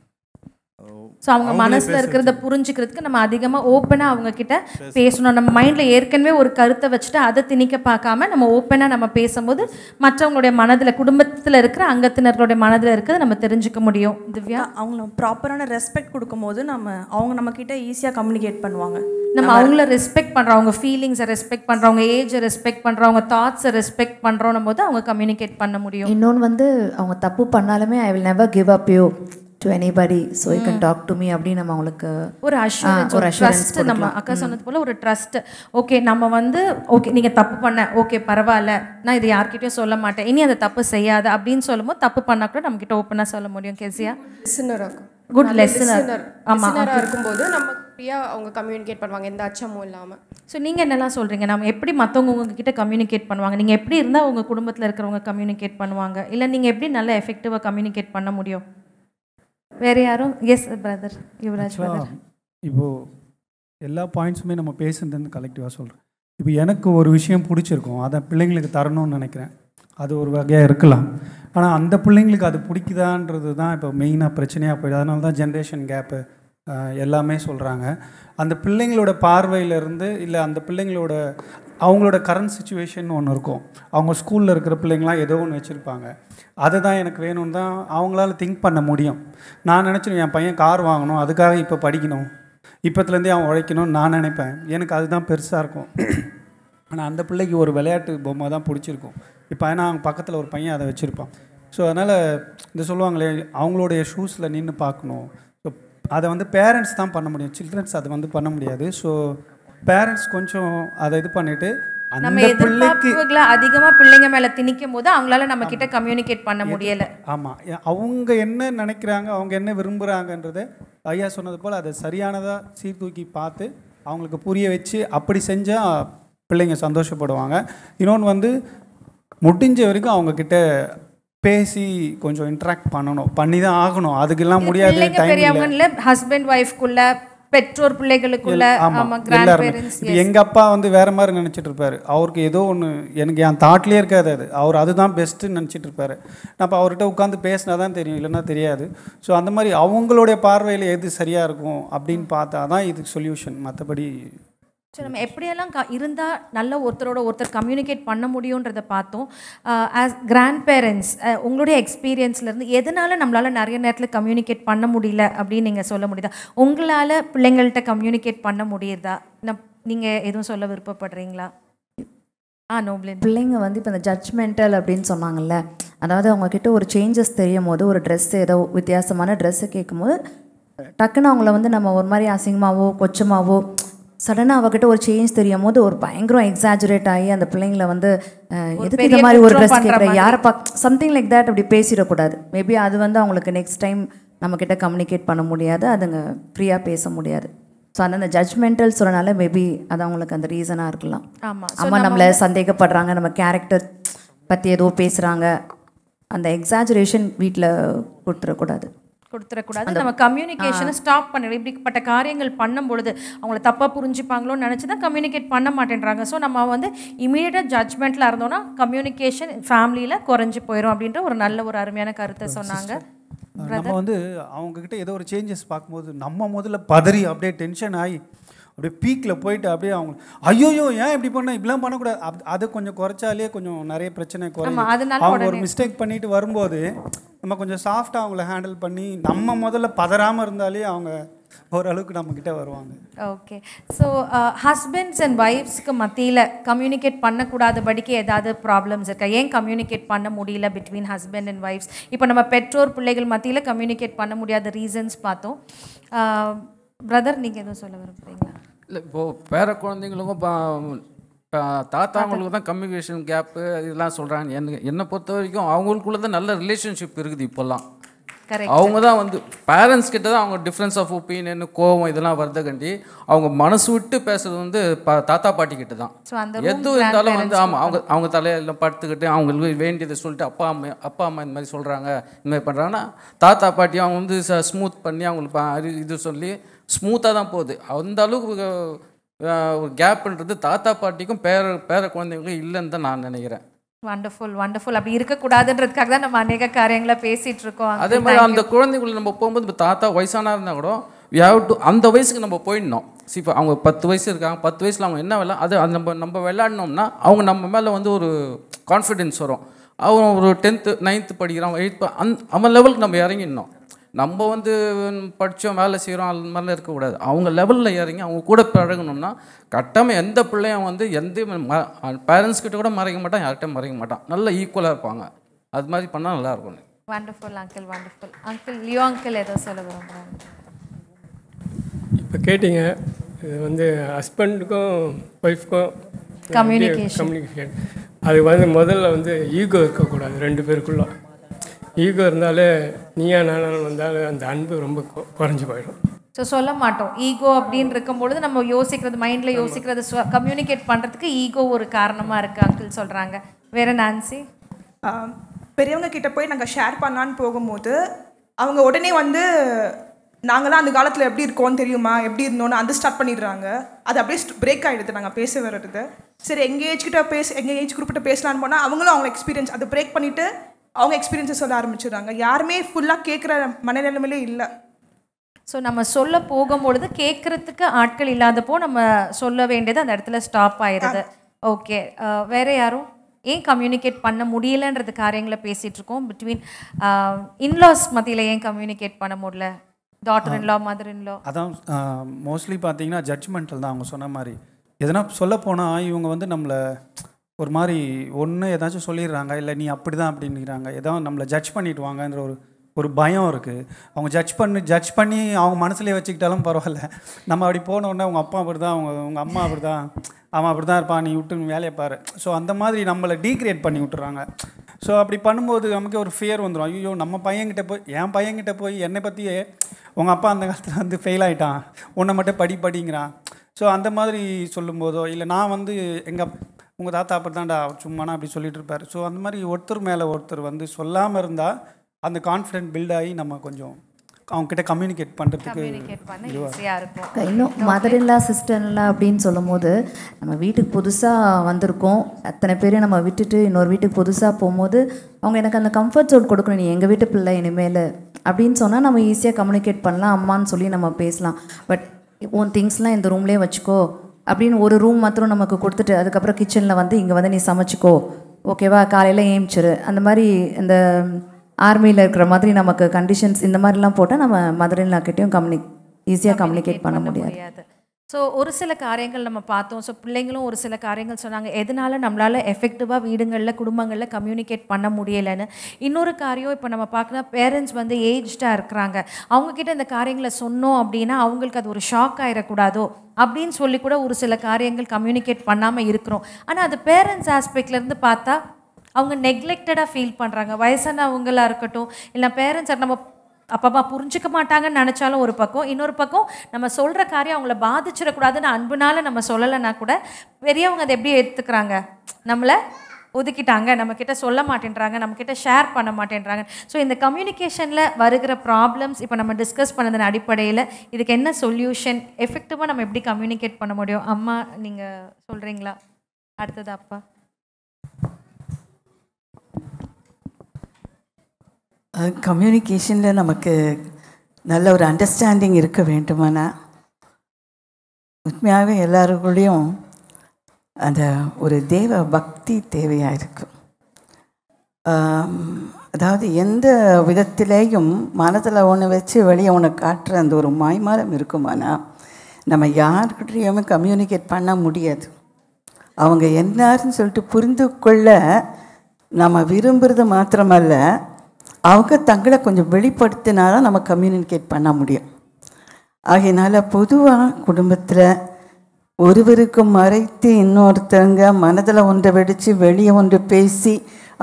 ஸோ அவங்க மனசில் இருக்கிறத புரிஞ்சுக்கிறதுக்கு நம்ம அதிகமாக ஓப்பனாக அவங்க கிட்ட பேசணும். நம்ம மைண்டில் ஏற்கனவே ஒரு கருத்தை வச்சுட்டு அதை திணிக்க பார்க்காம நம்ம ஓப்பனாக நம்ம பேசும்போது மற்றவங்களுடைய மனதில் குடும்பத்தில் இருக்கிற அங்கத்தினர்களுடைய மனதில் இருக்கிறத நம்ம தெரிஞ்சுக்க முடியும். திவ்யா? அவங்கள ப்ராப்பரான ரெஸ்பெக்ட் கொடுக்கும்போது நம்ம அவங்க நம்மக்கிட்ட ஈஸியாக கம்யூனிகேட் பண்ணுவாங்க. நம்ம அவங்கள ரெஸ்பெக்ட் பண்ணுறோம் அவங்க ஃபீலிங்ஸை ரெஸ்பெக்ட் பண்ணுறோம் அவங்க ஏஜை ரெஸ்பெக்ட் பண்ணுறோம் அவங்க தாட்ஸை ரெஸ்பெக்ட் பண்ணுறோம் போது அவங்க கம்யூனிகேட் பண்ண முடியும். இன்னொன்று வந்து அவங்க தப்பு பண்ணாலுமே I will never give up you to anybody so you can talk to me அப்படின்னு நம்ம அவங்களுக்கு ஒரு அஷூரன்ஸ் ஒரு ட்ரஸ்ட் நம்ம. அக்கா சொன்னது போல ஒரு ட்ரஸ்ட் ஓகே நம்ம வந்து ஓகே நீங்க தப்பு பண்ண ஓகே பரவாயில்ல. நான் இது யார்கிட்டயும் சொல்ல மாட்டேன். இனி அந்த தப்பு செய்யாத அப்படின்னு சொல்லும்போது தப்பு பண்ணா கூட நம்ம கிட்ட ஓப்பனா சொல்ல முடியும் கெசியா? லிசனராக Good listener. ஆமா, லிசனராக okay. இருக்கும்போது நம்ம ஃப்ரீயாக அவங்க கம்யூனிகேட் பண்ணுவாங்க எந்த அச்சமும் இல்லாமல் ஸோ நீங்கள் என்னெல்லாம் சொல்கிறீங்க நம்ம எப்படி மற்றவங்க உங்ககிட்ட கம்யூனிகேட் பண்ணுவாங்க? நீங்கள் எப்படி இருந்தால் உங்கள் குடும்பத்தில் இருக்கிறவங்க கம்யூனிகேட் பண்ணுவாங்க? இல்லை நீங்கள் எப்படி நல்லா எஃபெக்டிவாக கம்யூனிகேட் பண்ண முடியும்? வேறு யாரும்? எஸ் பிரதர் யுவராஜ் பிரதர் இப்போது எல்லா பாயிண்ட்ஸுமே நம்ம பேசுனது கலெக்டிவாக சொல்கிறேன் இப்போ எனக்கு ஒரு விஷயம் பிடிச்சிருக்கும். அதை பிள்ளைங்களுக்கு தரணும்னு நினைக்கிறேன். அது ஒரு வகையாக இருக்கலாம். ஆனால் அந்த பிள்ளைங்களுக்கு அது பிடிக்குதான்றது தான் இப்போ மெயினாக பிரச்சனையாக போயிடுது. அதனால தான் ஜென்ரேஷன் கேப்பு எல்லாமே சொல்கிறாங்க அந்த பிள்ளைங்களோட பார்வையிலேருந்து இல்லை அந்த பிள்ளைங்களோட அவங்களோட கரண்ட் சுச்சுவேஷன் ஒன்று இருக்கும். அவங்க ஸ்கூலில் இருக்கிற பிள்ளைங்களாம் ஏதோ ஒன்று வச்சுருப்பாங்க. அதை தான் எனக்கு வேணும்னு தான் அவங்களால திங்க் பண்ண முடியும். நான் நினச்சிருவேன் என் பையன் கார் வாங்கணும் அதுக்காக இப்போ படிக்கணும். இப்போத்துலேருந்தே அவன் உழைக்கணும்னு நான் நினைப்பேன். எனக்கு அதுதான் பெருசாக இருக்கும். <clears throat> ஆனால் அந்த பிள்ளைக்கு ஒரு விளையாட்டு பொம்மை தான் பிடிச்சிருக்கும். இப்போ ஏன்னா அவங்க பக்கத்தில் ஒரு பையன் அதை வச்சுருப்பான். ஸோ அதனால் இந்த சொல்லுவாங்களே அவங்களுடைய ஷூஸில் நின்று பார்க்கணும். ஸோ அதை வந்து பேரண்ட்ஸ் தான் பண்ண முடியும். சில்ட்ரன்ஸ் அதை வந்து பண்ண முடியாது. ஸோ பேரண்ட்ஸ் கொஞ்சம் அதை இது பண்ணிவிட்டு நம்ம எதிர்பார்ப்புகளை அதிகமாக பிள்ளைங்க மேலே திணிக்கும் போது அவங்களால நம்ம கிட்ட கம்யூனிகேட் பண்ண முடியலை. ஆமாம் அவங்க என்ன நினைக்கிறாங்க அவங்க என்ன விரும்புகிறாங்கன்றதை ஐயா சொன்னது போல் அதை சரியானதாக சீர்தூக்கி பார்த்து அவங்களுக்கு புரிய வச்சு அப்படி செஞ்சால் பிள்ளைங்க சந்தோஷப்படுவாங்க. இன்னொன்று வந்து முடிஞ்ச வரைக்கும் அவங்கக்கிட்ட பேசி கொஞ்சம் இன்ட்ராக்ட் பண்ணணும். பண்ணி தான் ஆகணும். அதுக்கெல்லாம் முடியாது ஹஸ்பண்ட் ஒய்ஃப்குள்ள பெற்றோர் பிள்ளைகளுக்குள்ள ஆமா இப்போ எங்க அப்பா வந்து வேற மாதிரி நினைச்சிட்டு இருப்பாரு. அவருக்கு ஏதோ ஒன்று எனக்கு என் தாட்லயே இருக்காது அது. அவர் அதுதான் பெஸ்ட்டுன்னு நினச்சிட்டு இருப்பாரு. நான் இப்போ அவர்கிட்ட உட்காந்து பேசினா தான் தெரியும் இல்லைன்னா தெரியாது. ஸோ அந்த மாதிரி அவங்களுடைய பார்வையில் எது சரியா இருக்கும் அப்படின்னு பார்த்தா தான் இதுக்கு சொல்யூஷன் மற்றபடி ஸோ நம்ம எப்படியெல்லாம் க இருந்தால் நல்ல ஒருத்தரோட ஒருத்தர் கம்யூனிகேட் பண்ண முடியுன்றதை பார்த்தோம். ஆஸ் கிராண்ட் பேரண்ட்ஸ் உங்களுடைய எக்ஸ்பீரியன்ஸ்லேருந்து எதனால் நம்மளால் நிறைய நேரத்தில் கம்யூனிகேட் பண்ண முடியல அப்படின்னு நீங்கள் சொல்ல முடியுதா? உங்களால் பிள்ளைங்கள்கிட்ட கம்யூனிகேட் பண்ண முடியுதா? நம் நீங்கள் எதுவும் சொல்ல விருப்பப்படுறீங்களா? ஆ நோப்ளின் பிள்ளைங்க வந்து இப்போ இந்த ஜட்ஜ்மெண்டல் அப்படின்னு சொன்னாங்கல்ல அதாவது அவங்கக்கிட்ட ஒரு சேஞ்சஸ் தெரியும் போது ஒரு ட்ரெஸ் ஏதோ வித்தியாசமான ட்ரெஸ்ஸு கேட்கும்போது டக்குன்னு அவங்கள வந்து நம்ம ஒரு மாதிரி அசிங்கமாகவோ கொச்சமாகவோ சடனாக அவகிட்ட ஒரு சேஞ்ச் தெரியும் போது ஒரு பயங்கரம் எக்ஸாஜுரேட் ஆகி அந்த பிள்ளைங்கள வந்து எதுக்கு இந்த மாதிரி ஒரு ட்ரெஸ் கேட்குற. யாரை பாக் சம்திங் லைக் தட் அப்படி பேசிடக்கூடாது. மேபி அது வந்து அவங்களுக்கு நெக்ஸ்ட் டைம் நம்மக்கிட்ட கம்யூனிகேட் பண்ண முடியாது அதுங்க ஃப்ரீயாக பேச முடியாது. ஸோ அந்த ஜட்ஜ்மெண்டல் சொல்கிறனால மேபி அது அவங்களுக்கு அந்த ரீசனாக இருக்கலாம். ஆமா. So அம்மா நம்ம நம்மளை சந்தேகப்படுறாங்க நம்ம கேரக்டர் பற்றி ஏதோ பேசுகிறாங்க அந்த எக்ஸாஜுரேஷன் வீட்டில் கொடுத்துடக்கூடாது. கொடுத்துடக்கூடாது. நம்ம கம்யூனிகேஷனை ஸ்டாப் பண்ணிடும் இப்படிப்பட்ட காரியங்கள் பண்ணும் பொழுது அவங்கள தப்பாக புரிஞ்சுப்பாங்களோன்னு நினச்சி தான் கம்யூனிகேட் பண்ண மாட்டேன்றாங்க. ஸோ நம்ம வந்து இமீடியட்டாக ஜட்ஜ்மெண்ட்டில் இருந்தோம்னா கம்யூனிகேஷன் ஃபேமிலியில் குறைஞ்சி போயிடும் அப்படின்ற ஒரு நல்ல ஒரு அருமையான கருத்தை சொன்னாங்க. நம்ம வந்து அவங்கக்கிட்ட ஏதோ ஒரு சேஞ்சஸ் பார்க்கும்போது நம்ம முதல்ல பதறி அப்படியே டென்ஷன் ஆகி அப்படியே பீக்கில் போயிட்டு அப்படியே அவங்க ஐயோயோ ஏன் இப்படி பண்ண? இப்படிலாம் பண்ணக்கூடாது. அப் அதை கொஞ்சம் குறைச்சாலே கொஞ்சம் நிறைய பிரச்சனை குறையும். அவங்க ஒரு மிஸ்டேக் பண்ணிட்டு வரும்போது நம்ம கொஞ்சம் சாஃப்டாக அவங்கள ஹேண்டில் பண்ணி நம்ம முதல்ல பதறாமல் இருந்தாலே அவங்க ஓரளவுக்கு நம்மக்கிட்ட வருவாங்க. ஓகே ஸோ ஹஸ்பண்ட்ஸ் அண்ட் ஒய்ஃப்ஸ்க்கு மத்தியில் கம்யூனிகேட் பண்ணக்கூடாதபடிக்கு ஏதாவது ப்ராப்ளம்ஸ் இருக்கா? ஏன் கம்யூனிகேட் பண்ண முடியல பிட்வீன் ஹஸ்பண்ட் அண்ட் ஒய்ஃப்ஸ் இப்போ நம்ம பெற்றோர் பிள்ளைகள் மத்தியில் கம்யூனிகேட் பண்ண முடியாத ரீசன்ஸ் பார்த்தோம். பிரதர் நீங்கள் எதுவும் சொல்ல விரும்புகிறீங்களா இல்லை இப்போது பேர குழந்தைங்களுக்கும் பா இப்போ தாத்தாங்களுக்கு தான் கம்யூனிகேஷன் கேப்பு இதெல்லாம் சொல்கிறாங்க என்ன என்னை பொறுத்த வரைக்கும் அவங்களுக்குள்ள தான் நல்ல ரிலேஷன்ஷிப் இருக்குது இப்போல்லாம். அவங்க தான் வந்து பேரண்ட்ஸ் கிட்ட தான் அவங்க டிஃப்ரென்ஸ் ஆஃப் ஒப்பீனியன் கோவம் இதெல்லாம் வரத கண்டி அவங்க மனசு விட்டு பேசுறது வந்து பா- தாத்தா பாட்டி கிட்ட தான். எது இருந்தாலும் வந்து ஆமாம் அவங்க அவங்க தலையில படுத்துக்கிட்டு அவங்களுக்கு வேண்டியதை சொல்லிட்டு அப்பா அம்மா அப்பா அம்மா இந்த மாதிரி சொல்கிறாங்க இந்த மாதிரி பண்ணுறாங்கன்னா தாத்தா பாட்டி அவங்க வந்து ஸ்மூத் பண்ணி அவங்களுக்கு இது சொல்லி ஸ்மூத்தாக தான் போகுது. அந்த அளவுக்கு ஒரு கேப்ன்றது தாத்தா பாட்டிக்கும் பேர பேர குழந்தைங்களுக்கும் இல்லைன்னு தான் நான் நினைக்கிறேன். வண்டர்ஃபுல் வண்டர்ஃபுல் அப்படி இருக்கக்கூடாதுன்றதுக்காக தான் நம்ம அநேக காரியங்களை பேசிட்டு இருக்கோம். அதே மாதிரி அந்த. குழந்தைங்களை நம்ம போகும்போது இப்போ தாத்தா வயசானா இருந்தால் கூட we have to அந்த வயசுக்கு நம்ம போயிடணும். See, இப்போ அவங்க பத்து வயசு இருக்காங்க பத்து வயசில் அவங்க என்ன விளா அது அது நம்ம நம்ம விளையாடினோம்னா அவங்க நம்ம மேலே வந்து ஒரு கான்ஃபிடென்ஸ் வரும். அவன் ஒரு டென்த்து நைன்த்து படிக்கிறான் எயித்து அந் அவன் லெவலுக்கு நம்ம இறங்கிடணும். நம்ம வந்து படித்தோம் வேலை செய்கிறோம் அது மாதிரிலாம் இருக்கக்கூடாது. அவங்க லெவலில் இறங்கி அவங்க கூட பழகணும்னா கட்டாமல் எந்த பிள்ளையும் வந்து எந்த பேரண்ட்ஸ் கிட்ட கூட மறைக்க மாட்டான் யார்கிட்டையும் மறைக்க மாட்டான். நல்ல ஈக்குவலாக இருப்பாங்க. அது மாதிரி பண்ணால் நல்லா இருக்கும். Wonderful uncle wonderful uncle Leo uncle ஏதோ சொல்ல விரும்புகிறாங்க இப்போ கேட்டிங்க இது வந்து ஹஸ்பண்டுக்கும் ஒய்ஃப்க்கும் Communication. கம்யூனிகேஷன் அது வந்து முதல்ல வந்து ஈகோ இருக்கக்கூடாது ரெண்டு பேருக்குள்ள. ஈகோ இருந்தாலே நீயா நானும் வந்தாலும் அந்த அன்பு ரொம்ப கொ- குறைஞ்சு போயிடும். ஸோ சொல்ல மாட்டோம். ஈகோ அப்படின்னு இருக்கும்பொழுது நம்ம யோசிக்கிறது மைண்டில் யோசிக்கிறது கம்யூனிகேட் பண்ணுறதுக்கு ஈகோ ஒரு காரணமாக இருக்குது அங்கிள் சொல்கிறாங்க வேற நான்சி பெரியவங்க கிட்ட போய் நாங்கள் ஷேர் பண்ணலான்னு போகும்போது அவங்க உடனே வந்து நாங்களாம் அந்த காலத்தில் எப்படி இருக்கோம்னு தெரியுமா? எப்படி இருந்தோம்னு அந்த ஸ்டார்ட் பண்ணிடுறாங்க. அது அப்படியே பிரேக் ஆகிடுது நாங்கள் பேச வர்றது. சரி எங்கள் ஏஜ் கிட்ட பேச எங்கள் ஏஜ் குரூப் கிட்ட பேசலான்னு போனால் அவங்களும் அவங்க எக்ஸ்பீரியன்ஸ் அதை பிரேக் பண்ணிவிட்டு அவங்க எக்ஸ்பீரியன்ஸை சொல்ல ஆரம்பிச்சிடுறாங்க. யாருமே ஃபுல்லாக கேட்குற மனநிலைமையிலே இல்லை. ஸோ நம்ம சொல்ல போகும்பொழுது கேட்குறதுக்கு ஆட்கள் இல்லாதப்போ நம்ம சொல்ல வேண்டியது அந்த இடத்துல ஸ்டாப் ஆயிடுது. ஓகே வேற யாரும் ஏன் கம்யூனிகேட் பண்ண முடியலன்றது காரியங்களை பேசிட்டு இருக்கோம். பிட்வீன் இன்லாஸ் மத்தியில் ஏன் கம்யூனிகேட் பண்ண முடியல? Daughter in law mother in law அதான் மோஸ்ட்லி பார்த்தீங்கன்னா ஜட்ஜ்மெண்டல் தான் அவங்க சொன்ன மாதிரி. எதனா சொல்ல போனால் இவங்க வந்து நம்மளை ஒரு மாதிரி ஒன்று ஏதாச்சும் சொல்லிடுறாங்க இல்லை நீ அப்படி தான் அப்படின்றாங்க ஏதோ நம்மளை ஜட்ஜ் பண்ணிடுவாங்கன்ற ஒரு ஒரு பயம் இருக்குது அவங்க ஜட்ஜ் பண்ணி ஜட்ஜ் பண்ணி அவங்க மனசுலேயே வச்சுக்கிட்டாலும் பரவாயில்ல. நம்ம அப்படி போனோடனே அவங்க அப்பா அப்படி தான் அவங்க உங்கள் அம்மா அப்படி தான் அவன் அப்படி தான் இருப்பான் நீ விட்டு வேலையை பாரு. ஸோ அந்த மாதிரி நம்மளை டீக்ரேட் பண்ணி விட்டுறாங்க. ஸோ அப்படி பண்ணும்போது நமக்கு ஒரு ஃபியர் வந்துடும் ஐயோ நம்ம பையன்கிட்ட போய் என் பையன்கிட்ட போய் என்னை பற்றியே உங்கள் அப்பா அந்த காலத்தில் வந்து ஃபெயில் ஆகிட்டான் உன்னை மட்டும் படி படிங்கிறான். ஸோ அந்த மாதிரி சொல்லும்போதோ இல்லை நான் வந்து எங்கள் உங்கள் தாத்தா அப்படி தான்டா சும்மானா அப்படி சொல்லிட்டு இருப்பார். ஸோ அந்த மாதிரி ஒருத்தர் மேலே ஒருத்தர் வந்து சொல்லாமல் இருந்தால் அந்த கான்ஃபிடென்ட் பில்ட் ஆகி நம்ம கொஞ்சம் அவங்ககிட்ட கம்யூனிகேட் பண்ணுறதுக்கு கம்யூனிகேட் பண்ண இதுவாக ஈஸியாக இருக்கும். இன்னும் மதர் இல்லா சிஸ்டர் இல்லா அப்படின்னு சொல்லும்போது நம்ம வீட்டுக்கு புதுசாக வந்திருக்கோம். அத்தனை பேரையும் நம்ம விட்டுட்டு இன்னொரு வீட்டுக்கு புதுசாக போகும்போது அவங்க எனக்கு அந்த கம்ஃபர்ட் ஜோன் கொடுக்கணும். நீ எங்கள் வீட்டு பிள்ளை இனிமேல் அப்படின்னு சொன்னால் நம்ம ஈஸியாக கம்யூனிகேட் பண்ணலாம். அம்மான்னு சொல்லி நம்ம பேசலாம். பட் உன் திங்ஸ்லாம் இந்த ரூம்லேயே வச்சுக்கோ. அப்படின்னு ஒரு ரூம் மாத்திரம் நமக்கு கொடுத்துட்டு அதுக்கப்புறம் கிச்சனில் வந்து இங்கே வந்து நீ சமைச்சிக்கோ. ஓகேவா காலையில் ஏமிச்சிரு அந்த மாதிரி இந்த ஆர்மியில் இருக்கிற மாதிரி நமக்கு கண்டிஷன்ஸ் இந்த மாதிரிலாம் போட்டால் நம்ம மதர் கிட்டேயும் கம்யூனி ஈஸியாக கம்யூனிகேட் பண்ண முடியாது. முடியாது. ஸோ ஒரு சில காரியங்கள் நம்ம பார்த்தோம். ஸோ பிள்ளைங்களும் ஒரு சில காரியங்கள் சொன்னாங்க. எதனால நம்மளால் எஃபெக்டிவாக வீடுங்களில் குடும்பங்களில் கம்யூனிகேட் பண்ண முடியலைன்னு. இன்னொரு காரியம் இப்போ நம்ம பார்க்கலாம் பேரண்ட்ஸ் வந்து ஏஜ்டாக இருக்கிறாங்க. அவங்கக்கிட்ட இந்த காரியங்களை சொன்னோம் அப்படின்னா அவங்களுக்கு அது ஒரு ஷாக் ஆகிடக்கூடாதோ அப்படின்னு சொல்லி கூட ஒரு சில காரியங்கள் கம்யூனிகேட் பண்ணாமல் இருக்கிறோம். ஆனால் அது பேரண்ட்ஸ் ஆஸ்பெக்ட்லேருந்து பார்த்தா அவங்க நெக்லெக்டடாக ஃபீல் பண்ணுறாங்க வயசானவங்களாக இருக்கட்டும் இல்லை பேரண்ட்ஸ் நம்ம அப்பா அம்மா புரிஞ்சுக்க மாட்டாங்கன்னு நினச்சாலும் ஒரு பக்கம். இன்னொரு பக்கம் நம்ம சொல்கிற காரியம் அவங்கள பாதிச்சிடக்கூடாதுன்னு அன்புனால நம்ம சொல்லலைன்னா கூட பெரியவங்க அதை எப்படி எடுத்துக்கிறாங்க நம்மளை ஒதுக்கிட்டாங்க நம்மக்கிட்ட சொல்ல மாட்டேன்றாங்க நம்மக்கிட்ட ஷேர் பண்ண மாட்டேன்றாங்க. ஸோ இந்த கம்யூனிகேஷனில் வருகிற ப்ராப்ளம்ஸ் இப்போ நம்ம டிஸ்கஸ் பண்ணதன் அடிப்படையில் இதுக்கு என்ன சொல்யூஷன் எஃபெக்டிவாக நம்ம எப்படி கம்யூனிகேட் பண்ண முடியும்? அம்மா நீங்கள் சொல்கிறீங்களா அடுத்தது அப்பா. கம்யூனிகேஷனில் நமக்கு நல்ல ஒரு அண்டர்ஸ்டாண்டிங் இருக்க வேண்டுமானா உண்மையாகவே எல்லாருக்குள்ளேயும் அந்த ஒரு தேவ பக்தி தேவையாக இருக்கும் அதாவது எந்த விதத்திலேயும் மனதில் ஒன்று வச்சு வெளியே ஒன்று காட்டுற அந்த ஒரு மாய்மாலம் இருக்குமானா நம்ம யாருக்கிட்டையுமே கம்யூனிகேட் பண்ண முடியாது. அவங்க என்னாருன்னு சொல்லிட்டு புரிந்து கொள்ள நம்ம விரும்புறது மாத்திரமல்ல அவங்க தங்களை கொஞ்சம் வெளிப்படுத்தினா தான் நம்ம கம்யூனிகேட் பண்ண முடியும். ஆகையினால் பொதுவாக குடும்பத்தில் ஒருவருக்கு மறைத்து இன்னொருத்தங்க மனதில் ஒன்றை வெடித்து வெளியே ஒன்று பேசி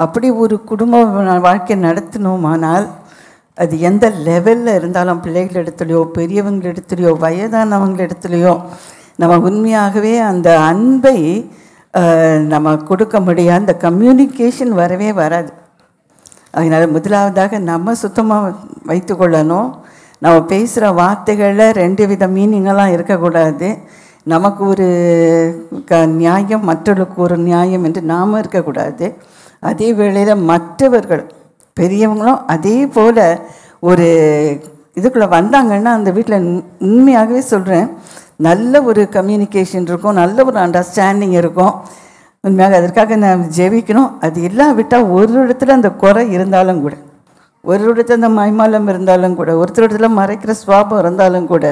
அப்படி ஒரு குடும்ப வாழ்க்கை நடத்தணுமானால் அது எந்த லெவலில் இருந்தாலும் பிள்ளைகள் இடத்துலையோ பெரியவங்க இடத்துலையோ வயதானவங்க இடத்துலையோ நம்ம உண்மையாகவே அந்த அன்பை நம்ம கொடுக்க முடியாது. அந்த கம்யூனிகேஷன் வரவே வராது. அதனால் முதலாவதாக நம்ம சுத்தமாக வைத்துக்கொள்ளணும் நம்ம பேசுகிற வார்த்தைகளில் ரெண்டு வித மீனிங்கெல்லாம் இருக்கக்கூடாது. நமக்கு ஒரு க நியாயம் மற்றவர்களுக்கு ஒரு நியாயம் என்று நாம் இருக்கக்கூடாது. அதே வேளையில் மற்றவர்கள் பெரியவங்களும் அதே போல் ஒரு இதுக்குள்ளே வந்தாங்கன்னா அந்த வீட்டில் உண்மையாகவே சொல்கிறேன் நல்ல ஒரு கம்யூனிகேஷன் இருக்கும் நல்ல ஒரு அண்டர்ஸ்டாண்டிங் இருக்கும். உண்மையாக அதற்காக நான் ஜெபிக்கணும். அது இல்லாவிட்டால் ஒரு இடத்துல அந்த குறை இருந்தாலும் கூட ஒரு இடத்துல அந்த மைமாலம் இருந்தாலும் கூட ஒருத்தர் இடத்துல மறைக்கிற சுவாபம் இருந்தாலும் கூட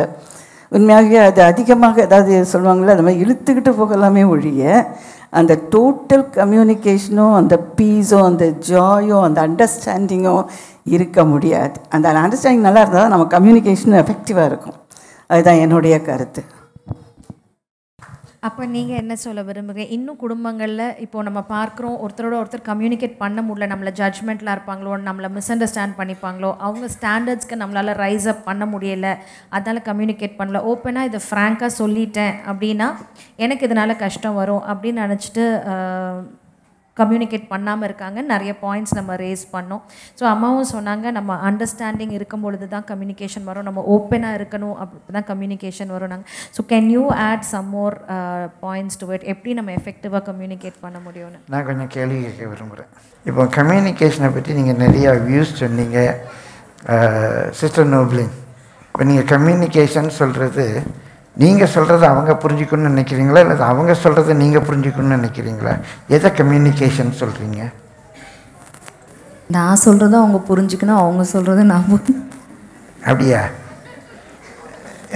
உண்மையாகவே அது அதிகமாக ஏதாவது சொல்லுவாங்களோ அந்த மாதிரி இழுத்துக்கிட்டு போகலாமே ஒழிய அந்த டோட்டல் கம்யூனிகேஷனும் அந்த பீஸும் அந்த ஜாயும் அந்த அண்டர்ஸ்டாண்டிங்கும் இருக்க முடியாது. அந்த அண்டர்ஸ்டாண்டிங் நல்லா இருந்தால் தான் நம்ம கம்யூனிகேஷன் எஃபெக்டிவாக இருக்கும். அதுதான் என்னுடைய கருத்து. அப்போ நீங்கள் என்ன சொல்ல விரும்புகிறீங்க இன்னும் குடும்பங்களில் இப்போ நம்ம பார்க்குறோம் ஒருத்தரோட ஒருத்தர் கம்யூனிகேட் பண்ண முடியல நம்மளை ஜட்ஜ்மெண்ட்டில் இருப்பாங்களோ நம்மளை மிஸ் அண்டர்ஸ்டாண்ட் பண்ணிப்பாங்களோ அவங்க ஸ்டாண்டர்ட்ஸ்க்கு நம்மளால் ரைஸ் அப் பண்ண முடியல அதனால் கம்யூனிகேட் பண்ணல ஓப்பனாக இதை ஃப்ராங்காக சொல்லிட்டேன் அப்படின்னா எனக்கு இதனால் கஷ்டம் வரும் அப்படின்னு நினச்சிட்டு கம்யூனிகேட் பண்ணாமல் இருக்காங்க. நிறைய பாயிண்ட்ஸ் நம்ம ரேஸ் பண்ணோம். ஸோ அம்மாவும் சொன்னாங்க நம்ம அண்டர்ஸ்டாண்டிங் இருக்கும் பொழுது தான் கம்யூனிகேஷன் வரும். நம்ம ஓப்பனாக இருக்கணும் அப்படி தான் கம்யூனிகேஷன் வரும் நாங்கள் so can you add some more points to it எப்படி நம்ம எஃபெக்டிவாக கம்யூனிகேட் பண்ண முடியும்னு? நான் கொஞ்சம் கேள்வி கேட்க விரும்புகிறேன் இப்போ கம்யூனிகேஷனை பற்றி நீங்கள் நிறையா வியூஸ் சொன்னீங்க. சிஸ்டர் நோப்லிங் இப்போ நீங்கள் கம்யூனிகேஷன் சொல்கிறது நீங்கள் சொல்கிறத அவங்க புரிஞ்சுக்கணும்னு நினைக்கிறீங்களா? இல்லை அவங்க சொல்கிறத நீங்கள் புரிஞ்சுக்கணும்னு நினைக்கிறீங்களா? எதை கம்யூனிகேஷன் சொல்கிறீங்க நான் சொல்கிறத அவங்க புரிஞ்சுக்கணும் அவங்க சொல்கிறத நான் அப்படியா?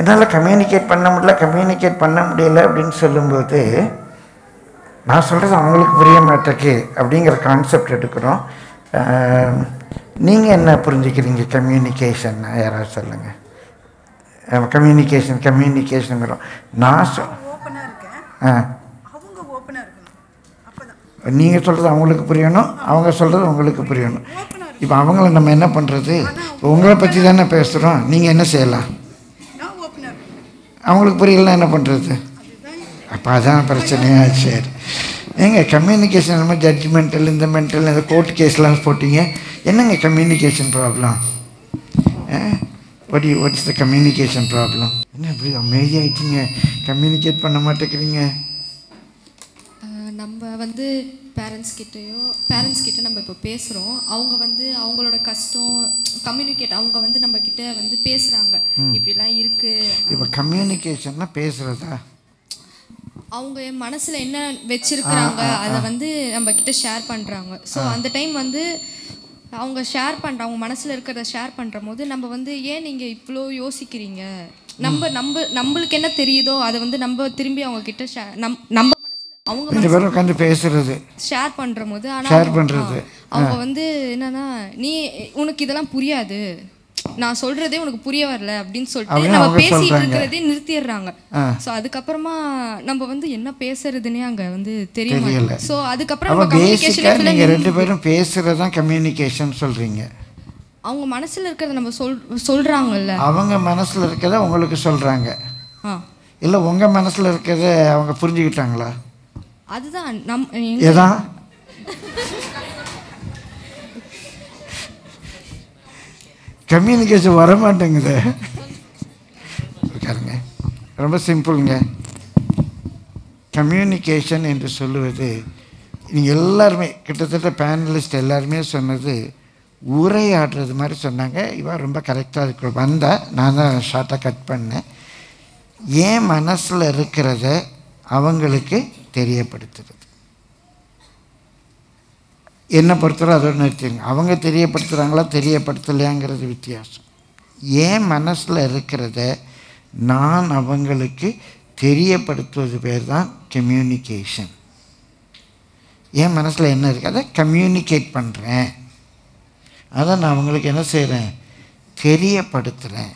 என்னால் கம்யூனிகேட் பண்ண முடியல கம்யூனிகேட் பண்ண முடியல அப்படின்னு சொல்லும்போது நான் சொல்கிறது அவங்களுக்கு புரிய மாட்டேக்கு அப்படிங்கிற கான்செப்ட் எடுக்கிறோம். நீங்கள் என்ன புரிஞ்சுக்கிறீங்க கம்யூனிகேஷன் யாராவது சொல்லுங்கள் கம்யூனிகேஷன் கம்யூனிகேஷனுங்கிறோம் நான் ஆ. நீங்கள் சொல்கிறது அவங்களுக்கு புரியணும் அவங்க சொல்கிறது உங்களுக்கு புரியணும். இப்போ அவங்கள நம்ம என்ன பண்ணுறது உங்களை பற்றி தானே பேசுகிறோம் நீங்கள் என்ன செய்யலாம்? அவங்களுக்கு புரியலன்னா என்ன பண்ணுறது அப்போ அதான் பிரச்சனையா? சரி. ஏங்க கம்யூனிகேஷன் நம்ம ஜட்ஜ்மெண்டல் இந்த மென்டல் இந்த கோர்ட் கேஸ்லாம் போட்டீங்க. என்னங்க communication problem what what is the communication problem என்ன இப்படி அமைதியாயிட்டீங்க? கம்யூனிகேட் பண்ண மாட்டேங்கிறீங்க. நம்ம வந்து பேரண்ட்ஸ் கிட்டேயோ பேரண்ட்ஸ் கிட்ட நம்ம இப்போ பேசுகிறோம் அவங்க வந்து அவங்களோட கஷ்டம் கம்யூனிகேட் அவங்க வந்து நம்ம கிட்ட வந்து பேசுகிறாங்க. இப்படிலாம் இருக்கு. இப்போ கம்யூனிகேஷன்னா பேசுகிறதா அவங்க என் மனசுல என்ன வச்சிருக்கிறாங்க அதை. வந்து நம்ம கிட்ட ஷேர் பண்றாங்க. ஸோ. அந்த டைம் வந்து அவங்க ஷேர் பண்ற அவங்க மனசுல இருக்கிறத ஷேர் பண்ற போது நம்ம வந்து ஏன் நீங்க இவ்வளோ யோசிக்கிறீங்க நம்ம நம்ம நம்மளுக்கு என்ன தெரியுதோ அதை வந்து நம்ம திரும்பி அவங்க கிட்ட share- நம் நம்ம அவங்க ரெண்டு பேரும் உட்காந்து பேசுறது ஷேர் பண்ற போது ஆனா Share அவங்க- பண்றது. ஆ, அவங்க. வந்து என்னன்னா நீ உனக்கு இதெல்லாம் புரியாது நான் சொல்றதே உனக்கு புரிய வரல அப்படின்னு சொல்லிட்டு நம்ம பேசிட்டு சொல்றாங்க. இருக்கிறதே நிறுத்திடுறாங்க. ஸோ அதுக்கப்புறமா நம்ம வந்து என்ன பேசுறதுன்னே அங்க வந்து தெரிய தெரியல. ஸோ அதுக்கப்புறம் நீங்கள் ரெண்டு பேரும் பேசுகிறது தான் கம்யூனிகேஷன் சொல்கிறீங்க அவங்க மனசுல இருக்கிறத நம்ம சொல் சொல்றாங்கல்ல. அவங்க மனசில் இருக்கிறத உங்களுக்கு சொல்கிறாங்க ஆ. இல்லை உங்கள் மனசில் இருக்கிறத அவங்க புரிஞ்சுக்கிட்டாங்களா? அதுதான் நம் எதா? கம்யூனிகேஷன் வர மாட்டேங்குது உட்காருங்க. ரொம்ப சிம்பிளுங்க. கம்யூனிகேஷன் என்று சொல்லுவது நீங்கள் எல்லாருமே கிட்டத்தட்ட பேனலிஸ்ட் எல்லாருமே சொன்னது உரையாடுறது மாதிரி சொன்னாங்க. இவன் ரொம்ப கரெக்டாக இருக்க வந்தால் நான் தான் ஷார்ட்டாக கட் பண்ணேன். என் மனசில் இருக்கிறத அவங்களுக்கு தெரியப்படுத்துறது? என்னை பொறுத்தவரை ஒன்று நிறுத்திடுங்க. அவங்க தெரியப்படுத்துகிறாங்களா தெரியப்படுத்தலையாங்கிறது வித்தியாசம். என் மனசில் இருக்கிறத நான் அவங்களுக்கு தெரியப்படுத்துவது பேர் தான் கம்யூனிகேஷன் என் மனசில் என்ன இருக்குது அதை கம்யூனிகேட் பண்ணுறேன் அதை நான் அவங்களுக்கு என்ன செய்கிறேன்? தெரியப்படுத்துகிறேன்.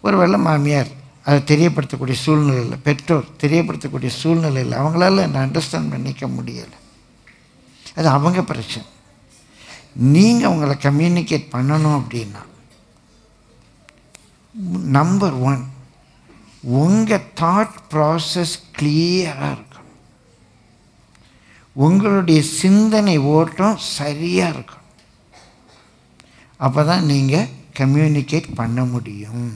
ஒருவேளை மாமியார் அதை தெரியப்படுத்தக்கூடிய சூழ்நிலையில் பெற்றோர் தெரியப்படுத்தக்கூடிய சூழ்நிலையில் அவங்களால நான் அண்டர்ஸ்டாண்ட் பண்ணிக்க முடியலை. அது அவங்க பிரச்சனை. நீங்கள் அவங்கள கம்யூனிகேட் பண்ணணும் அப்படின்னா நம்பர் ஒன் உங்கள் தாட் ப்ராசஸ் கிளியராக இருக்கணும். உங்களுடைய சிந்தனை ஓட்டம் சரியாக இருக்கணும். அப்போ தான் நீங்கள் கம்யூனிகேட் பண்ண முடியும்.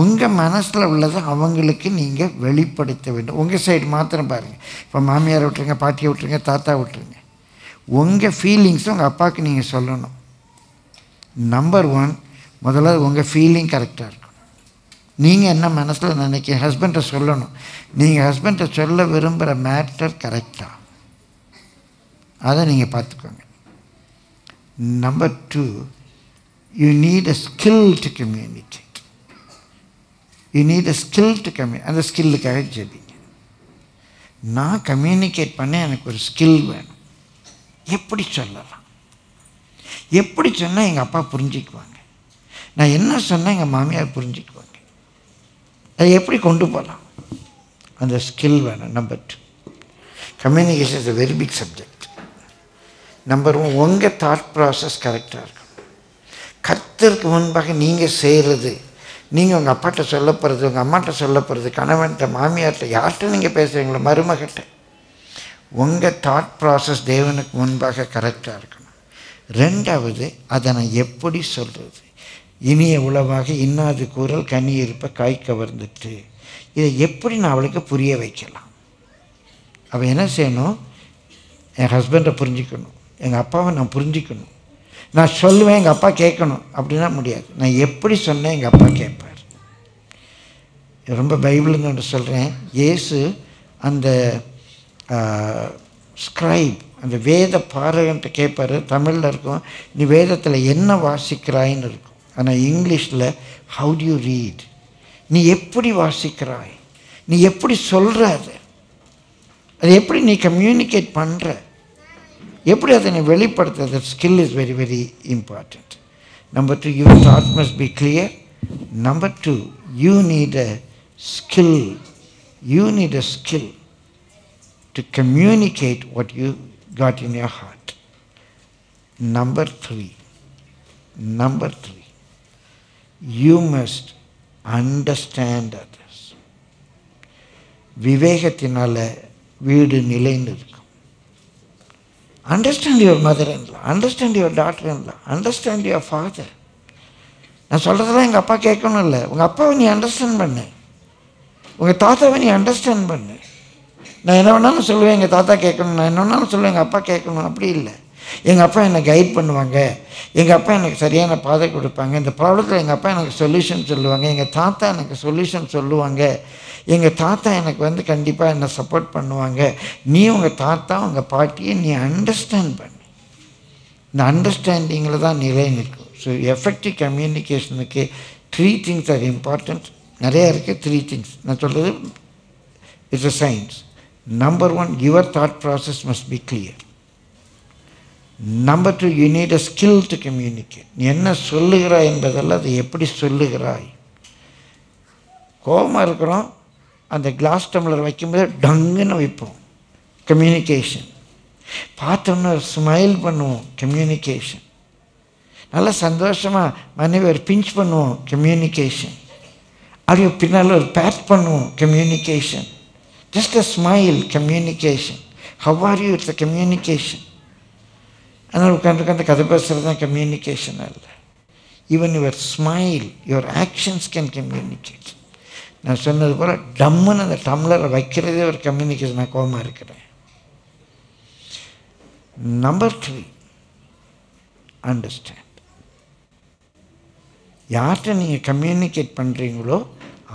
உங்கள் மனசில் உள்ளதை அவங்களுக்கு நீங்கள் வெளிப்படுத்த வேண்டும். உங்கள் சைடு மாத்திரம் பாருங்கள் இப்போ மாமியார் விட்டுருங்க பாட்டியை விட்டுருங்க தாத்தா விட்டுருங்க. உங்கள் ஃபீலிங்ஸை உங்கள் அப்பாவுக்கு நீங்கள் சொல்லணும். நம்பர் ஒன் முதல்ல உங்கள் ஃபீலிங் கரெக்டாக இருக்கணும். நீங்கள் என்ன மனசில் நினைக்க ஹஸ்பண்டை சொல்லணும். நீங்கள் ஹஸ்பண்டை சொல்ல விரும்புகிற மேட்டர் கரெக்டாக அதை நீங்கள் பார்த்துக்கோங்க. Number two you need a skill to community you need a skill to கம்யூ அந்த ஸ்கில்லுக்காக ஜெபிங்க. நான் கம்யூனிகேட் பண்ண எனக்கு ஒரு ஸ்கில் வேணும். எப்படி சொல்லலாம்? எப்படி சொன்னால் எங்கள் அப்பா புரிஞ்சுக்குவாங்க? நான் என்ன சொன்னால் எங்கள் மாமியார் புரிஞ்சுக்குவாங்க? அதை எப்படி கொண்டு போகலாம் அந்த ஸ்கில் வேணும் number two communication is a very big subject number one உங்கள் தாட் ப்ராசஸ் கரெக்டாக இருக்கும் கத்திற்கு முன்பாக நீங்கள் செய்கிறது நீங்கள் உங்கள் அப்பாட்ட சொல்ல போகிறது உங்கள் அம்மாட்ட சொல்ல போகிறது கணவன்கிட்ட மாமியார்கிட்ட யார்கிட்ட நீங்கள் பேசுகிறீங்களோ மருமகிட்ட உங்கள் தாட் ப்ராசஸ் தேவனுக்கு முன்பாக கரெக்டாக இருக்கணும். ரெண்டாவது அதை நான் எப்படி சொல்கிறது இனிய உளவாக இன்னாது கூறல் கனி இருப்ப காய் கவர்ந்துட்டு இதை எப்படி நான் அவளுக்கு புரிய வைக்கலாம்? அவள் என்ன செய்யணும்? என் ஹஸ்பண்டை புரிஞ்சுக்கணும். எங்கள் அப்பாவை நான் புரிஞ்சுக்கணும். நான் சொல்லுவேன் எங்கள் அப்பா கேட்கணும். அப்படின்னா முடியாது. நான் எப்படி சொன்னேன் எங்கள் அப்பா கேட்பார். ரொம்ப பைபிள்னு ஒன்று சொல்கிறேன் இயேசு அந்த ஸ்க்ரைப் அந்த வேத பாரகன்ட்டு கேட்பார். தமிழில் இருக்கும் நீ வேதத்தில் என்ன வாசிக்கிறாயின்னு இருக்கும். ஆனால் இங்கிலீஷில் ஹவு டியூ ரீட் நீ எப்படி வாசிக்கிறாய்? நீ எப்படி சொல்கிற அது? அது எப்படி நீ கம்யூனிகேட் பண்ணுற எப்படி அதை நீ வெளிப்படுத்துறது? Skill is very very important number two you thought must be clear number two you need a skill you need a skill to communicate what you got in your heart. Number three, number three, you must understand others. விவேகத்தினால வீடு நிலைந்து இருக்கும் understand your mother in law understand your daughter in law understand your father நான் சொல்கிறதெல்லாம் எங்கள் அப்பா கேட்கணும் இல்லை. உங்கள் அப்பாவை நீ அண்டர்ஸ்டாண்ட் பண்ணு. உங்கள் தாத்தாவை நீ அண்டர்ஸ்டாண்ட் பண்ணு. நான் என்ன வேணாலும் சொல்லுவேன் எங்கள் தாத்தா கேட்கணும். நான் என்ன வேணாலும் சொல்லுவேன் எங்கள் அப்பா கேட்கணும். அப்படி இல்லை. எங்கள் அப்பா என்னை கைட் பண்ணுவாங்க. எங்கள் அப்பா எனக்கு சரியான பாதை கொடுப்பாங்க. இந்த ப்ராப்ளத்தில் எங்கள் அப்பா எனக்கு சொல்யூஷன் சொல்லுவாங்க. எங்கள் தாத்தா எனக்கு சொல்யூஷன் சொல்லுவாங்க. எங்கள் தாத்தா எனக்கு வந்து கண்டிப்பாக என்னை சப்போர்ட் பண்ணுவாங்க. நீ உங்கள் தாத்தா உங்கள் பாட்டியை நீ அண்டர்ஸ்டாண்ட் பண்ணு. இந்த அண்டர்ஸ்டாண்டிங்கில் தான் நிலை நிற்கும். ஸோ எஃபெக்டிவ் கம்யூனிகேஷனுக்கு த்ரீ திங்ஸ் ஆர் இம்பார்ட்டன்ஸ் நிறையா இருக்குது த்ரீ திங்ஸ் நான் சொல்கிறது it's a science number one your thought process must be clear number two you need a skill to communicate நீ என்ன சொல்லுகிறாய் என்பதெல்லாம் அதை எப்படி சொல்லுகிறாய்? கோபமாக இருக்கிறோம் அந்த கிளாஸ் டம்ளர் வைக்கும்போது டங்குன்னு வைப்போம். கம்யூனிகேஷன் பார்த்தோம்னா ஸ்மைல் பண்ணுவோம். கம்யூனிகேஷன் நல்லா சந்தோஷமாக மனைவி ஒரு பிஞ்ச் பண்ணுவோம். கம்யூனிகேஷன் அப்படியே பின்னால் ஒரு பேட் பண்ணுவோம். Communication just a smile communication how are you it's a communication அதனால் உட்காந்து உட்காந்து கதை பேசுகிறது தான் கம்யூனிகேஷன் அல்ல. Even your smile your actions can communicate நான் சொன்னது போல் டம்முன்னு அந்த டம்ளரை வைக்கிறதே ஒரு கம்யூனிகேஷன் நான் கோபமாக இருக்கிறேன். நம்பர் த்ரீ அண்டர்ஸ்டாண்ட் யார்கிட்ட நீங்கள் கம்யூனிகேட் பண்ணுறீங்களோ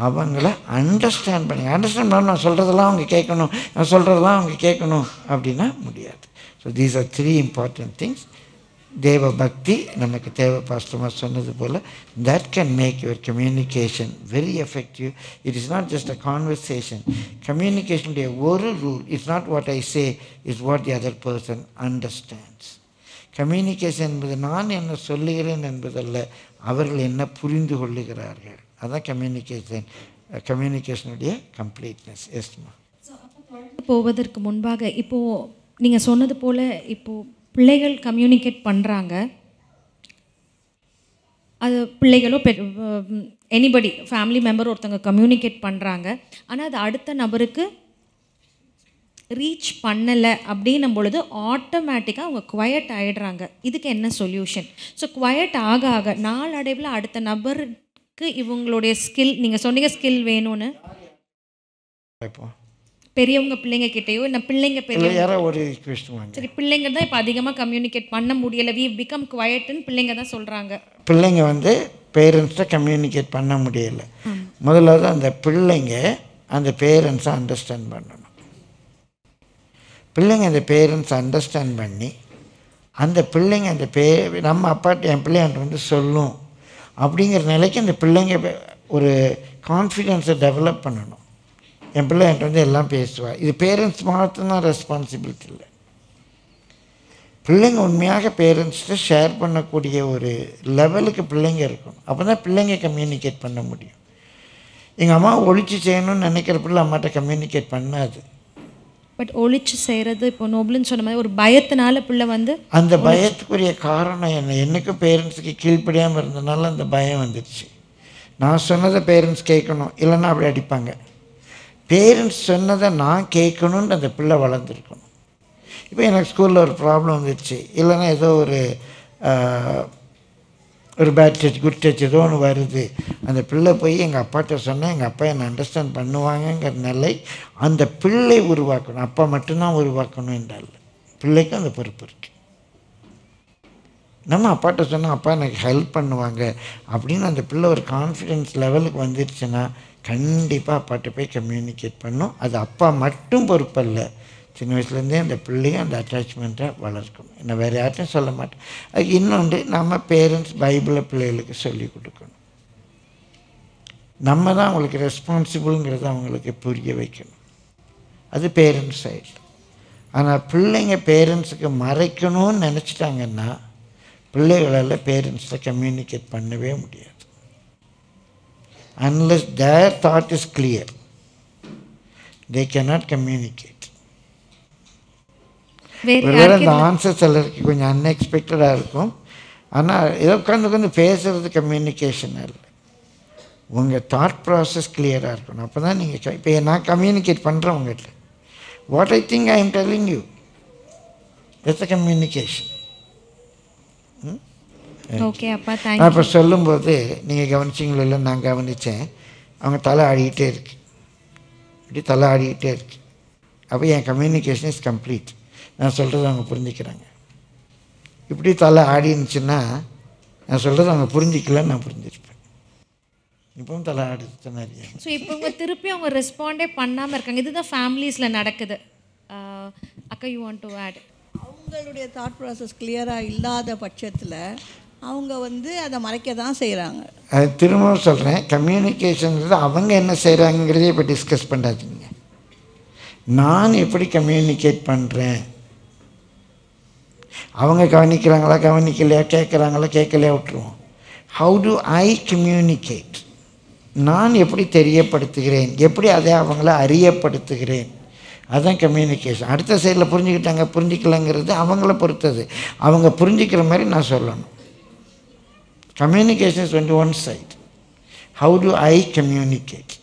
அவங்கள அண்டர்ஸ்டாண்ட் பண்ணுங்க. அண்டர்ஸ்டாண்ட் பண்ண நான் சொல்கிறதெல்லாம் அவங்க கேட்கணும். நான் சொல்கிறதெல்லாம் அவங்க கேட்கணும் அப்படின்னா முடியாது. So these are three important things தேவ பக்தி நமக்கு தேவை. பாஸ்டமாக சொன்னது போல் that can make your communication very effective it is not just a conversation கம்யூனிகேஷனுடைய ஒரு rule it's not what I say is what the other person understands communication என்பது நான் என்ன சொல்லுகிறேன் என்பதல்ல அவர்கள் என்ன புரிந்து கொள்ளுகிறார்கள். அதான் கம்யூனிகேஷன் கம்யூனிகேஷனுடைய கம்ப்ளீட்னஸ் எஸ்மா போவதற்கு முன்பாக இப்போது நீங்கள் சொன்னது போல் இப்போது பிள்ளைகள் கம்யூனிகேட் பண்ணுறாங்க அது பிள்ளைகளோ பெ எனிபடி ஃபேமிலி மெம்பர் ஒருத்தவங்க கம்யூனிகேட் பண்ணுறாங்க ஆனால் அது அடுத்த நபருக்கு ரீச் பண்ணலை அப்படின்னும் பொழுது ஆட்டோமேட்டிக்காக அவங்க குவயட் ஆகிடுறாங்க இதுக்கு என்ன சொல்யூஷன் ஸோ குவயட் ஆக ஆக நாளடைவில் அடுத்த நபருக்கு இவங்களுடைய ஸ்கில் நீங்கள் சொன்னீங்க ஸ்கில் வேணும்னு. இப்போ பெரியவங்க பிள்ளைங்க கிட்டேயோ இல்லை பிள்ளைங்க பெரிய யாரோ ஒரு ரிக்வெஸ்ட் வாங்க. சரி பிள்ளைங்க தான் இப்போ அதிகமாக கம்யூனிகேட் பண்ண முடியலை. வி பிகம் குவயட்டுன்னு பிள்ளைங்க தான் சொல்கிறாங்க பிள்ளைங்க வந்து பேரண்ட்ஸ்கிட்ட கம்யூனிகேட் பண்ண முடியல. முதலாவது அந்த பிள்ளைங்க அந்த பேரண்ட்ஸை அண்டர்ஸ்டாண்ட் பண்ணணும். பிள்ளைங்க அந்த பேரண்ட்ஸ் அண்டர்ஸ்டாண்ட் பண்ணி அந்த பிள்ளைங்க அந்த பே நம்ம அப்பாட்ட என் பிள்ளைங்க வந்து சொல்லும். அப்படிங்கிற நிலைக்கு அந்த பிள்ளைங்க ஒரு கான்ஃபிடென்ஸை டெவலப் பண்ணணும். என் பிள்ளை என்கிட்ட வந்து எல்லாம் பேசுவா. இது பேரண்ட்ஸ் மட்டும்தான் ரெஸ்பான்சிபிலிட்டி இல்லை. பிள்ளைங்க உண்மையாக பேரண்ட்ஸ்கிட்ட ஷேர் பண்ணக்கூடிய ஒரு லெவலுக்கு பிள்ளைங்க இருக்கணும். அப்போ தான் பிள்ளைங்க கம்யூனிகேட் பண்ண முடியும். எங்கள் அம்மா ஒழிச்சு செய்யணும்னு நினைக்கிற பிள்ளை அம்மாட்ட கம்யூனிகேட் பண்ணாது. பட் ஒழிச்சு செய்கிறது இப்போ நோபுல்னு சொன்ன மாதிரி ஒரு பயத்தினால பிள்ளை வந்து அந்த பயத்துக்குரிய காரணம் என்ன? எனக்கும் பேரண்ட்ஸுக்கு கீழ்ப்படியாமல் இருந்தனால அந்த பயம் வந்துடுச்சு நான் சொன்னதை பேரண்ட்ஸ் கேட்கணும். இல்லைன்னா அப்படி அடிப்பாங்க. பேரண்ட்ஸ் சொன்னதை நான் கேட்கணுன்னு அந்த பிள்ளை வளர்ந்துருக்கணும். இப்போ எனக்கு ஸ்கூலில் ஒரு ப்ராப்ளம் வந்துடுச்சு இல்லைன்னா ஏதோ ஒரு ஒரு பேட் டச் குட் டச் ஏதோ ஒன்று வருது. அந்த பிள்ளை போய் எங்கள் அப்பாட்ட சொன்னால் எங்கள் அப்பா என்னை அண்டர்ஸ்டாண்ட் பண்ணுவாங்கங்கிற நிலை அந்த பிள்ளை உருவாக்கணும். அப்பா மட்டும்தான் உருவாக்கணும் என்றால் பிள்ளைக்கும் அந்த பொறுப்பு இருக்குது நம்ம அப்பாட்ட சொன்னால் அப்பா எனக்கு ஹெல்ப் பண்ணுவாங்க. அப்படின்னு அந்த பிள்ளை ஒரு கான்ஃபிடென்ஸ் லெவலுக்கு வந்துடுச்சுன்னா கண்டிப்பாக அப்பாட்ட போய் கம்யூனிகேட் பண்ணும். அது அப்பா மட்டும் பொறுப்பல்ல. சின்ன வயசுலேருந்தே அந்த பிள்ளையும் அந்த அட்டாச்மெண்ட்டை வளர்க்கணும். என்ன வேறு யார்ட்டும் சொல்ல மாட்டேன். அது இன்னொன்று நம்ம பேரண்ட்ஸ் பைபிளை பிள்ளைகளுக்கு சொல்லி கொடுக்கணும். நம்ம தான் அவங்களுக்கு ரெஸ்பான்சிபிளுங்கிறத அவங்களுக்கு புரிய வைக்கணும். அது பேரண்ட்ஸ் சைடு ஆனால் பிள்ளைங்க பேரண்ட்ஸுக்கு மறைக்கணும்னு நினச்சிட்டாங்கன்னா பிள்ளைகளால் பேரண்ட்ஸில் கம்யூனிகேட் பண்ணவே முடியாது. Unless their thought is clear they cannot communicate. வேறு ஒருவேளை அந்த ஆன்சர் சிலருக்கு கொஞ்சம் அன்எக்ஸ்பெக்டடாக இருக்கும். ஆனால் ஏதோ உட்காந்து உட்காந்து பேசுகிறது கம்யூனிகேஷன் இல்லை. உங்கள் தாட் ப்ராசஸ் கிளியராக இருக்கணும். அப்போ தான் நீங்கள் இப்போ நான் கம்யூனிகேட் பண்ணுறேன் உங்கள்கிட்ட what I think I am telling you it's a communication okay அப்பா நான் தேங்க்யூ இப்போ சொல்லும்போது நீங்கள் கவனிச்சிங்களோ இல்லை நான் கவனித்தேன் அவங்க தலை ஆடிக்கிட்டே இருக்கு. இப்படி தலை ஆடிக்கிட்டே இருக்கு. அப்போ என் கம்யூனிகேஷன் இஸ் கம்ப்ளீட் நான் சொல்கிறத அவங்க புரிஞ்சுக்கிறாங்க. இப்படி தலை ஆடி இருந்துச்சுன்னா நான் சொல்கிறத அவங்க புரிஞ்சிக்கலன்னு நான் புரிஞ்சிருப்பேன். இப்பவும் தலை தானே அறியாம. ஸோ இப்போ இவங்க திருப்பி அவங்க ரெஸ்பாண்டே பண்ணாமல் இருக்காங்க. இதுதான் ஃபேமிலிஸில் நடக்குது. அக்கா யூ வாண்ட் டு ஆட் அவங்களுடைய தாட் ப்ராசஸ் கிளியராக இல்லாத பட்சத்தில் அவங்க வந்து அதை மறைக்க தான் செய்கிறாங்க அது திரும்பவும் சொல்கிறேன் கம்யூனிகேஷன்றது அவங்க என்ன செய்கிறாங்கிறதே இப்போ டிஸ்கஸ் பண்ணாதீங்க. நான் எப்படி கம்யூனிகேட் பண்ணுறேன் அவங்க கவனிக்கிறாங்களா கவனிக்கலையா கேட்குறாங்களா கேட்கலையா விட்டுருவோம். ஹவு டு ஐ கம்யூனிகேட் நான் எப்படி தெரியப்படுத்துகிறேன்? எப்படி அதை அவங்கள அறியப்படுத்துகிறேன்? அதுதான் கம்யூனிகேஷன் அடுத்த சைடில் புரிஞ்சுக்கிட்டாங்க புரிஞ்சிக்கலங்கிறது அவங்கள பொறுத்தது. அவங்க புரிஞ்சிக்கிற மாதிரி நான் சொல்லணும். Communication is only one side how to I communicate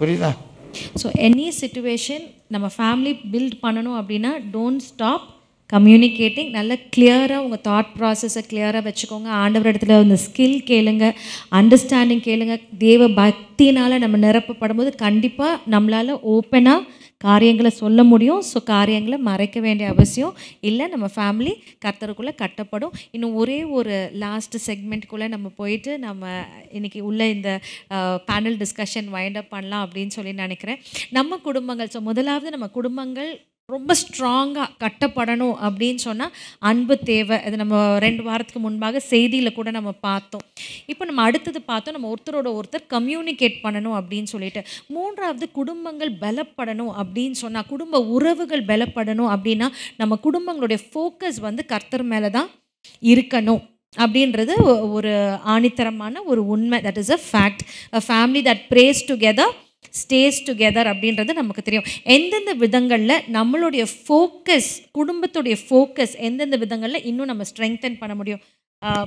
புரியுதா? ஸோ எனி சுச்சுவேஷன் நம்ம ஃபேமிலி பில்ட் பண்ணணும் அப்படின்னா டோன்ட் ஸ்டாப் கம்யூனிகேட்டிங் நல்ல கிளியராக உங்கள் தாட் ப்ராசஸை கிளியராக வச்சுக்கோங்க. ஆண்டவர் இடத்துல இந்த ஸ்கில் கேளுங்க அண்டர்ஸ்டாண்டிங் கேளுங்க. தேவ பக்தினால் நம்ம நிரப்பப்படும் போது கண்டிப்பாக நம்மளால் ஓப்பனாக காரியங்களை சொல்ல முடியும். ஸோ காரியங்களை மறைக்க வேண்டிய அவசியம் இல்லை. நம்ம ஃபேமிலி கர்த்தருக்குள்ளே கட்டப்படும். இன்னும் ஒரே ஒரு லாஸ்ட் செக்மெண்ட்குள்ளே நம்ம போயிட்டு நம்ம இன்றைக்கி உள்ள இந்த பேனல் டிஸ்கஷன் வைண்ட் அப் பண்ணலாம் அப்படின்னு சொல்லி நினைக்கிறேன். நம்ம குடும்பங்கள் ஸோ முதலாவது நம்ம குடும்பங்கள் ரொம்ப ஸ்ட்ராங்காக கட்டப்படணும் அப்படின்னு சொன்னால் அன்பு தேவை. அது நம்ம ரெண்டு வாரத்துக்கு முன்பாக செய்தியில் கூட நம்ம பார்த்தோம். இப்போ நம்ம அடுத்தது பார்த்தோம் நம்ம ஒருத்தரோட ஒருத்தர் கம்யூனிகேட் பண்ணணும் அப்படின்னு சொல்லிட்டு. மூன்றாவது குடும்பங்கள் பலப்படணும் அப்படின்னு சொன்னால் குடும்ப உறவுகள் பலப்படணும் அப்படின்னா நம்ம குடும்பங்களுடைய ஃபோக்கஸ் வந்து கர்த்தர் மேலே தான் இருக்கணும் அப்படின்றது ஒரு ஆணித்தரமான ஒரு உண்மை. That is a fact a family that prays together stays together அப்படின்றது நமக்கு தெரியும். எந்தெந்த விதங்களில் நம்மளுடைய ஃபோக்கஸ் குடும்பத்துடைய ஃபோக்கஸ் எந்தெந்த விதங்களில் இன்னும் நம்ம ஸ்ட்ரெங்தன் பண்ண முடியும்?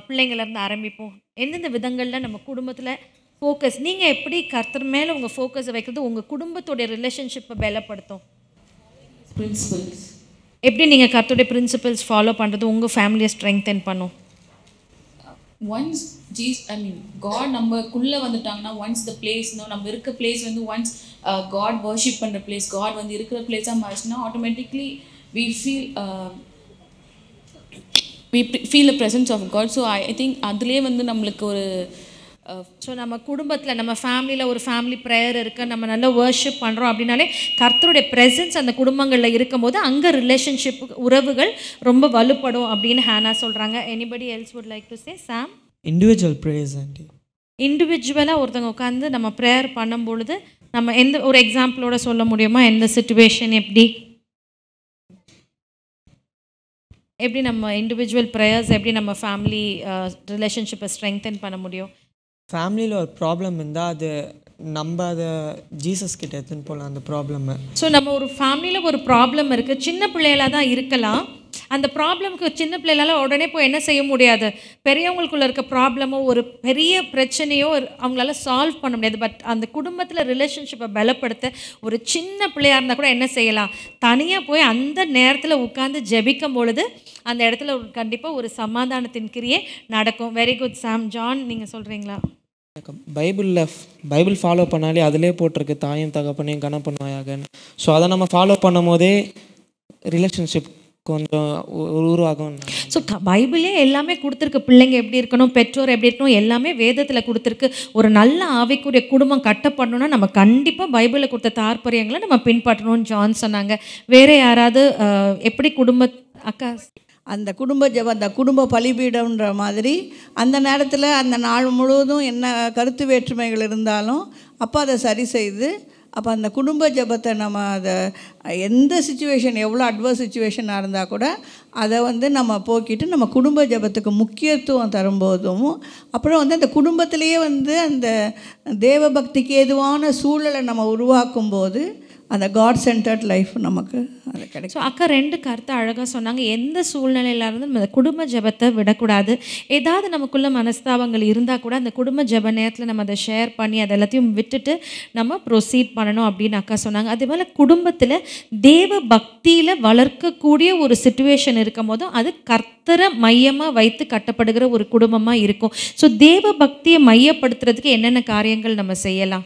பிள்ளைங்கள்லேருந்து ஆரம்பிப்போம். எந்தெந்த விதங்களில் நம்ம குடும்பத்தில் ஃபோக்கஸ் நீங்கள் எப்படி கர்த்தர் மேலே உங்கள் ஃபோக்கஸை வைக்கிறது உங்கள் குடும்பத்துடைய ரிலேஷன்ஷிப்பை பலப்படுத்தும்? பிரின்சிபல்ஸ் எப்படி நீங்கள் கர்த்தருடைய பிரின்சிபல்ஸ் ஃபாலோ பண்ணுறது உங்கள் ஃபேமிலியை ஸ்ட்ரெங்தன் பண்ணும்? ஒன்ஸ் ஜீஸ் ஐ மீன் காட் நம்மக்குள்ளே வந்துட்டாங்கன்னா ஒன்ஸ் த பிளேஸ் நம்ம இருக்க பிளேஸ் வந்து ஒன்ஸ் காட் வர்ஷிப் பண்ணுற பிளேஸ் காட் வந்து இருக்கிற பிளேஸாக மாறிச்சுன்னா automatically we feel we feel a presence of God so I think அதுலேயே வந்து நம்மளுக்கு ஒரு ஸோ நம்ம குடும்பத்தில் நம்ம ஃபேமிலியில் ஒரு ஃபேமிலி ப்ரேயர் இருக்குது நம்ம நல்லா வர்ஷிப் பண்ணுறோம் அப்படின்னாலே கர்த்தருடைய ப்ரெசன்ஸ் அந்த குடும்பங்களில் இருக்கும்போது அங்கே ரிலேஷன்ஷிப் உறவுகள் ரொம்ப வலுப்படும் அப்படின்னு ஹேனா சொல்கிறாங்க anybody else would like to say some individual prayers and இண்டிவிஜுவலாக ஒருத்தவங்க உட்காந்து நம்ம ப்ரேயர் பண்ணும் பொழுது நம்ம எந்த ஒரு எக்ஸாம்பிளோட சொல்ல முடியுமா? எந்த சுச்சுவேஷன் எப்படி? எப்படி நம்ம இண்டிவிஜுவல் ப்ரேயர்ஸ் எப்படி நம்ம ஃபேமிலி ரிலேஷன்ஷிப்பை ஸ்ட்ரெங்தன் பண்ண முடியும்? ஃபேமிலியில் ஒரு ப்ராப்ளம் இருந்தால் அது நம்ம அதை ஜீசஸ் கிட்ட எடுத்துன்னு போகலாம் அந்த ப்ராப்ளமை ஸோ நம்ம ஒரு ஃபேமிலியில் ஒரு ப்ராப்ளம் இருக்குது சின்ன பிள்ளைகளாக தான் இருக்கலாம். அந்த ப்ராப்ளம்க்கு சின்ன பிள்ளைகளால உடனே போய் என்ன செய்ய முடியாது. பெரியவங்களுக்குள்ள இருக்க ப்ராப்ளமோ ஒரு பெரிய பிரச்சனையோ அவங்களால சால்வ் பண்ண முடியாது. பட் அந்த குடும்பத்தில் ரிலேஷன்ஷிப்பை பலப்படுத்த ஒரு சின்ன பிள்ளையாக இருந்தால் கூட என்ன செய்யலாம்? தனியாக போய் அந்த நேரத்தில் உட்காந்து ஜெபிக்கும் பொழுது அந்த இடத்துல கண்டிப்பாக ஒரு சமாதானத்தின் கிரியே நடக்கும். வெரி குட் சாம் ஜான் நீங்கள் சொல்கிறீங்களா பைபிளில் பைபிள் ஃபாலோ பண்ணாலே அதிலே போட்டிருக்கு தாயும் தகப்பனையும் கனம் ஸோ அதை நம்ம ஃபாலோ பண்ணும் போதே ரிலேஷன்ஷிப் கொஞ்சம் உருவாகும். ஸோ பைபிளே எல்லாமே கொடுத்துருக்கு. பிள்ளைங்க எப்படி இருக்கணும் பெற்றோர் எப்படி இருக்கணும் எல்லாமே வேதத்தில் கொடுத்துருக்கு. ஒரு நல்ல ஆவிக்குரிய குடும்பம் கட்டப்படணும்னா நம்ம கண்டிப்பாக பைபிளில் கொடுத்த தாற்பயங்களை நம்ம பின்பற்றணும்னு ஜான் சொன்னாங்க. வேறு யாராவது எப்படி குடும்ப அக்கா அந்த குடும்ப ஜெபம் அந்த குடும்ப பலிபீடம்ன்ற மாதிரி அந்த நேரத்தில் அந்த நாள் முழுவதும் என்ன கருத்து வேற்றுமைகள் இருந்தாலும் அப்போ அதை சரி செய்து அப்போ அந்த குடும்ப ஜெபத்தை நம்ம அதை எந்த சுச்சுவேஷன் எவ்வளோ அட்வர்ஸ் சுச்சுவேஷனாக இருந்தால் கூட அதை வந்து நம்ம போக்கிட்டு நம்ம குடும்ப ஜெபத்துக்கு முக்கியத்துவம் தரும்போதும் அப்புறம் வந்து அந்த குடும்பத்திலேயே வந்து அந்த தேவபக்திக்கு ஏதுவான சூழலை நம்ம உருவாக்கும் போது அந்த காட் சென்டர்ட் லைஃப் நமக்கு அது கிடைக்கும். ஸோ அக்கா ரெண்டு கருத்தை அழகாக சொன்னாங்க. எந்த சூழ்நிலையில இருந்து நம்ம குடும்ப ஜெபத்தை விடக்கூடாது. ஏதாவது நமக்குள்ள மனஸ்தாபங்கள் இருந்தால் கூட அந்த குடும்ப ஜெப நேரத்தில் நம்ம அதை ஷேர் பண்ணி அதை எல்லாத்தையும் விட்டுட்டு நம்ம ப்ரொசீட் பண்ணணும் அப்படின்னு அக்கா சொன்னாங்க. அதே போல் குடும்பத்தில் தேவ பக்தியில் வளர்க்கக்கூடிய ஒரு சுச்சுவேஷன் இருக்கும் போதும் அது கர்த்தரை மையமாக வைத்து கட்டப்படுகிற ஒரு குடும்பமாக இருக்கும். ஸோ தேவ பக்தியை மையப்படுத்துறதுக்கு என்னென்ன காரியங்கள் நம்ம செய்யலாம்?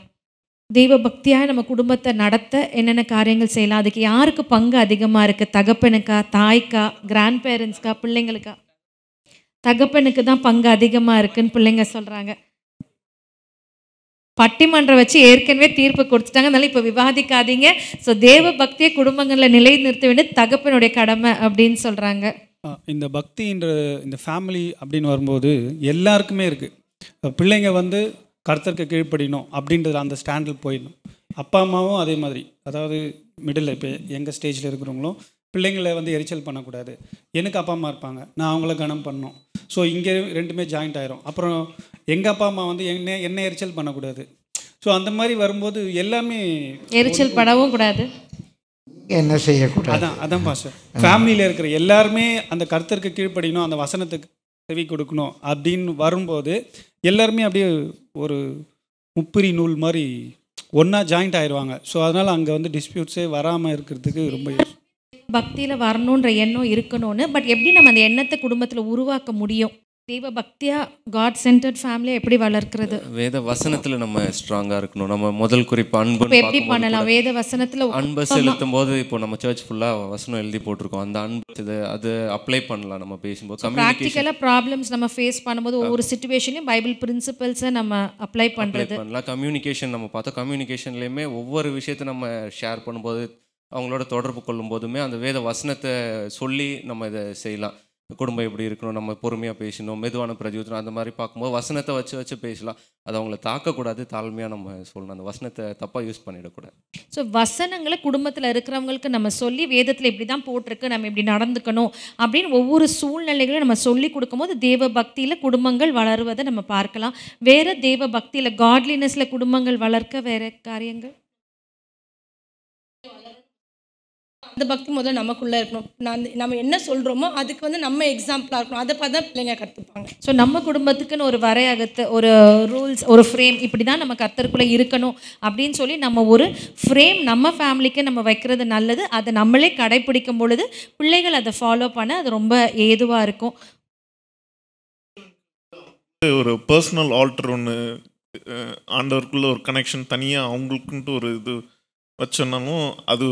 தெய்வ பக்தியாக நம்ம குடும்பத்தை நடத்த என்னென்ன காரியங்கள் செய்யலாம்? அதுக்கு யாருக்கு பங்கு அதிகமாக இருக்குது தகப்பனுக்கா தாய்க்கா கிராண்ட் பேரண்ட்ஸ்க்கா பிள்ளைங்களுக்கா? தகப்பனுக்கு தான் பங்கு அதிகமாக இருக்குன்னு பிள்ளைங்க சொல்கிறாங்க பட்டிமன்றம் வச்சு ஏற்கனவே தீர்ப்பு கொடுத்துட்டாங்க. அதனால இப்போ விவாதிக்காதீங்க. ஸோ தேவ பக்தியை குடும்பங்களில் நிலை நிறுத்த வேண்டிய தகப்பனுடைய கடமை அப்படின்னு சொல்கிறாங்க இந்த பக்தின்ற இந்த ஃபேமிலி அப்படின்னு வரும்போது எல்லாருக்குமே இருக்குது பிள்ளைங்க வந்து கர்த்தருக்கு கீழ்ப்படியணும் அப்படின்றது அந்த ஸ்டாண்டில் போயிடணும். அப்பா அம்மாவும் அதே மாதிரி. அதாவது மிடில் இப்போ எங்கள் ஸ்டேஜில் இருக்கிறவங்களும் பிள்ளைங்களை வந்து எரிச்சல் பண்ணக்கூடாது. எனக்கு அப்பா அம்மா இருப்பாங்க. நான் அவங்கள கனம் பண்ணணும் ஸோ இங்கே ரெண்டுமே ஜாயிண்ட் ஆயிரும். அப்புறம் எங்கள் அப்பா அம்மா வந்து என்ன என்ன எரிச்சல் பண்ணக்கூடாது. ஸோ அந்த மாதிரி வரும்போது எல்லாமே எரிச்சல் படவும் கூடாது. என்ன செய்யக்கூடாது? அதான் அதான் பாஸ்டர் ஃபேமிலியில் இருக்கிற எல்லாருமே அந்த கருத்தருக்கு கீழ்ப்படியணும் அந்த வசனத்துக்கு செவி கொடுக்கணும் அப்படின்னு வரும்போது எல்லாருமே அப்படியே ஒரு முப்பிரி நூல் மாதிரி ஒன்றா ஜாயிண்ட் ஆயிடுவாங்க ஸோ அதனால் அங்கே வந்து டிஸ்பியூட்ஸே வராமல் இருக்கிறதுக்கு ரொம்ப பக்தியில் வரணுன்ற எண்ணம் இருக்கணும்னு பட் எப்படி நம்ம அந்த எண்ணத்தை குடும்பத்தில் உருவாக்க முடியும்? தெய்வ பக்தியாக காட் சென்டர்ட் ஃபேமிலியை எப்படி வளர்க்கிறது? வேத வசனத்துல நம்ம ஸ்ட்ராங்கா இருக்கணும். நம்ம முதல் குறிப்பு அன்பு எப்படி பண்ணலாம்? வேத வசனத்தில் அன்பை செலுத்தும் போது இப்போ நம்ம சர்ச் ஃபுல்லா வசனம் எழுதி போட்டிருக்கோம். அந்த அன்பு இது அது அப்ளை பண்ணலாம் நம்ம பேசும்போது. ப்ராக்டிக்கலாக ப்ராப்ளம்ஸ் நம்ம ஃபேஸ் பண்ணும்போது ஒவ்வொரு சுச்சுவேஷன்லையும் பைபிள் பிரின்சிபல்ஸை நம்ம அப்ளை பண்ணுறது பண்ணலாம். கம்யூனிகேஷன் நம்ம பார்த்தோம். கம்யூனிகேஷன்லேயுமே ஒவ்வொரு விஷயத்தை நம்ம ஷேர் பண்ணும்போது அவங்களோட தொடர்பு கொள்ளும் போதுமே அந்த வேத வசனத்தை சொல்லி நம்ம இதை செய்யலாம். குடும்பம் எப்படி இருக்கணும் நம்ம பொறுமையாக பேசணும் மெதுவான பிரஜோதனம் அந்த மாதிரி பார்க்கும்போது வசனத்தை வச்சு வச்சு பேசலாம். அது அவங்கள தாக்கக்கூடாது தாழ்மையாக நம்ம சொல்லணும். அந்த வசனத்தை தப்பாக யூஸ் பண்ணிடக்கூடாது. ஸோ வசனங்களை குடும்பத்தில் இருக்கிறவங்களுக்கு நம்ம சொல்லி வேதத்தில் இப்படி தான் போட்டிருக்கு நம்ம இப்படி நடந்துக்கணும் அப்படின்னு ஒவ்வொரு சூழ்நிலைகளையும் நம்ம சொல்லி கொடுக்கும்போது தேவ பக்தியில் குடும்பங்கள் வளருவதை நம்ம பார்க்கலாம். வேறு தேவ பக்தியில் காட்லினஸில் குடும்பங்கள் வளர்க்க வேறு காரியங்கள்? அந்த பக்தி முதல்ல நமக்குள்ளே இருக்கணும். நான் நம்ம என்ன சொல்கிறோமோ அதுக்கு வந்து நம்ம எக்ஸாம்பிளாக இருக்கணும். அதை பார்த்து தான் பிள்ளைங்க கற்றுப்பாங்க ஸோ நம்ம குடும்பத்துக்குன்னு ஒரு வரையகத்து ஒரு ரூல்ஸ் ஒரு ஃப்ரேம் இப்படி தான் நம்ம கத்தருக்குள்ளே இருக்கணும் அப்படின்னு சொல்லி நம்ம ஒரு ஃப்ரேம் நம்ம ஃபேமிலிக்கு நம்ம வைக்கிறது நல்லது. அதை நம்மளே கடைப்பிடிக்கும் பொழுது பிள்ளைகள் அதை ஃபாலோ பண்ண அது ரொம்ப ஏதுவாக இருக்கும். ஒரு பர்சனல் ஆல்டர் ஒன்று ஆண்டவருக்குள்ள ஒரு கனெக்ஷன் தனியாக அவங்களுக்குன்ட்டு ஒரு இது வச்சோன்னாலும் அது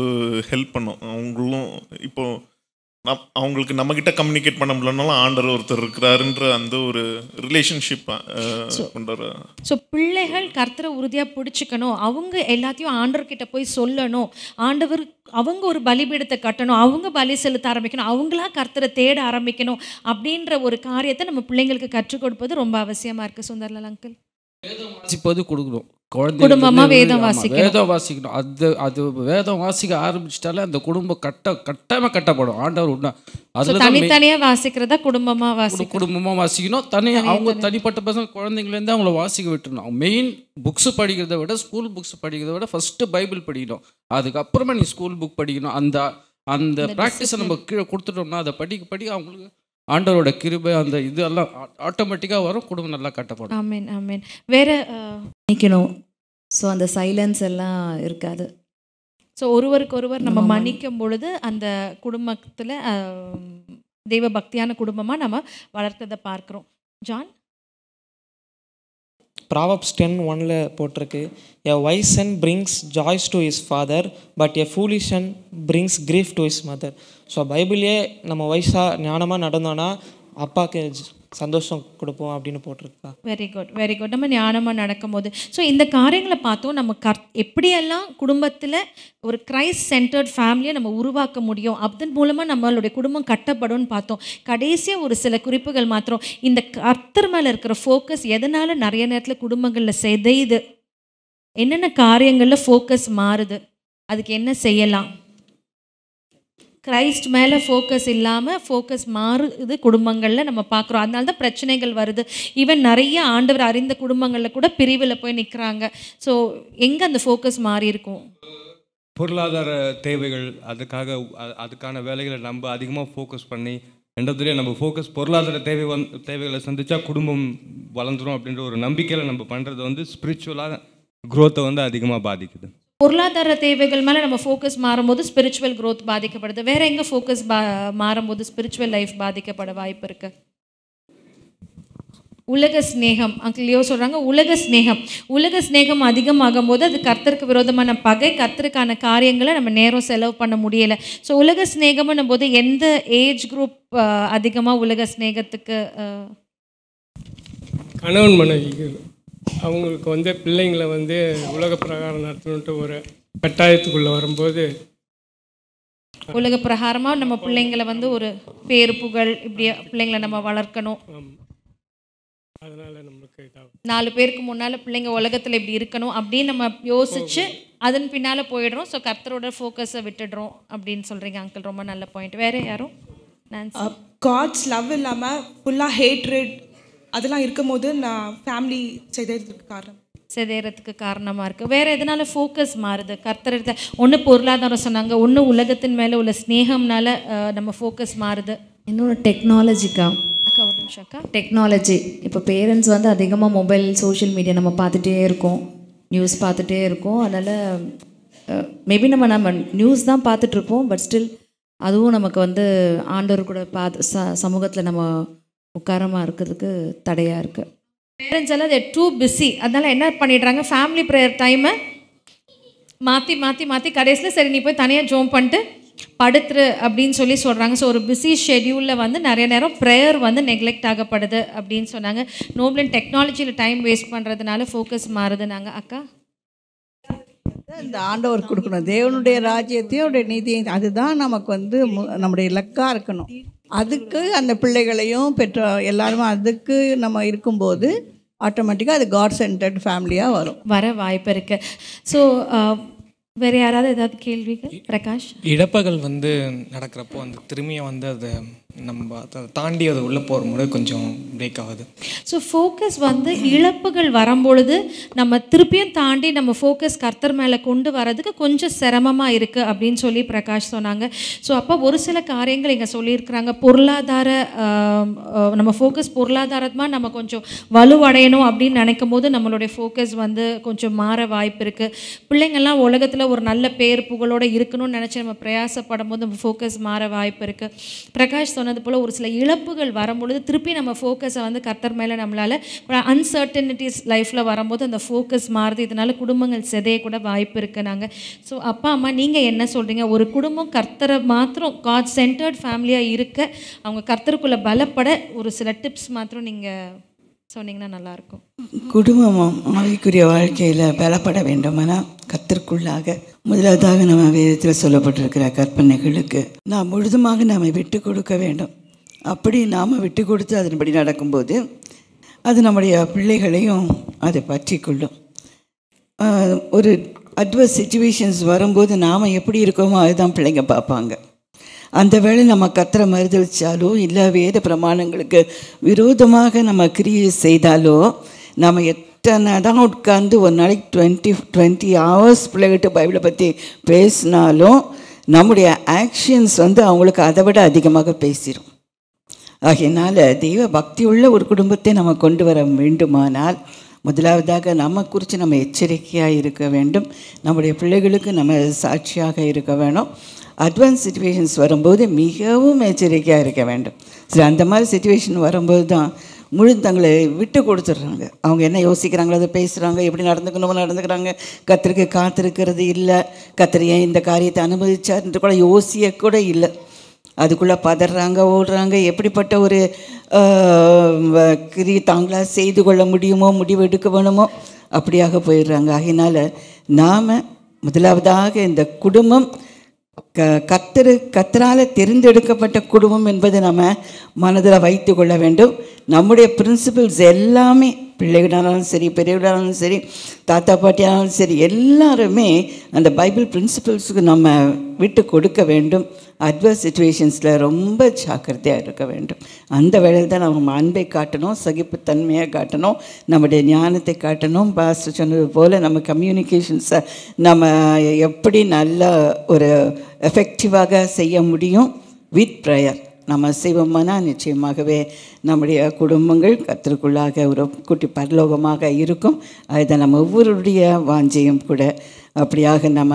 ஹெல்ப் பண்ணும். அவங்களும் இப்போ நம் அவங்களுக்கு நம்மக்கிட்ட கம்யூனிகேட் பண்ண முடியலனாலும் ஆண்டவர் ஒருத்தர் இருக்கிறாருன்ற அந்த ஒரு ரிலேஷன்ஷிப் வர ஸோ பிள்ளைகள் கர்த்தரை உறுதியாக பிடிச்சிக்கணும். அவங்க எல்லாத்தையும் ஆண்டவர்கிட்ட போய் சொல்லணும். ஆண்டவர் அவங்க ஒரு பலிபீடத்தை கட்டணும். அவங்க பலி செலுத்த ஆரம்பிக்கணும். அவங்களா கர்த்தரை தேட ஆரம்பிக்கணும். அப்படின்ற ஒரு காரியத்தை நம்ம பிள்ளைங்களுக்கு கற்றுக் கொடுப்பது ரொம்ப அவசியமாக இருக்குது சுந்தர்லால் அங்கிள் வாசிப்பது கொடுக்கணும். குடும்பமா குழந்தைங்க வேதம் வாசிக்கணும். வேதம் வாசிக்கணும். அது அது வேதம் வாசிக்க ஆரம்பிச்சிட்டாலே அந்த குடும்பம் கட்ட கட்டாயமாக கட்டப்படும். ஆண்டவர் உண்மை ஸோ அதில் தனித்தனியாக வாசிக்கிறதா குடும்பமாக வாசி குடு- குடும்பமா வாசிக்கணும். தனி அவங்க தனிப்பட்ட பசங்க குழந்தைங்கலேருந்து அவங்கள வாசிக்க விட்டுணும் மெயின் புக்ஸ் படிக்கிறத விட ஸ்கூல் புக்ஸ் படிக்கிறத விட ஃபஸ்ட்டு பைபிள் படிக்கணும். அதுக்கப்புறமா நீ ஸ்கூல் புக் படிக்கணும். அந்த அந்த அந்த ப்ராக்டிஸை நம்ம கீழே கொடுத்துட்டோம்னா அதை படிக்க படிக்க அவங்களுக்கு ஆண்டவரோட கிருபை அந்த இதெல்லாம் ஆட்டோமேட்டிக்காக வரும் குடும்பம் நல்லா கட்டப்படும். ஆமீன் ஆமீன். வேற மன்னிக்கணும். ஸோ அந்த சைலன்ஸ் எல்லாம் இருக்காது. ஸோ ஒருவருக்கு ஒருவர் நம்ம நம்ம மன்- மன்னிக்கும் பொழுது அந்த குடும்பத்தில் தெய்வ பக்தியான குடும்பமாக நம்ம வளர்த்ததை பார்க்குறோம். ஜான்? ப்ராவப்ஸ் டென் ஒனில் போட்டிருக்கு. A wise son brings joys to his father but a foolish son brings grief to his mother so பைபிளே நம்ம வயசாக ஞானமாக நடந்தோன்னா அப்பாவுக்கு சந்தோஷம் கொடுப்போம் அப்படின்னு போட்டிருக்கா? வெரி குட் வெரி குட் நம்ம ஞானமாக நடக்கும்போது ஸோ இந்த காரியங்களை பார்த்தோம் நம்ம கர் எப்படியெல்லாம் குடும்பத்தில் ஒரு கிரைஸ்ட் சென்டர்ட் ஃபேமிலியை நம்ம உருவாக்க முடியும் அதன் மூலமாக நம்மளுடைய குடும்பம் கட்டப்படும்னு பார்த்தோம். கடைசியாக ஒரு சில குறிப்புகள் மாத்திரம் இந்த கர்த்தர் மேலே இருக்கிற ஃபோக்கஸ் எதனால் நிறைய நேரத்தில் குடும்பங்களில் சிதையுது? என்னென்ன காரியங்களில் ஃபோக்கஸ் மாறுது? அதுக்கு என்ன செய்யலாம்? கிரைஸ்ட் மேலே ஃபோக்கஸ் இல்லாமல் ஃபோக்கஸ் மாறுது குடும்பங்களில் நம்ம பார்க்குறோம் அதனால தான் பிரச்சனைகள் வருது. ஈவன் நிறைய ஆண்டவர் அறிந்த குடும்பங்களில் கூட பிரிவில் போய் நிற்கிறாங்க ஸோ எங்கே அந்த ஃபோக்கஸ் மாறி இருக்கும்? பொருளாதார தேவைகள் அதுக்காக அதுக்கான வேலைகளை நம்ம அதிகமாக ஃபோக்கஸ் பண்ணி ரெண்டாவது நம்ம ஃபோக்கஸ் பொருளாதார தேவை வந் தேவைகளை சந்தித்தா குடும்பம் வளர்ந்துரும் அப்படின்ற ஒரு நம்பிக்கையில் நம்ம பண்ணுறது வந்து ஸ்பிரிச்சுவலாக குரோத்தை வந்து அதிகமாக பாதிக்குது. பொருளாதார தேவைகள் மேலே நம்ம ஃபோக்கஸ் மாறும்போது ஸ்பிரிச்சுவல் க்ரோத் பாதிக்கப்படுது. வேற எங்கே ஃபோக்கஸ் பா மாறும்போது ஸ்பிரிச்சுவல் லைஃப் பாதிக்கப்பட வாய்ப்பு இருக்கு? உலக ஸ்நேகம் அங்கிள் சொல்கிறாங்க உலக ஸ்நேகம் உலக ஸ்நேகம் அதிகமாகும் போது அது கர்த்தருக்கு விரோதமான பகை கர்த்தருக்கான காரியங்களை நம்ம நேரம் செலவு பண்ண முடியலை. ஸோ உலக ஸ்நேகம்னும் போது எந்த ஏஜ் குரூப் அதிகமாக உலக ஸ்நேகத்துக்கு கணவன் மனைவி அவங்களுக்கு வந்து பிள்ளைங்களை வந்து உலக பிரகாரம் நடத்தணுன்ட்டு ஒரு கட்டாயத்துக்குள்ளே வரும்போது உலக பிரகாரமாக நம்ம பிள்ளைங்களை வந்து ஒரு பேரு புகழ் இப்படி பிள்ளைங்களை நம்ம வளர்க்கணும். அதனால் நம்மளுக்கு நாலு பேருக்கு முன்னால் பிள்ளைங்க உலகத்தில் இப்படி இருக்கணும் அப்படின்னு நம்ம யோசிச்சு அதன் பின்னால் போயிடுறோம். ஸோ கர்த்தரோட ஃபோக்கஸை விட்டுடுறோம் அப்படின்னு சொல்கிறீங்க அங்கிள் ரொம்ப நல்ல பாயிண்ட் வேறு யாரும்? நான்சி காட்ஸ் லவ் இல்லாமல் ஃபுல்லாக ஹேட்ரட் அதெல்லாம் இருக்கும்போது நான் ஃபேமிலி செய்ததுக்கு காரணம். சிதையறதுக்கு காரணமாக இருக்குது வேறு எதனால ஃபோக்கஸ் மாறுது? கர்த்தர் ஒன்று பொருளாதாரம் சொன்னாங்க ஒன்று உலகத்தின் மேலே உள்ள ஸ்நேகம்னால அஹ், நம்ம ஃபோக்கஸ் மாறுது. இன்னொன்று டெக்னாலஜிக்கா அக்கா ஒரு நிமிஷம் அக்கா. டெக்னாலஜி இப்போ பேரண்ட்ஸ் வந்து அதிகமாக மொபைல் சோஷியல் மீடியா நம்ம பார்த்துட்டே இருக்கோம். நியூஸ் பார்த்துட்டே இருக்கோம். அதனால் மேபி நம்ம நம்ம நியூஸ் தான் பார்த்துட்ருப்போம் பட் ஸ்டில் அதுவும் நமக்கு வந்து ஆண்டவர் கூட பார்த்து ச சமூகத்தில் நம்ம உட்காரமாக இருக்கிறதுக்கு தடையாக இருக்குது பேரண்ட்ஸ் எல்லாம் தேர் டூ பிஸி அதனால் என்ன பண்ணிடுறாங்க? ஃபேமிலி ப்ரேயர் டைமை மாற்றி மாற்றி மாற்றி கடைசியில் சரி நீ போய் தனியாக ஜோம் பண்ணிட்டு படுத்துரு அப்படின்னு சொல்லி சொல்கிறாங்க ஸோ ஒரு பிஸி ஷெட்யூலில் வந்து நிறைய நேரம் ப்ரேயர் வந்து நெக்லெக்ட் ஆகப்படுது அப்படின்னு சொன்னாங்க. நோப்ளன் டெக்னாலஜியில் டைம் வேஸ்ட் பண்ணுறதுனால ஃபோக்கஸ் மாறுது நாங்கள் அக்கா? இந்த ஆண்டவர் கொடுக்கணும். தேவனுடைய ராஜ்யத்தையும் நீதியும் அதுதான் நமக்கு வந்து மு- நம்முடைய இலக்காக இருக்கணும். அதுக்கு அந்த பிள்ளைகளையும் பெற்ற எல்லாருமே அதுக்கு நம்ம இருக்கும்போது ஆட்டோமேட்டிக்காக அது காட் சென்டர்ட் ஃபேமிலியாக வரும். வர வாய்ப்பு இருக்கு. ஸோ வேற யாராவது ஏதாவது கேள்விகள்? பிரகாஷ்? இழப்புகள் வந்து நடக்கிறப்போ அந்த திரும்பியும் வந்து அதை நம்ம அதை தாண்டி அது உள்ளே போகும்போது கொஞ்சம் பிரேக் ஆகுது. ஸோ ஃபோக்கஸ் வந்து இழப்புகள் வரும்பொழுது நம்ம திருப்பியும் தாண்டி நம்ம ஃபோக்கஸ் கர்த்தர் மேலே கொண்டு வரதுக்கு கொஞ்சம் சிரமமாக இருக்குது அப்படின்னு சொல்லி பிரகாஷ் சொன்னாங்க. ஸோ அப்போ ஒரு சில காரியங்கள் இங்கே சொல்லியிருக்கிறாங்க. பொருளாதார நம்ம ஃபோக்கஸ் பொருளாதாரமாக நம்ம கொஞ்சம் வலுவடையணும் அப்படின்னு நினைக்கும் போது நம்மளுடைய ஃபோக்கஸ் வந்து கொஞ்சம் மாற வாய்ப்பு இருக்குது பிள்ளைங்கள்லாம் உலகத்தில் ஒரு நல்ல பேர் புகழோட இருக்கணும்னு நினச்சி நம்ம பிரயாசப்படும் போது நம்ம ஃபோக்கஸ் மாற வாய்ப்பு இருக்குது பிரகாஷ் சொன்னது போல் ஒரு சில இழப்புகள் வரும்பொழுது திருப்பி நம்ம ஃபோக்கஸை வந்து கர்த்தர் மேலே நம்மளால் அன்சர்டனிட்டிஸ் லைஃப்பில் வரும்போது அந்த ஃபோக்கஸ் மாறுது. இதனால் குடும்பங்கள் செதைய கூட வாய்ப்பு இருக்குது நாங்கள் ஸோ அப்பா அம்மா நீங்கள் என்ன சொல்கிறீங்க ஒரு குடும்பம் கர்த்தரை மாத்திரம் காட் சென்டர்ட் ஃபேமிலியாக இருக்க அவங்க கர்த்தருக்குள்ளே பலப்பட ஒரு சில டிப்ஸ் மாத்திரம் நீங்கள் சொன்னீங்கன்னா நல்லாயிருக்கும். குடும்பமும் ஆவிக்குரிய வாழ்க்கையில் பலப்பட வேண்டுமானால் கத்திற்குள்ளாக முதலாவதாக நம்ம வேதத்தில் சொல்லப்பட்டிருக்கிற கற்பனைகளுக்கு நாம் முழுதுமாக நாம் விட்டு கொடுக்க வேண்டும். அப்படி நாம் விட்டு கொடுத்து அதன்படி நடக்கும்போது அது நம்முடைய பிள்ளைகளையும் அது பற்றி கொள்ளும். ஒரு அட்வர்ஸ் சுச்சுவேஷன்ஸ் வரும்போது நாம் எப்படி இருக்கோமோ அதுதான் பிள்ளைங்க பார்ப்பாங்க. அந்த வேளை நம்ம கத்திர மறுதளித்தாலோ இல்லை வேத பிரமாணங்களுக்கு விரோதமாக நம்ம கிரியை செய்தாலோ நம்ம இத்தனை தான் உட்காந்து ஒரு நாளைக்கு டுவெண்ட்டி டுவெண்ட்டி ஹவர்ஸ் பிள்ளைகிட்ட பைபிளை பற்றி பேசினாலும் நம்முடைய ஆக்ஷன்ஸ் வந்து அவங்களுக்கு அதை விட அதிகமாக பேசிடும் ஆகையினால் தெய்வ பக்தி உள்ள ஒரு குடும்பத்தை நம்ம கொண்டு வர வேண்டுமானால் முதலாவதாக நம்ம குறித்து நம்ம எச்சரிக்கையாக இருக்க வேண்டும். நம்முடைய பிள்ளைகளுக்கு நம்ம சாட்சியாக இருக்க வேணும். அட்வான்ஸ் சுச்சுவேஷன்ஸ் வரும்போது மிகவும் எச்சரிக்கையாக இருக்க வேண்டும். சரி அந்த மாதிரி சுச்சுவேஷன் வரும்போது தான் முழு தங்களை விட்டு கொடுத்துட்றாங்க. அவங்க என்ன யோசிக்கிறாங்களோ அதை பேசுகிறாங்க எப்படி நடந்துக்கணுமோ நடந்துக்கிறாங்க. கத்திரிக்கு காத்திருக்கிறது இல்லை. கத்திரி ஏன் இந்த காரியத்தை அனுமதிச்சார்ன்ட்டு கூட யோசிக்க கூட இல்லை. அதுக்குள்ளே பதறாங்க ஓடுறாங்க. எப்படிப்பட்ட ஒரு வ- கிரி தாங்களாக செய்து கொள்ள முடியுமோ முடிவு எடுக்க வேணுமோ அப்படியாக போயிடுறாங்க. ஆகையினால நாம் முதலாவதாக இந்த குடும்பம் க கத்தரு கத்தரால் தெரிந்தெடுக்கப்பட்ட குடும்பம் என்பது நம்ம மனதில் வைத்து கொள்ள வேண்டும். நம்முடைய பிரின்சிபல்ஸ் எல்லாமே பிள்ளைகளானாலும் சரி பெரியவர்களானாலும் சரி தாத்தா பாட்டியானாலும் சரி எல்லாருமே அந்த பைபிள் பிரின்சிபல்ஸுக்கு நம்ம விட்டு கொடுக்க வேண்டும். அட்வர்ஸ் சுச்சுவேஷன்ஸில் ரொம்ப ஜாக்கிரதையாக இருக்க வேண்டும். அந்த வேளையில் தான் நம்ம அன்பை காட்டணும் சகிப்புத்தன்மையாக காட்டணும் நம்முடைய ஞானத்தை காட்டணும். பாஸ்டர் சொன்னது போல் நம்ம கம்யூனிகேஷன்ஸை நம்ம எப்படி நல்ல ஒரு எஃபெக்டிவாக செய்ய முடியும்? வித் ப்ரேயர் நம்ம செய்வோம்னா நிச்சயமாகவே நம்முடைய குடும்பங்கள் கத்திற்குள்ளாக ஒரு குட்டி பரலோகமாக இருக்கும். அதுதான் நம்ம ஒவ்வொருடைய வாஞ்சையும் கூட அப்படியாக நம்ம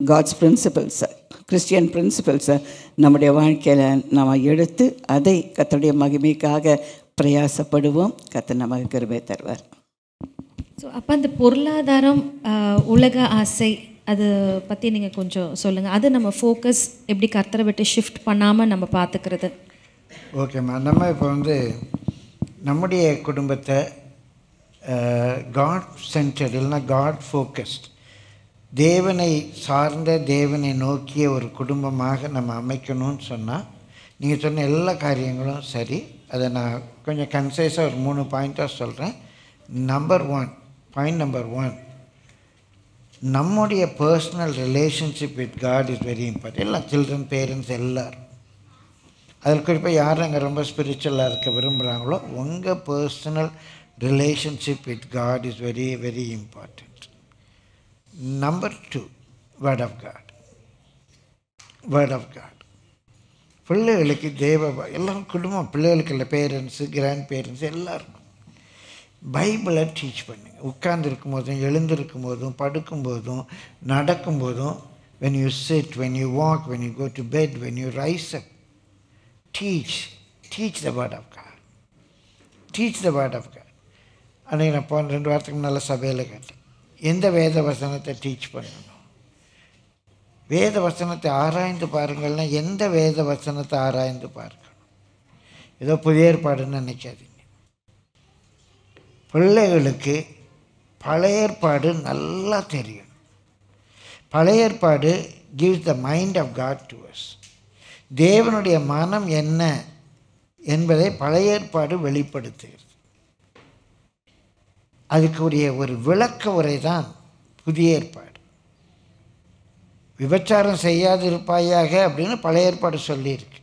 காட்ஸ் பிரின்சிபல்ஸை கிறிஸ்டியன் பிரின்சிபல்ஸை நம்முடைய வாழ்க்கையில் நம்ம எடுத்து அதை கத்தனுடைய மகிமைக்காக பிரயாசப்படுவோம். கத்த நமக்கு கிருபை தருவார். ஸோ அப்போ அந்த பொருளாதாரம் உலக ஆசை அது பற்றி நீங்கள் கொஞ்சம் சொல்லுங்கள் அது நம்ம ஃபோக்கஸ் எப்படி கர்த்தரை விட்டு ஷிஃப்ட் பண்ணாமல் நம்ம பார்த்துக்கிறது ஓகேம்மா நம்ம இப்போ வந்து நம்முடைய குடும்பத்தை காட் சென்டர் இல்லைன்னா காட் ஃபோக்கஸ்ட் தேவனை சார்ந்த தேவனை நோக்கிய ஒரு குடும்பமாக நம்ம அமைக்கணும்னு சொன்னால் நீங்கள் சொன்ன எல்லா காரியங்களும் சரி. அதை நான் கொஞ்சம் கன்சைஸாக ஒரு மூணு பாயிண்ட்டாக சொல்கிறேன் number one point number one நம்முடைய personal relationship with God is very important எல்லாம் சில்ட்ரன் பேரண்ட்ஸ் எல்லாரும். அதில் குறிப்பாக யார் அங்கே ரொம்ப ஸ்பிரிச்சுவலாக இருக்க விரும்புகிறாங்களோ உங்கள் personal relationship with God is very very important number two word of God word of God பிள்ளைகளுக்கு தேவ எல்லாம் குடும்பம் பிள்ளைகளுக்கு இல்லை பேரண்ட்ஸு கிராண்ட் பேரண்ட்ஸ் எல்லாருக்கும். பைபிளை டீச் பண்ணுங்க. உட்கார்ந்துருக்கும் போதும் எழுந்திருக்கும் போதும் படுக்கும்போதும் நடக்கும்போதும் when you sit when you walk when you go to bed when you rise up teach teach the word of God teach the word of God அன்றைக்கி நான் போன ரெண்டு வாரத்துக்கு முன்னால் சபையில் கேட்டேன். எந்த வேத வசனத்தை டீச் பண்ணணும்? வேத வசனத்தை ஆராய்ந்து பாருங்கள்னா எந்த வேத வசனத்தை ஆராய்ந்து பாருங்கள் ஏதோ புதிய ஏற்பாடுன்னு நினைக்காதீங்க. பிள்ளைகளுக்கு பழைய ஏற்பாடு நல்லா தெரியும். பழைய ஏற்பாடு gives the mind of God to us தேவனுடைய மனம் என்ன என்பதை பழைய ஏற்பாடு வெளிப்படுத்துகிறது. அதுக்குரிய ஒரு விளக்க உரை தான் புதிய ஏற்பாடு. விபச்சாரம் செய்யாதிருப்பாயாக அப்படின்னு பழைய ஏற்பாடு சொல்லியிருக்கு.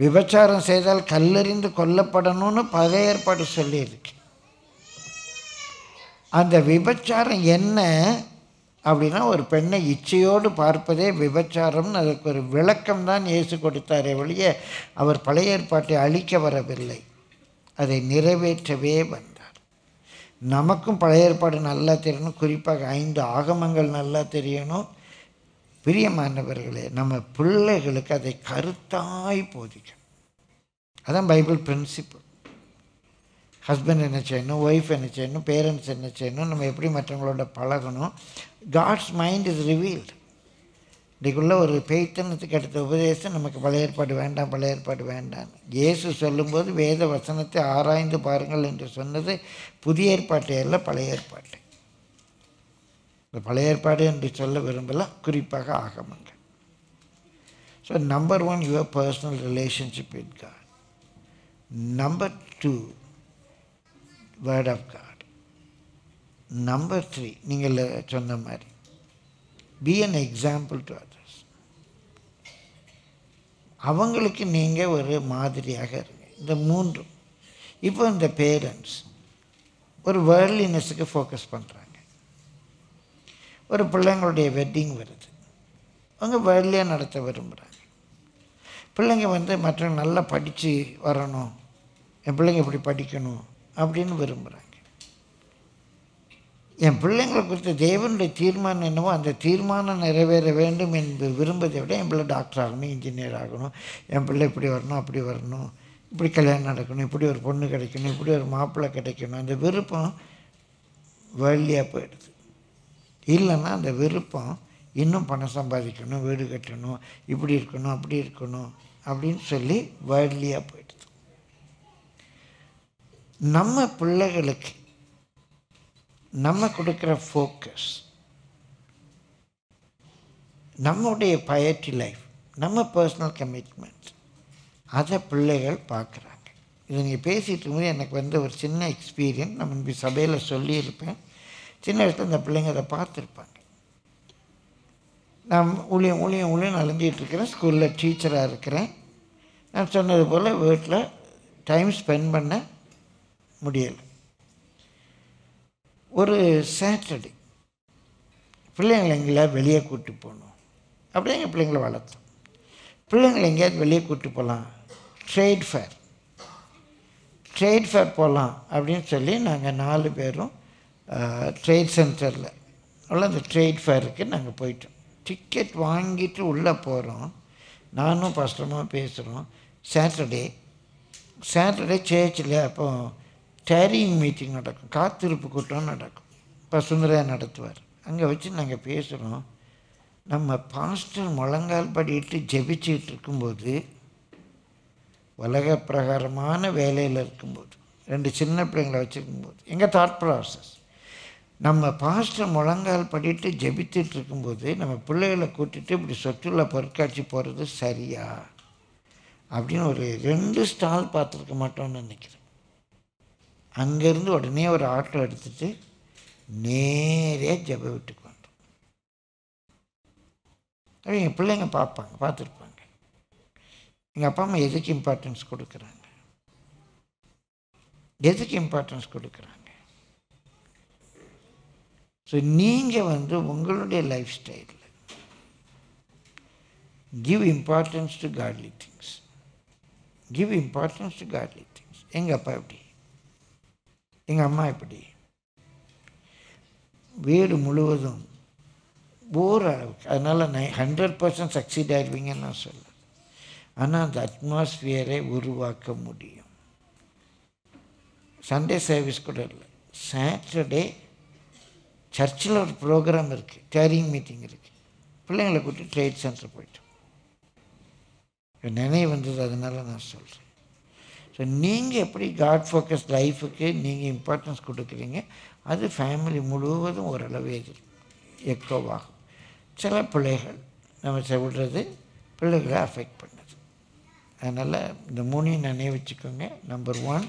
விபச்சாரம் செய்தால் கல்லறிந்து கொல்லப்படணும்னு பழைய ஏற்பாடு சொல்லியிருக்கு. அந்த விபச்சாரம் என்ன அப்படின்னா ஒரு பெண்ணை இச்சையோடு பார்ப்பதே விபச்சாரம்னு அதற்கு ஒரு விளக்கம் தான் இயேசு கொடுத்தாரே ஒழிய அவர் பழைய ஏற்பாட்டை அழிக்க வரவில்லை. அதை நிறைவேற்றவே வந்தார். நமக்கும் பழைய ஏற்பாடு நல்லா தெரியணும். குறிப்பாக ஐந்து ஆகமங்கள் நல்லா தெரியணும். பிரியமானவர்களே நம்ம பிள்ளைகளுக்கு அதை கருத்தாய் போதிக்கணும். அதான் பைபிள் பிரின்சிபல். ஹஸ்பண்ட் என்ன செய்யணும் ஒய்ஃப் என்ன செய்யணும் பேரண்ட்ஸ் என்ன செய்யணும் நம்ம எப்படி மற்றவங்களோட பழகணும்? காட்ஸ் மைண்ட் இஸ் ரிவீல்டு இன்றைக்குள்ள ஒரு பெய்த்தனத்துக்கு அடுத்த உபதேசம் நமக்கு பழைய ஏற்பாடு வேண்டாம் பழைய ஏற்பாடு வேண்டாம். இயேசு சொல்லும்போது வேத வசனத்தை ஆராய்ந்து பாருங்கள் என்று சொன்னது புதிய ஏற்பாட்டை அல்ல பழைய ஏற்பாடு. இந்த பழைய ஏற்பாடு என்று சொல்ல விரும்பல குறிப்பாக ஆகமங்கள். So number one your personal relationship with God number two word of God number three நீங்கள் சொன்ன மாதிரி be an example to others அவங்களுக்கு நீங்கள் ஒரு மாதிரியாக இருங்க. இந்த மூன்றும். இப்போ இந்த பேரண்ட்ஸ் ஒரு வேர்லினஸுக்கு ஃபோக்கஸ் பண்ணுறாங்க ஒரு பிள்ளைங்களுடைய வெட்டிங் வருது. அவங்க வேர்லியாக நடத்த விரும்புகிறாங்க பிள்ளைங்க வந்து மற்றவங்க நல்லா படித்து வரணும். என் பிள்ளைங்க இப்படி படிக்கணும் அப்படின்னு விரும்புகிறாங்க என் பிள்ளைங்களை குறித்த தேவனுடைய தீர்மானம் என்னவோ அந்த தீர்மானம் நிறைவேற வேண்டும் என்று விரும்புவதை விட என் பிள்ளை டாக்டர் ஆகணும் இன்ஜினியர் ஆகணும். என் பிள்ளை இப்படி வரணும் அப்படி வரணும். இப்படி கல்யாணம் நடக்கணும் இப்படி ஒரு பொண்ணு கிடைக்கணும் இப்படி ஒரு மாப்பிள்ளை கிடைக்கணும். அந்த விருப்பம் வேலியாக போயிடுது. இல்லைன்னா அந்த விருப்பம் இன்னும் பணம் சம்பாதிக்கணும் வீடு கட்டணும் இப்படி இருக்கணும் அப்படி இருக்கணும் அப்படின்னு சொல்லி வேர்லியாக போயிடுது. நம்ம பிள்ளைகளுக்கு நம்ம கொடுக்குற ஃபோக்கஸ் நம்முடைய பயட்டி லைஃப் நம்ம பர்சனல் கமிட்மெண்ட் அதை பிள்ளைகள் பார்க்குறாங்க. இதை நீங்கள் பேசிகிட்டு இருக்கும்போது எனக்கு வந்து ஒரு சின்ன எக்ஸ்பீரியன்ஸ் நம்ம சபையில் சொல்லியிருப்பேன். சின்ன வயசில் இந்த பிள்ளைங்க அதை பார்த்துருப்பாங்க. நான் ஊழியம் ஊழியம் ஊழியம் அலைஞ்சிகிட்ருக்கிறேன் ஸ்கூலில் டீச்சராக இருக்கிறேன். நான் சொன்னது போல் வீட்டில் டைம் ஸ்பெண்ட் பண்ண முடியலை. ஒரு சாட்டர்டே பிள்ளைங்களை எங்கேயாவது வெளியே கூட்டி போகணும். அப்படியே எங்கள் பிள்ளைங்களை வளர்த்தோம். பிள்ளைங்களை எங்கேயாவது வெளியே கூட்டி போகலாம். ட்ரேட் ஃபேர் ட்ரேட் ஃபேர் போகலாம் அப்படின்னு சொல்லி நாங்கள் நாலு பேரும் ட்ரேட் சென்டரில் அவ்வளோ அந்த ட்ரேட் ஃபேருக்கு நாங்கள் போயிட்டோம். டிக்கெட் வாங்கிட்டு உள்ளே போகிறோம் நானும் பஸ்டமாக பேசுகிறோம் சாட்டர்டே சாட்டர்டே சேர்ச்சில் அப்போ டேரிங் மீட்டிங் நடக்கும். காத்திருப்பு கூட்டம் நடக்கும். இப்போ நடத்துவார். அங்கே வச்சு நாங்கள் பேசுகிறோம் நம்ம பாஸ்டர் முழங்கால் படிட்டு ஜெபிச்சுக்கிட்டு இருக்கும்போது உலக பிரகாரமான வேலையில் இருக்கும்போது ரெண்டு சின்ன பிள்ளைங்களை வச்சுருக்கும்போது எங்கள் தாட் ப்ராசஸ் நம்ம பாஸ்டர் முழங்கால் படிட்டு ஜபித்துட்டு இருக்கும்போது நம்ம பிள்ளைகளை கூட்டிட்டு இப்படி சொற்றுள்ள பொருட்காட்சி போகிறது சரியா? அப்படின்னு ஒரு ரெண்டு ஸ்டால் பார்த்துருக்க மாட்டோம்னு நினைக்கிறேன். அங்கேருந்து உடனே ஒரு ஆட்டோ எடுத்துட்டு நேரே ஜப வீட்டுக்கு வந்தோம். அப்ப எங்கள் பிள்ளைங்க பார்ப்பாங்க பார்த்துருப்பாங்க. எங்கள் அப்பா அம்மா எதுக்கு இம்பார்ட்டன்ஸ் கொடுக்குறாங்க? எதுக்கு இம்பார்ட்டன்ஸ் கொடுக்குறாங்க? ஸோ நீங்கள் வந்து உங்களுடைய லைஃப் ஸ்டைலில் give importance to godly things give importance to godly things எங்கள் அப்பா எப்படி? எங்கள் அம்மா எப்படி? வீடு முழுவதும் ஓரளவுக்கு அதனால் நான் ஹண்ட்ரட் பர்சன்ட் சக்சீட் ஆயிடுவீங்கன்னு நான் சொல்ல ஆனால் அந்த அட்மாஸ்ஃபியரை உருவாக்க முடியும். சண்டே சர்வீஸ் கூட இல்லை. சாட்டர்டே சர்ச்சில் ஒரு ப்ரோக்ராம் இருக்குது டேரிங் மீட்டிங் இருக்குது பிள்ளைங்களை கூப்பிட்டு ட்ரேட் சென்டர் போயிட்டோம். நினைவு வந்தது அதனால நான் சொல்கிறேன் ஸோ நீங்கள் எப்படி காட் ஃபோக்கஸ் லைஃபுக்கு நீங்கள் இம்பார்ட்டன்ஸ் கொடுக்குறீங்க அது ஃபேமிலி முழுவதும் ஓரளவு எது எக்கோவாகும் சில பிள்ளைகள் நம்ம சொல்கிறது பிள்ளைகளை அஃபெக்ட் பண்ணுது. அதனால் இந்த மூணையும் நினைவு வச்சுக்கோங்க. நம்பர் ஒன்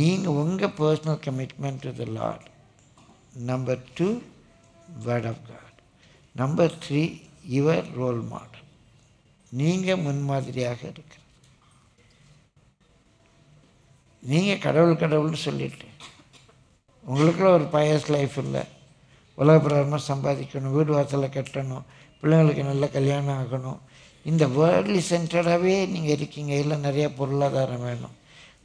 நீங்கள் உங்கள் personal commitment to the Lord number two word of God number three your role model நீங்கள் முன்மாதிரியாக இருக்கிறது நீங்கள் கடவுள் கடவுள்னு சொல்லிட்டு. உங்களுக்குள்ள ஒரு பயஸ் லைஃப் இல்லை. உலகப்பிரதமாக சம்பாதிக்கணும் வீடு வாசலை கட்டணும் பிள்ளைங்களுக்கு நல்ல கல்யாணம் ஆகணும். இந்த வேர்ல்ட்லி சென்டராகவே நீங்கள் இருக்கீங்க. இல்லை நிறையா பொருளாதாரம் வேணும்.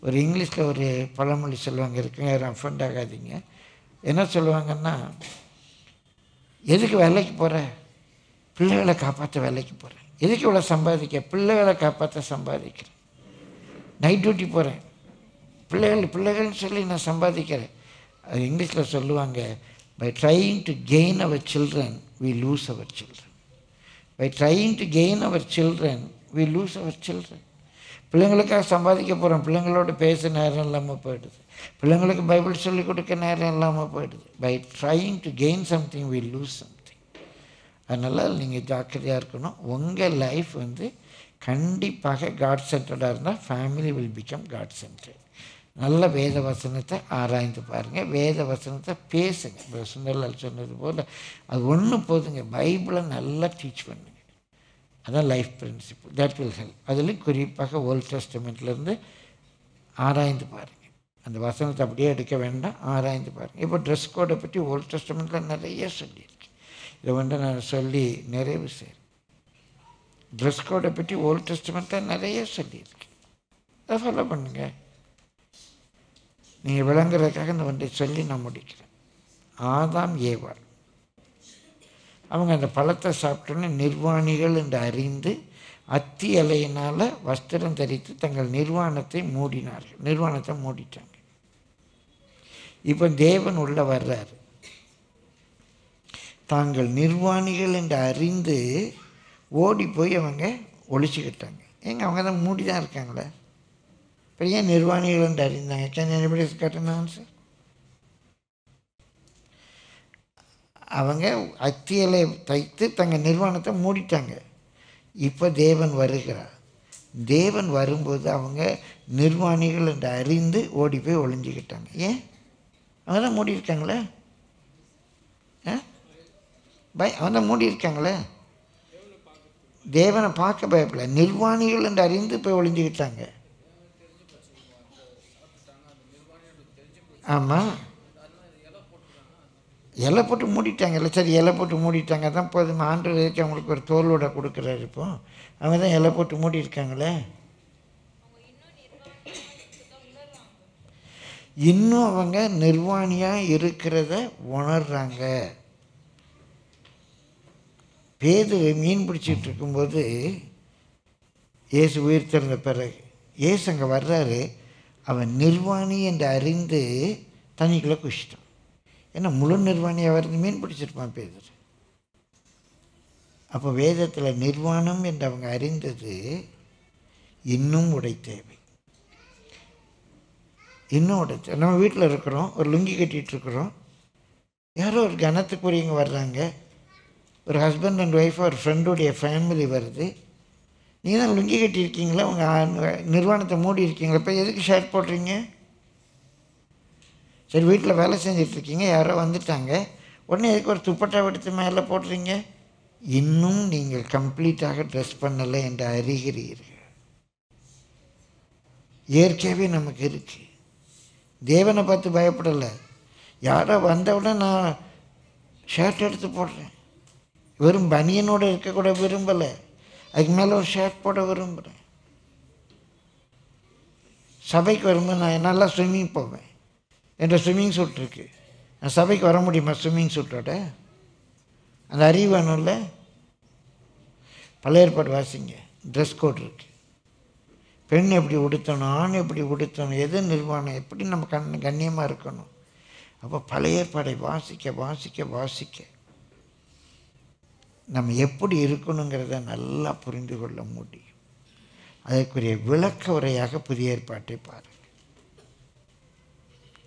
ஒரு இங்கிலீஷில் ஒரு பழமொழி சொல்லுவாங்க இருக்குங்க யாரும் அஃபண்ட் ஆகாதீங்க. என்ன சொல்லுவாங்கன்னா எதுக்கு வேலைக்கு போகிற பிள்ளைகளை காப்பாற்ற வேலைக்கு போகிறேன் எதுக்கு இவ்வளோ சம்பாதிக்க? பிள்ளைகளை காப்பாற்ற சம்பாதிக்கிறேன். நைட் டியூட்டி போகிறேன் பிள்ளைகள் பிள்ளைகள்னு சொல்லி நான் சம்பாதிக்கிறேன். அது இங்கிலீஷில் சொல்லுவாங்க by trying to gain our children we lose our children by trying to gain our children we lose our children பிள்ளைங்களுக்காக சம்பாதிக்க போகிறோம் பிள்ளைங்களோட பேச நேரம் இல்லாமல் போயிடுது. பிள்ளைங்களுக்கு பைபிள் சொல்லிக் கொடுக்க நேரம் இல்லாமல் போயிடுது. By trying to gain something we lose something அதனால் நீங்கள் ஜாக்கிரதையாக இருக்கணும். உங்கள் லைஃப் வந்து கண்டிப்பாக காட் சென்டர்டாக இருந்தால் family will become God centre நல்ல வேத வசனத்தை ஆராய்ந்து பாருங்கள் வேத வசனத்தை பேசுங்க. இப்போ சுந்தர்லால் சொன்னது போல் அது ஒன்று போதுங்க. பைபிளை நல்லா டீச் பண்ணுங்க. அதான் life principle that will help அதுலேயும் குறிப்பாக ஓல்ட் டெஸ்டமெண்ட்லேருந்து ஆராய்ந்து பாருங்கள் அந்த வசனத்தை அப்படியே எடுக்க வேண்டாம் ஆராய்ந்து பாருங்கள் இப்போ ட்ரெஸ் கோடை பற்றி ஓல்ட் டெஸ்டமெண்ட்டில் நிறைய சொல்லியிருக்கு. இதை வந்து நான் சொல்லி நிறைவு செய்கிறேன் ட்ரெஸ் கோடை பற்றி ஓல்ட் டெஸ்டமெண்ட்டில் நிறைய சொல்லியிருக்கு. அதை ஃபாலோ பண்ணுங்கள் நீங்கள் விளங்குறதுக்காக இந்த ஒன்றை சொல்லி நான் முடிக்கிறேன். ஆதாம் ஏவாள். அவங்க அந்த பழத்தை சாப்பிட்டோன்னே நிர்வாணிகள் என்று அறிந்து அத்தி இலையினால் வஸ்திரம் தரித்து தங்கள் நிர்வாணத்தை மூடினார்கள். நிர்வாணத்தை மூடிட்டாங்க. இப்போ தேவன் உள்ள வர்றாரு. தாங்கள் நிர்வாணிகள் என்று அறிந்து ஓடி போய் அவங்க ஒழிச்சுக்கிட்டாங்க. ஏங்க அவங்க தான் மூடி தான் இருக்காங்களே? இப்போ ஏன் நிர்வாணிகள் என்று அறிந்தாங்க? கேன் எப்படி கட்டணும் சார் அவங்க அத்தியலை தைத்து தங்கள் நிர்வாணத்தை மூடிட்டாங்க. இப்போ தேவன் வருகிறார். தேவன் வரும்போது அவங்க நிர்வாணிகள் என்று அறிந்து ஓடி போய் ஒளிஞ்சிக்கிட்டாங்க. ஏன்? அவங்க தான் மூடி இருக்காங்களே ஆ? பய அவன் தான் மூடி இருக்காங்களே தேவனை பார்க்க பயப்படல. நிர்வாணிகள் என்று அறிந்து போய் ஒளிஞ்சுக்கிட்டாங்க. ஆமாம் இலை போட்டு மூடிட்டாங்கல்ல சரி இலை போட்டு மூடிட்டாங்க தான் போதும்? ஆண்டு வச்சு அவங்களுக்கு ஒரு தோலோட கொடுக்குறாரு இப்போ? அவங்க தான் இலை போட்டு மூடி இருக்காங்களே இன்னும் அவங்க நிர்வாணியாக இருக்கிறத உணர்றாங்க. பேது மீன் பிடிச்சிட்டு இருக்கும்போது இயேசு உயிர் திறந்த பிறகு இயேசு அங்கே வர்றாரு. அவன் நிர்வாணி என்று அறிந்து தண்ணிக்குள்ளே குஷ்டம் ஏன்னா முழு நிர்வாணியாக வருது மீன் பிடிச்சிருப்பான் பேதர். அப்போ வேதத்தில் நிர்வாணம் என்று அவங்க அறிந்தது இன்னும் உடை தேவை. இன்னும் உடை தேவை. நம்ம வீட்டில் இருக்கிறோம் ஒரு லுங்கி கட்டிகிட்டு இருக்கிறோம். யாரோ ஒரு கனத்துக்குரியவங்க வர்றாங்க. ஒரு ஹஸ்பண்ட் அண்ட் ஒய்ஃப் ஒரு ஃப்ரெண்டுடைய ஃபேமிலி வருது. நீங்கள் தான் லுங்கி கட்டியிருக்கீங்களா? உங்கள் நிர்வாணத்தை மூடி இருக்கீங்களா இப்போ எதுக்கு ஷர்ட் போடுறீங்க? சரி வீட்டில் வேலை செஞ்சிட்ருக்கீங்க யாரோ வந்துட்டாங்க. உடனே எதுக்கு ஒரு துப்பட்டா எடுத்து மேலே போடுறீங்க? இன்னும் நீங்கள் கம்ப்ளீட்டாக ட்ரெஸ் பண்ணலை என்று அறிகிறீர்கள். இயற்கையாகவே நமக்கு இருக்குது தேவனை பார்த்து பயப்படலை. யாரோ வந்தவுடனே நான் ஷர்ட் எடுத்து போடுறேன். வெறும் பனியனோடு இருக்கக்கூட விரும்பலை. அதுக்கு மேலே ஒரு ஷர்ட் போட விரும்புகிறேன் சபைக்கு வரும்போது நான் நல்லா ஸ்விம்மிங் போவேன். என்ற ஸ்விம்மிங் சூட் இருக்குது நான் சபைக்கு வர முடியுமா ஸ்விம்மிங் சூட்டோட அந்த அறிவு வேணும்ல? பழைய ஏற்பாடு வாசிங்க. ட்ரெஸ் கோட் இருக்குது பெண் எப்படி உடுத்தணும் ஆண் எப்படி உடுத்தணும் எது நிர்வாணம் எப்படி நம்ம கண் கண்ணியமாக இருக்கணும். அப்போ பழைய ஏற்பாடை வாசிக்க வாசிக்க வாசிக்க. நம்ம எப்படி இருக்கணுங்கிறத நல்லா புரிந்து கொள்ள முடியும். அதற்குரிய விளக்க உரையாக புதிய ஏற்பாட்டை பாருங்கள்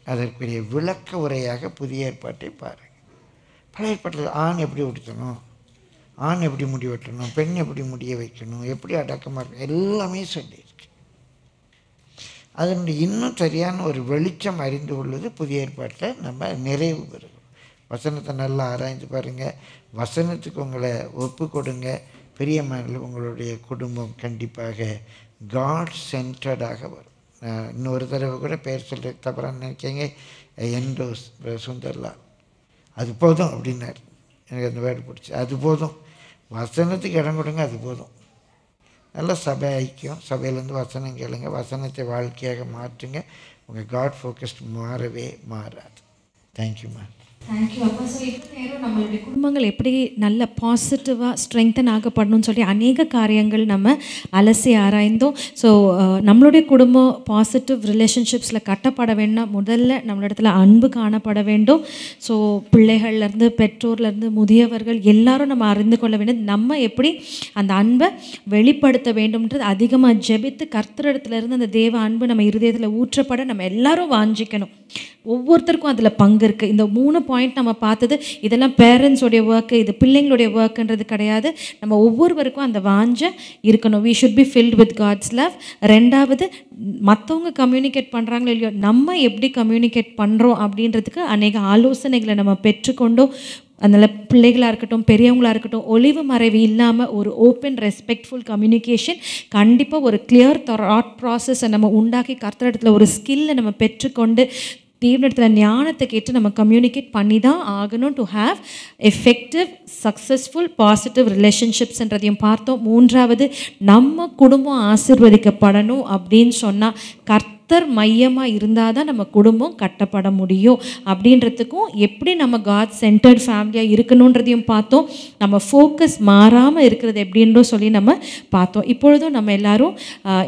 அதற்குரிய விளக்க உரையாக புதிய ஏற்பாட்டை பாருங்கள் பழைய ஏற்பாட்டில் ஆண் எப்படி உடுத்தணும்? ஆண் எப்படி முடி வெட்டணும்? பெண் எப்படி முடிய வைக்கணும்? எப்படி அடக்கமாக இருக்கணும்? எல்லாமே சொல்லியிருக்கு. அதனுடைய இன்னும் சரியான ஒரு வெளிச்சம் அறிந்து கொள்வது புதிய ஏற்பாட்டில் நம்ம நிறைவு பெறுகிறோம். வசனத்தை நல்லா ஆராய்ந்து பாருங்கள் வசனத்துக்கு உங்களை ஒப்பு கொடுங்க. பெரிய மனிதர்கள் உங்களுடைய குடும்பம் கண்டிப்பாக காட் சென்டர்டாக வரும். இன்னொரு தடவை கூட பேர் சொல்ல தப்புறான்னு நினைக்கிங்க என்டோஸ் சுந்தர்லால் அது போதும் அப்படின்னார் எனக்கு அந்த வேர்டு பிடிச்சி அது போதும் வசனத்துக்கு இடம் கொடுங்க அது போதும் நல்லா சபை ஐக்கியம் சபையிலேருந்து வசனம் கேளுங்க வசனத்தை வாழ்க்கையாக மாற்றுங்க உங்கள் காட் ஃபோக்கஸ்ட் மாறவே மாறாது thank you ma'am thank you அப்பா ஸோ இவ்வளோ நேரம் நம்மளுடைய குடும்பங்கள் எப்படி நல்ல பாசிட்டிவாக ஸ்ட்ரெங்தன் ஆகப்படணும்னு சொல்லி அநேக காரியங்கள் நம்ம அலசி ஆராய்ந்தோம். ஸோ நம்மளுடைய குடும்பம் பாசிட்டிவ் ரிலேஷன்ஷிப்ஸில் கட்டப்பட வேண்டாம். முதல்ல நம்மளிடத்துல அன்பு காணப்பட வேண்டும். ஸோ பிள்ளைகள்லேருந்து பெற்றோர்லேருந்து முதியவர்கள் எல்லாரும் நம்ம அறிந்து கொள்ள வேண்டும். நம்ம எப்படி அந்த அன்பை வெளிப்படுத்த வேண்டும்ன்றது அதிகமாக ஜெபித்து கர்த்தரிடத்துலேருந்து அந்த தேவ அன்பு நம்ம இருதயத்தில் ஊற்றப்பட நம்ம எல்லாரும் வாஞ்சிக்கணும். ஒவ்வொருத்தருக்கும் அதில் பங்கு இருக்குது இந்த மூணு பாயிண்ட் நம்ம பார்த்தது இதெல்லாம் பேரண்ட்ஸோடைய ஒர்க்கு இது பிள்ளைங்களுடைய ஒர்க்குன்றது கிடையாது. நம்ம ஒவ்வொருவருக்கும் அந்த வாஞ்ச இருக்கணும். We should be filled with God's love ரெண்டாவது மற்றவங்க கம்யூனிகேட் பண்ணுறாங்களோ இல்லையோ நம்ம எப்படி கம்யூனிகேட் பண்ணுறோம் அப்படின்றதுக்கு அநேக ஆலோசனைகளை நம்ம பெற்றுக்கொண்டோ அதனால் பிள்ளைகளாக இருக்கட்டும் பெரியவங்களாக இருக்கட்டும் ஒளிவு மறைவு இல்லாமல் ஒரு ஓப்பன் ரெஸ்பெக்ட்ஃபுல் கம்யூனிகேஷன் கண்டிப்பாக ஒரு கிளியர் தாட் ப்ராசஸை நம்ம உண்டாக்கி கர்த்தரிடத்தில் ஒரு ஸ்கில்லை நம்ம பெற்றுக்கொண்டு தேவனிடத்தில் ஞானத்தை கேட்டு நம்ம கம்யூனிகேட் பண்ணி தான் ஆகணும் to have effective successful positive ரிலேஷன்ஷிப்ஸ்ன்றதையும் பார்த்தோம். மூன்றாவது நம்ம குடும்பம் ஆசிர்வதிக்கப்படணும் அப்படின்னு சொன்னால் கர்த்தர் மையமாக இருந்தால் தான் நம்ம குடும்பம் கட்டப்பட முடியும். அப்படின்றதுக்கும் எப்படி நம்ம காட் சென்டர்ட் ஃபேமிலியாக இருக்கணுன்றதையும் பார்த்தோம். நம்ம ஃபோக்கஸ் மாறாமல் இருக்கிறது எப்படின்றும் சொல்லி நம்ம பார்த்தோம். இப்பொழுதும் நம்ம எல்லாரும்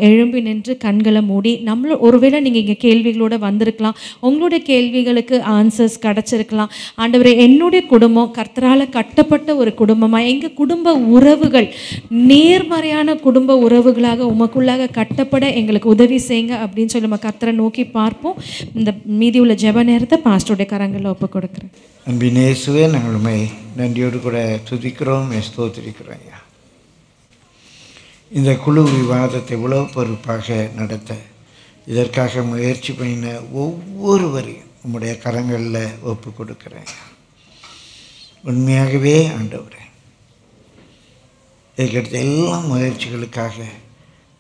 எழும்பி நின்று கண்களை மூடி நம்மளும் ஒருவேளை நீங்கள் இங்கே கேள்விகளோடு வந்திருக்கலாம். உங்களுடைய கேள்விகளுக்கு ஆன்சர்ஸ் கிடச்சிருக்கலாம். ஆண்டவர் என்னுடைய குடும்பம் கர்த்தரால் கட்டப்பட்ட ஒரு குடும்பமாக எங்கள் குடும்ப உறவுகள் நேர்மறையான குடும்ப உறவுகளாக உமக்குள்ளாக கட்டப்பட எங்களுக்கு உதவி செய்யுங்க அப்படின்னு சொல்லி நம்ம கர்த்தரை நோக்கி பார்ப்போம். இந்த மீதி உள்ள ஜெப நேரத்தை பாஸ்டருடைய கரங்களில் ஒப்பு கொடுக்குறேன். அன்பின் இயேசுவே நாங்கள் உண்மை நன்றியோடு கூட துதிக்கிறோம் ஸ்தோத்திருக்கிறோம் ஐயா. இந்த குழு விவாதத்தை உளவு பொறுப்பாக நடத்த இதற்காக முயற்சி பண்ணின ஒவ்வொருவரையும் உம்முடைய கரங்களில் ஒப்பு கொடுக்குறேன் உண்மையாகவே ஆண்டவரேன் இதுக்கடுத்த எல்லா முயற்சிகளுக்காக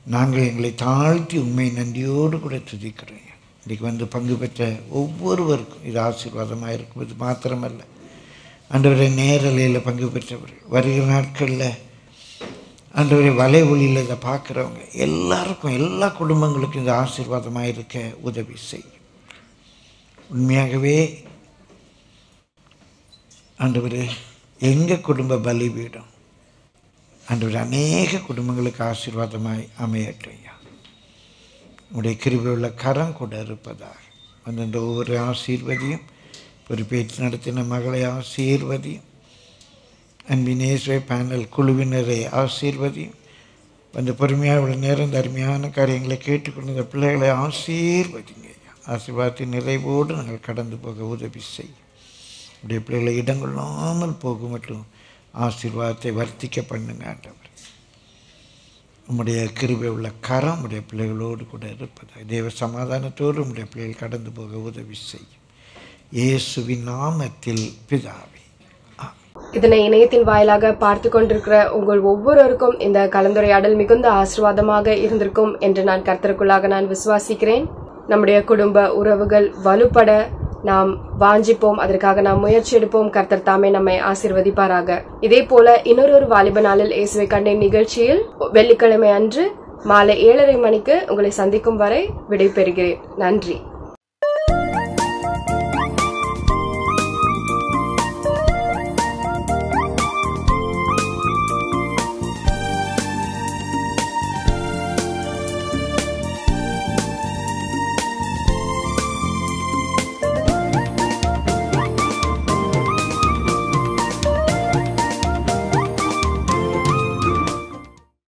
நாங்கள் எங்களை தாழ்த்தி உண்மை நன்றியோடு கூட துதிக்கிறோம் இன்றைக்கு வந்து பங்கு பெற்ற ஒவ்வொருவருக்கும் இது ஆசீர்வாதமாக இருக்கும் இது மாத்திரமல்ல. அன்றவரை நேரலையில் பங்கு பெற்றவர்கள் வருகிற நாட்களில் அன்றவரை வலை ஒளியில் இதை பார்க்குறவங்க எல்லாருக்கும் எல்லா குடும்பங்களுக்கும் இது ஆசீர்வாதமாக இருக்க உதவி செய்யும் உண்மையாகவே ஆண்டவரே எங்கள் குடும்ப பலிபீடம். ஆண்டவர் அநேக குடும்பங்களுக்கு ஆசீர்வாதமாய் அமையட்டும் ஐயா உடைய கிருபை கரம் கூட இருப்பதாக. அந்தந்த ஒவ்வொரு ஆசீர்வதியும் ஒரு பேச்சு நடத்தின மகளை ஆசீர்வதியும் அன்பினேஸ்வரை பேனல் குழுவினரை ஆசீர்வதியும் வந்து பொறுமையாக இவ்வளோ நேரம் தருமையான காரியங்களை கேட்டுக்கொண்டு இந்த பிள்ளைகளை ஆசீர்வதிங்க ஐயா ஆசீர்வாதத்தின் நிறைவோடு நாங்கள் கடந்து போக உதவி செய்யும். உடைய பிள்ளைகளை இடங்கொள்ளாமல் போகும் மட்டும் ஆசீர்வாதத்தை வர்த்திக்க பண்ணுங்க ஆண்டவர். உம்முடைய கிருபை உள்ள கரம் உடைய பிள்ளைகளோடு கூட இருப்பதாக தேவ சமாதானத்தோடு உம்முடைய பிள்ளைகள் கடந்து போக உதவி செய்யும். இயேசுவின் நாமத்தில் பிதாவே இதனை இணையத்தின் வாயிலாக பார்த்து கொண்டிருக்கிற உங்கள் ஒவ்வொருவருக்கும் இந்த கலந்துரையாடல் மிகுந்த ஆசிர்வாதமாக இருந்திருக்கும் என்று நான் கர்த்தருக்குள்ளாக நான் விசுவாசிக்கிறேன். நம்முடைய குடும்ப உறவுகள் வலுப்பட நாம் வாஞ்சிப்போம் அதற்காக நாம் முயற்சி எடுப்போம். கர்த்தர் தாமே நம்மை ஆசிர்வதிப்பாராக. இதே போல இன்னொரு வாலிப நாளில் இயேசுவை கண்டேன் நிகழ்ச்சியில் வெள்ளிக்கிழமை அன்று மாலை ஏழரை மணிக்கு உங்களை சந்திக்கும் வரை விடைபெறுகிறேன். நன்றி.